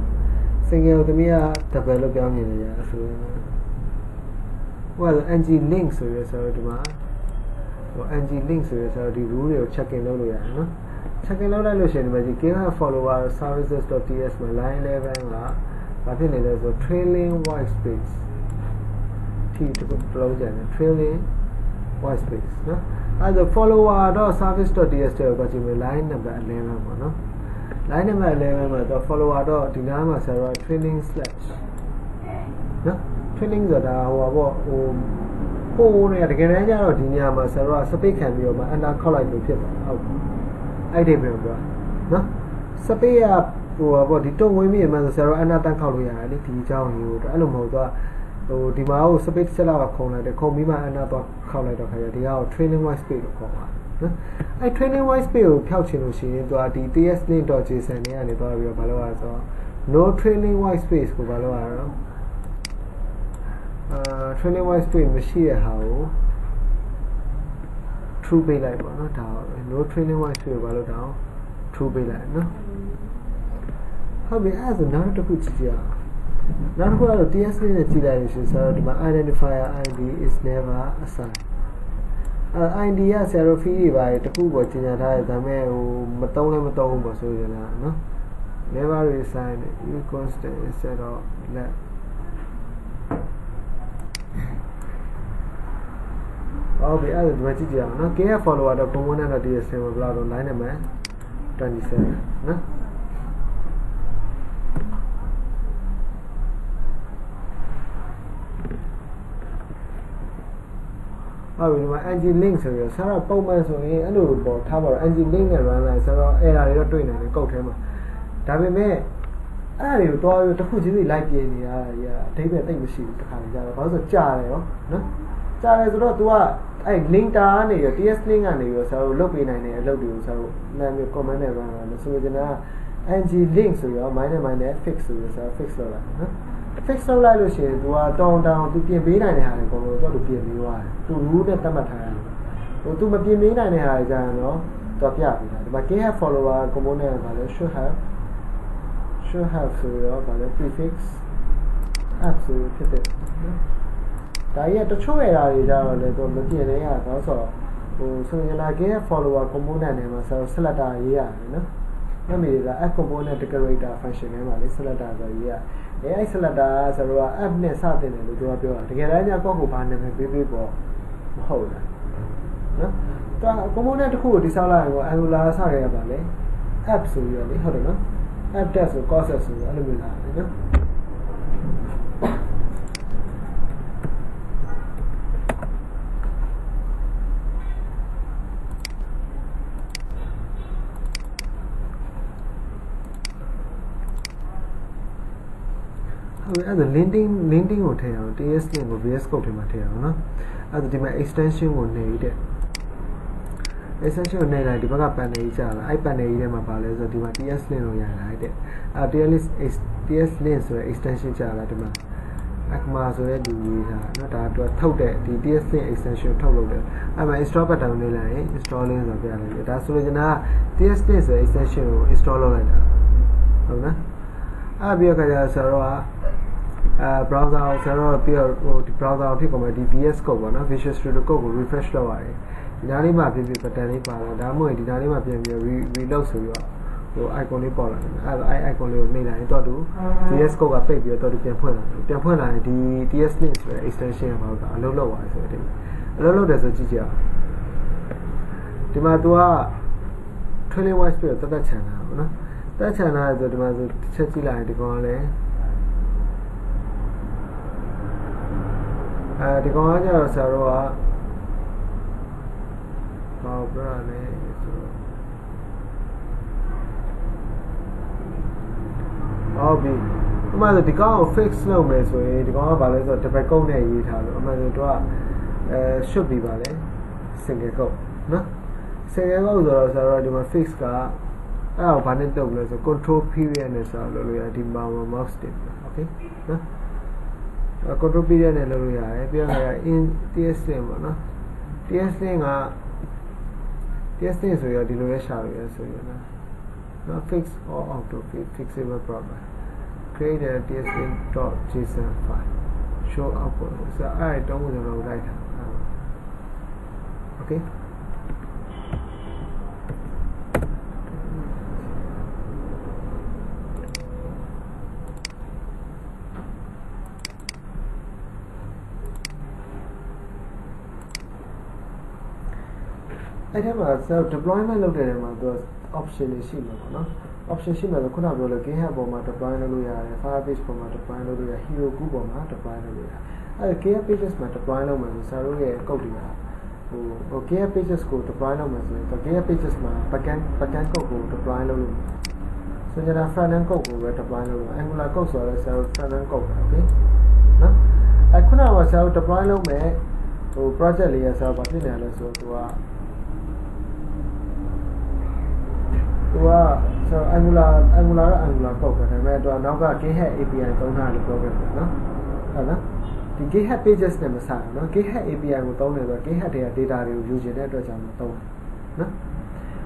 single ကိုတမီးက double လို့ပြောင်းနေတယ်ကြာဆိုရင်ဟိုက ng link ဆိုရဆိုတော့ဒီမှာဟို ng link ဆိုရဆိုတော့ဒီ rule တွေကို check in လုပ်လို့ရတယ်နော် check in လုပ်လိုက်လို့ရှိရင်ဒီမှာဒီ GitHub follower services.ts မှာ line 11ကဘာဖြစ်နေလဲဆို trailing white space ထီတခုလုံးကြတယ် trailing white space နော် အဲဒါ follower.service.ts တဲ့ကိုကြည့်မယ် line number 11ပေါ့နော် line number 11မှာတော့ follower တော့ဒီနားမှာဆရာ trailing slash နော် trailing ဆိုတာဟိုပါပေါ့ဟိုပိုးနေတကယ်တမ်းကျတော့ဒီနေရာမှာဆရာက space ခံပြီးတော့မှ enter ခောက်လိုက်လို့ဖြစ်သွားဟုတ်အဲ့ဒီပဲပြောနော် space ကဟိုပါပေါ့ဒီတုံဝင်မိမှဆိုဆရာက enter တန်းခောက်လို့ရတယ်လေဒီအကြောင်းကြီးကိုအဲ့လိုမဟုတ်တော့ ဟိုဒီမှာဟို space ဆက်လာကခုံလိုက်တယ်ခုံပြီးမှ enter တော့ခောက်လိုက်တော့ခါကျဒီက training white space လို့ခေါ်ပါနော်အဲ့ training white space ကိုဖျောက်ချင်လို့ရှိရင်သူကဒီ tslink.json နဲ့ကနေတော့ပြီးတော့ဘာလုပ်ရလဲဆိုတော့ no training white space ကိုဘာလုပ်ရလဲအာ training white space မရှိတဲ့ဟာကို true ပေးလိုက်ပါတော့ဒါ no training white space ကိုဘာလုပ်တာ true ပေးလိုက်နော်ဟုတ်ပြီအဲ့ဒါဆိုနောက်တစ်ခုကြည့်ကြအောင် နောက်တစ်ခုကတော့ TS လေးနဲ့ကြည့်လိုက်လို့ရှိရင်ဆိုတော့ဒီမှာ identifier ID is never assigned အဲ ID ကဆရာတို့ fee တွေပါတယ်တခုပေါ်ကြီးညာထားတယ်ဒါပေမဲ့ဟိုမတုံးလည်းမတုံးဘူးပေါ့ဆိုရင်လားနော် never reassign you constant instead of let ဟုတ်ပြီအဲ့ဒါဒီမှာကြည့်ကြအောင်နော် KF follower တော့ component တော့ DS မှာဘယ်လောက်တော့ line number 27နော် ဟုတ်ပြီဒီမှာ engine link ဆိုပြီးတော့ဆရာပုံမှန်ဆိုရင်အဲ့လိုပေါ့ထားပါတော့ engine link နဲ့ run လိုက်ဆိုတော့ error တွေတော့တွေ့နိုင်တယ်ကုတ်ထဲမှာဒါပေမဲ့အဲ့ဒါတွေကိုတွားပြီးတစ်ခုချင်းစီလိုက်ပြင်နေတာကြီးအဓိပ္ပာယ်တိတ်မရှိဘူးတခါလေကြာတော့ဘာလို့ဆိုကြာတယ်ရောနော်ကြာတယ်ဆိုတော့ तू ကအဲ့ link တာကနေရ TS link ကနေရဆရာတို့လုတ်ပေးနိုင်တဲ့အလုပ်တွေကိုဆရာတို့နာမည် comment နဲ့ run လုပ်ဆိုချင်တာ ng link ဆိုရော minus minus fix ဆိုရဆရာ fix လုပ်လိုက်နော် fix လုပ်လိုက်လို့ရှိရင် तू ကတောင်းတောင်း तू ပြင်ပေးနိုင်တဲ့ဟာတွေအကုန်လုံးတော့ तू ပြင်ပေးသွားတယ် तू rule နဲ့သတ်မှတ်ထားတယ်ဟို तू မပြင်ပေးနိုင်တဲ့ဟာတွေကြာရင်တော့ तू ပြပေးတာဒီမှာ k have follower component ကလည်း should have should have ဆိုတော့ဗာလဲ prefix app ဆိုဖြစ်တယ်နော်ဒါကြီးကတချို့ရတာတွေကြတော့လေတော့မပြင်လဲရတော့ဆိုတော့ဟိုဆိုရင်လာ get follower component နဲ့မှာဆိုတော့ selector ရေးရတယ်နော်။နောက်ပြီးတော့ app component decorator function ထဲမှာလေ selector ဆိုရေးရ။အဲ အဲ့ selector ဆိုတော့ app နဲ့စတင်တယ်လို့သူကပြောတာ။တကယ်တမ်းကျကောက်ကိုဘာနာမည်ပေးပေးပေါ့မဟုတ်လား။နော်။ဒါ component တစ်ခုကိုတိစောက်လိုက်ရင်ကို angular စခဲ့ရပါလေ။ app ဆိုပြီးတော့လေဟုတ်တယ်နော် app test ဆို course ဆိုအဲ့လိုမျိုးလာတယ်နော် အဲ့ဒါ linting linting ကိုထည့်အောင် TS link ကို VS code ထဲမှာထည့်အောင်နော်အဲ့ဒါဒီမှာ extension ကိုနေတဲ့ extension ကိုနေလိုက်ဒီဘက်က panel ကြီးကြာလာအဲ့ panel ကြီးထဲမှာပါလဲဆိုတော့ဒီမှာ TS link လို့ရလာတဲ့အဲ့ TS TS link ဆိုတဲ့ extension ကြာလာဒီမှာအခမာဆိုတဲ့ဒီရေးတာเนาะဒါတော့ထုတ်တဲ့ဒီ TS link extension ထုတ်လုပ်တယ်အဲ့မှာ install button လေးလိုက်ရင် install link ဆိုပြလိုက်တယ်ဒါဆိုလို့ကျွန်တော် TS link ဆိုတဲ့ extension ကို install လုပ်လိုက်တာဟုတ်နော်အဲ့ပြီးတော့ခါကျဆိုတော့ အဲ browser ကိုဆိုတော့ပြီးတော့ဟိုဒီ browser ဖြစ်ကုန်မယ်ဒီ VS code ပေါ့နော် Visual Studio Code ကို refresh လုပ်ရတယ်ဒီနားလေးမှာပြင်ပြင် pattern လေးပါလာဒါမှမဟုတ်ဒီနားလေးမှာပြင်ပြင် reload ဆိုပြီးတော့ဟို icon လေးပေါ်လာတယ်အဲ့ဒါ icon လေးကိုနှိပ်လိုက်ရင်တော့တူ VS Code ကပိတ်ပြီးတော့တူပြန်ဖွင့်လာတယ်ပြန်ဖွင့်လာရင်ဒီ TS link ဆိုတဲ့ extension ကဘာလို့အလုပ်လုပ်သွားလဲဆိုတော့အလုပ်လုပ်တယ်ဆိုကြည့်ကြအောင်ဒီမှာ तू က trailing wise ပြီးတော့တက်တက်ချန်တာပေါ့နော်တက်ချန်တာဆိုဒီမှာဆိုတစ်ချက်ကြည့်လိုက်ရင်ဒီကောင်ကလည်း အဲဒီကောင်ကကျတော့ဆရာတို့ကဘာပြောရလဲဆိုတော့ဟုတ်ပြီအမှန်ဆိုဒီကောင်ကို fix လုပ်မယ်ဆိုရင်ဒီကောင်ကဘာလဲဆိုတော့ double code နဲ့ရေးထားလို့အမှန်ဆိုတော့အဲ should be ပါလေ single code နော် single code ဆိုတော့ဆရာတို့ဒီမှာ fix ကအဲ့ဒါဘာနဲ့တုပ်လဲဆို control period နဲ့ဆိုတော့လို့ရဒီမှာ mouse တင် okay နော် control period နဲ့လုပ်လို့ရတယ်ပြီးတော့ in ts link ပေါ့နော် ts link က ts link ဆိုရဒီလိုရရှာလို့ရဆိုရနော်နော် fix or auto fixable problem create a ts link.json file show output ဆိုအဲ့တော့ကျွန်တော်လိုက်တာ okay အဲ့ထဲမှာ self deployment လုပ်တဲ့နေရာမှာသူ option တွေရှိမှာပေါ့နော် option ရှိမှာဆိုခုနပြောလို့ GitHub ပေါ်မှာ deploy လုပ်လို့ရတယ် Firebase ပေါ်မှာ deploy လုပ်လို့ရတယ် Heroku ပေါ်မှာ deploy လုပ်လို့ရတယ်အဲ့ GitHub pages မှာ deploy လုပ်မယ်ဆိုဆရာတို့ရဲ့ code တွေကဟိုဟို GitHub pages ကို deploy လုပ်မယ်ဆိုရင် GitHub pages မှာ backend backend code ကို deploy လုပ်လို့ဆိုကြတာ front end code ကိုပဲ deploy လုပ်လို့ Angular code ဆိုတော့ဆရာတို့ front end code ပဲ okay နော်အဲ့ခုနကဆရာတို့ deploy လုပ်မယ်ဟို project လေးရဆရာတို့ဗာဖြစ်နေရလဲဆိုတော့သူက သူကဆို Angular Angular က Angular ပုတ်ပဲဒါပေမဲ့သူကနောက်က GitHub API သုံးထားလို့ပြောခဲ့တယ်နော်ဟုတ်လားဒီ GitHub pages နဲ့မဆိုင်ဘူးနော် GitHub API ကိုသုံးတယ်ဆိုတော့ GitHub တွေက data တွေကိုယူချင်တဲ့အတွက်ကြောင့်သုံးတယ်နော်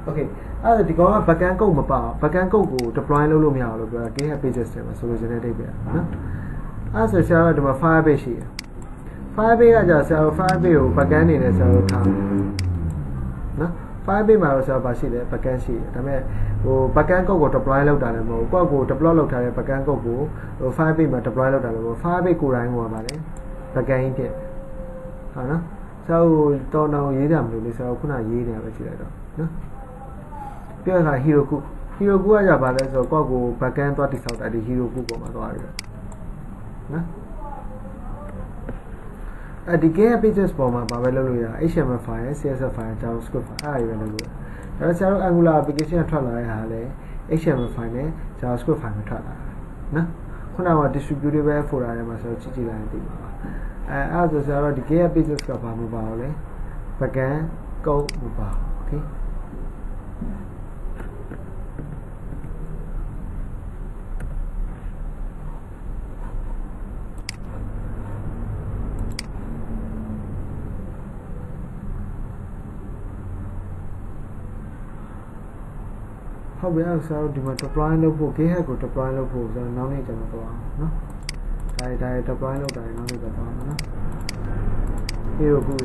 Okay အဲ့ဒါဒီကောင်က backend code မပါ backend code ကို deploy လုပ်လို့မရဘူးလို့ပြောတာ GitHub pages တွေမှာဆိုလိုချင်တဲ့အဓိပ္ပာယ်နော်အဲ့ဆိုဆရာကဒီမှာ Firebase ရှိတယ် Firebase ကကြာဆရာ Firebase ကို backend အနေနဲ့ဆရာတို့ထားနော် Firebase မှာတော့ server ရှိတယ် backend ရှိတယ်ဒါပေမဲ့ဟို backend code ကို deploy လုပ်တာလည်းမဟုတ်ဘူးကိုယ့်ကို deploy လုပ်ထားတဲ့ backend code ကိုဟို Firebase မှာ deploy လုပ်တာလည်းမဟုတ် Firebase ကိုယ်တိုင်ကပါလေ backend ဖြစ်ဟုတ်နော်ဆရာဟိုတော်တော်ရေးတာမလို့လေဆရာခုနရေးနေတာပဲကြည့်လိုက်တော့နော်ပြောရတာ Heroku Heroku ကကြပါလဲဆိုတော့ကိုယ့်ကို backend သွားတိဆောက်တာဒီ Heroku ပေါ်မှာသွားရတယ်နော် အဲ့ဒီ game pages ပေါ်မှာဘာပဲလုပ်လို့ရ HTML file CSS file JavaScript file အဲ့ဒါတွေပဲလုပ်လို့ရဒါဆရာတို့ Angular application ထွက်လာတဲ့ဟာလဲ HTML file နဲ့ JavaScript file နဲ့ထွက်လာတာနော်ခုနက distributable folder ထဲမှာဆိုတော့ကြည့်ကြည့်လိုက်ရင်သိပါပါအဲအဲ့ဒါဆိုဆရာတို့ဒီ get pages ကဘာမပါဘူးလေ backend code မပါဘူး okay ဟုတ်ပြီအဲ့ဆရာတို့ဒီမှာ deploy လုပ်ဖို့ GitHub ကို deploy လုပ်ဖို့ဆိုတော့နောက်နေ့ကျွန်တော်ပြောအောင်နော်ဒါဒါ deploy လုပ်တာနောက်နေ့ပြောအောင်နော်ဒီလိုခု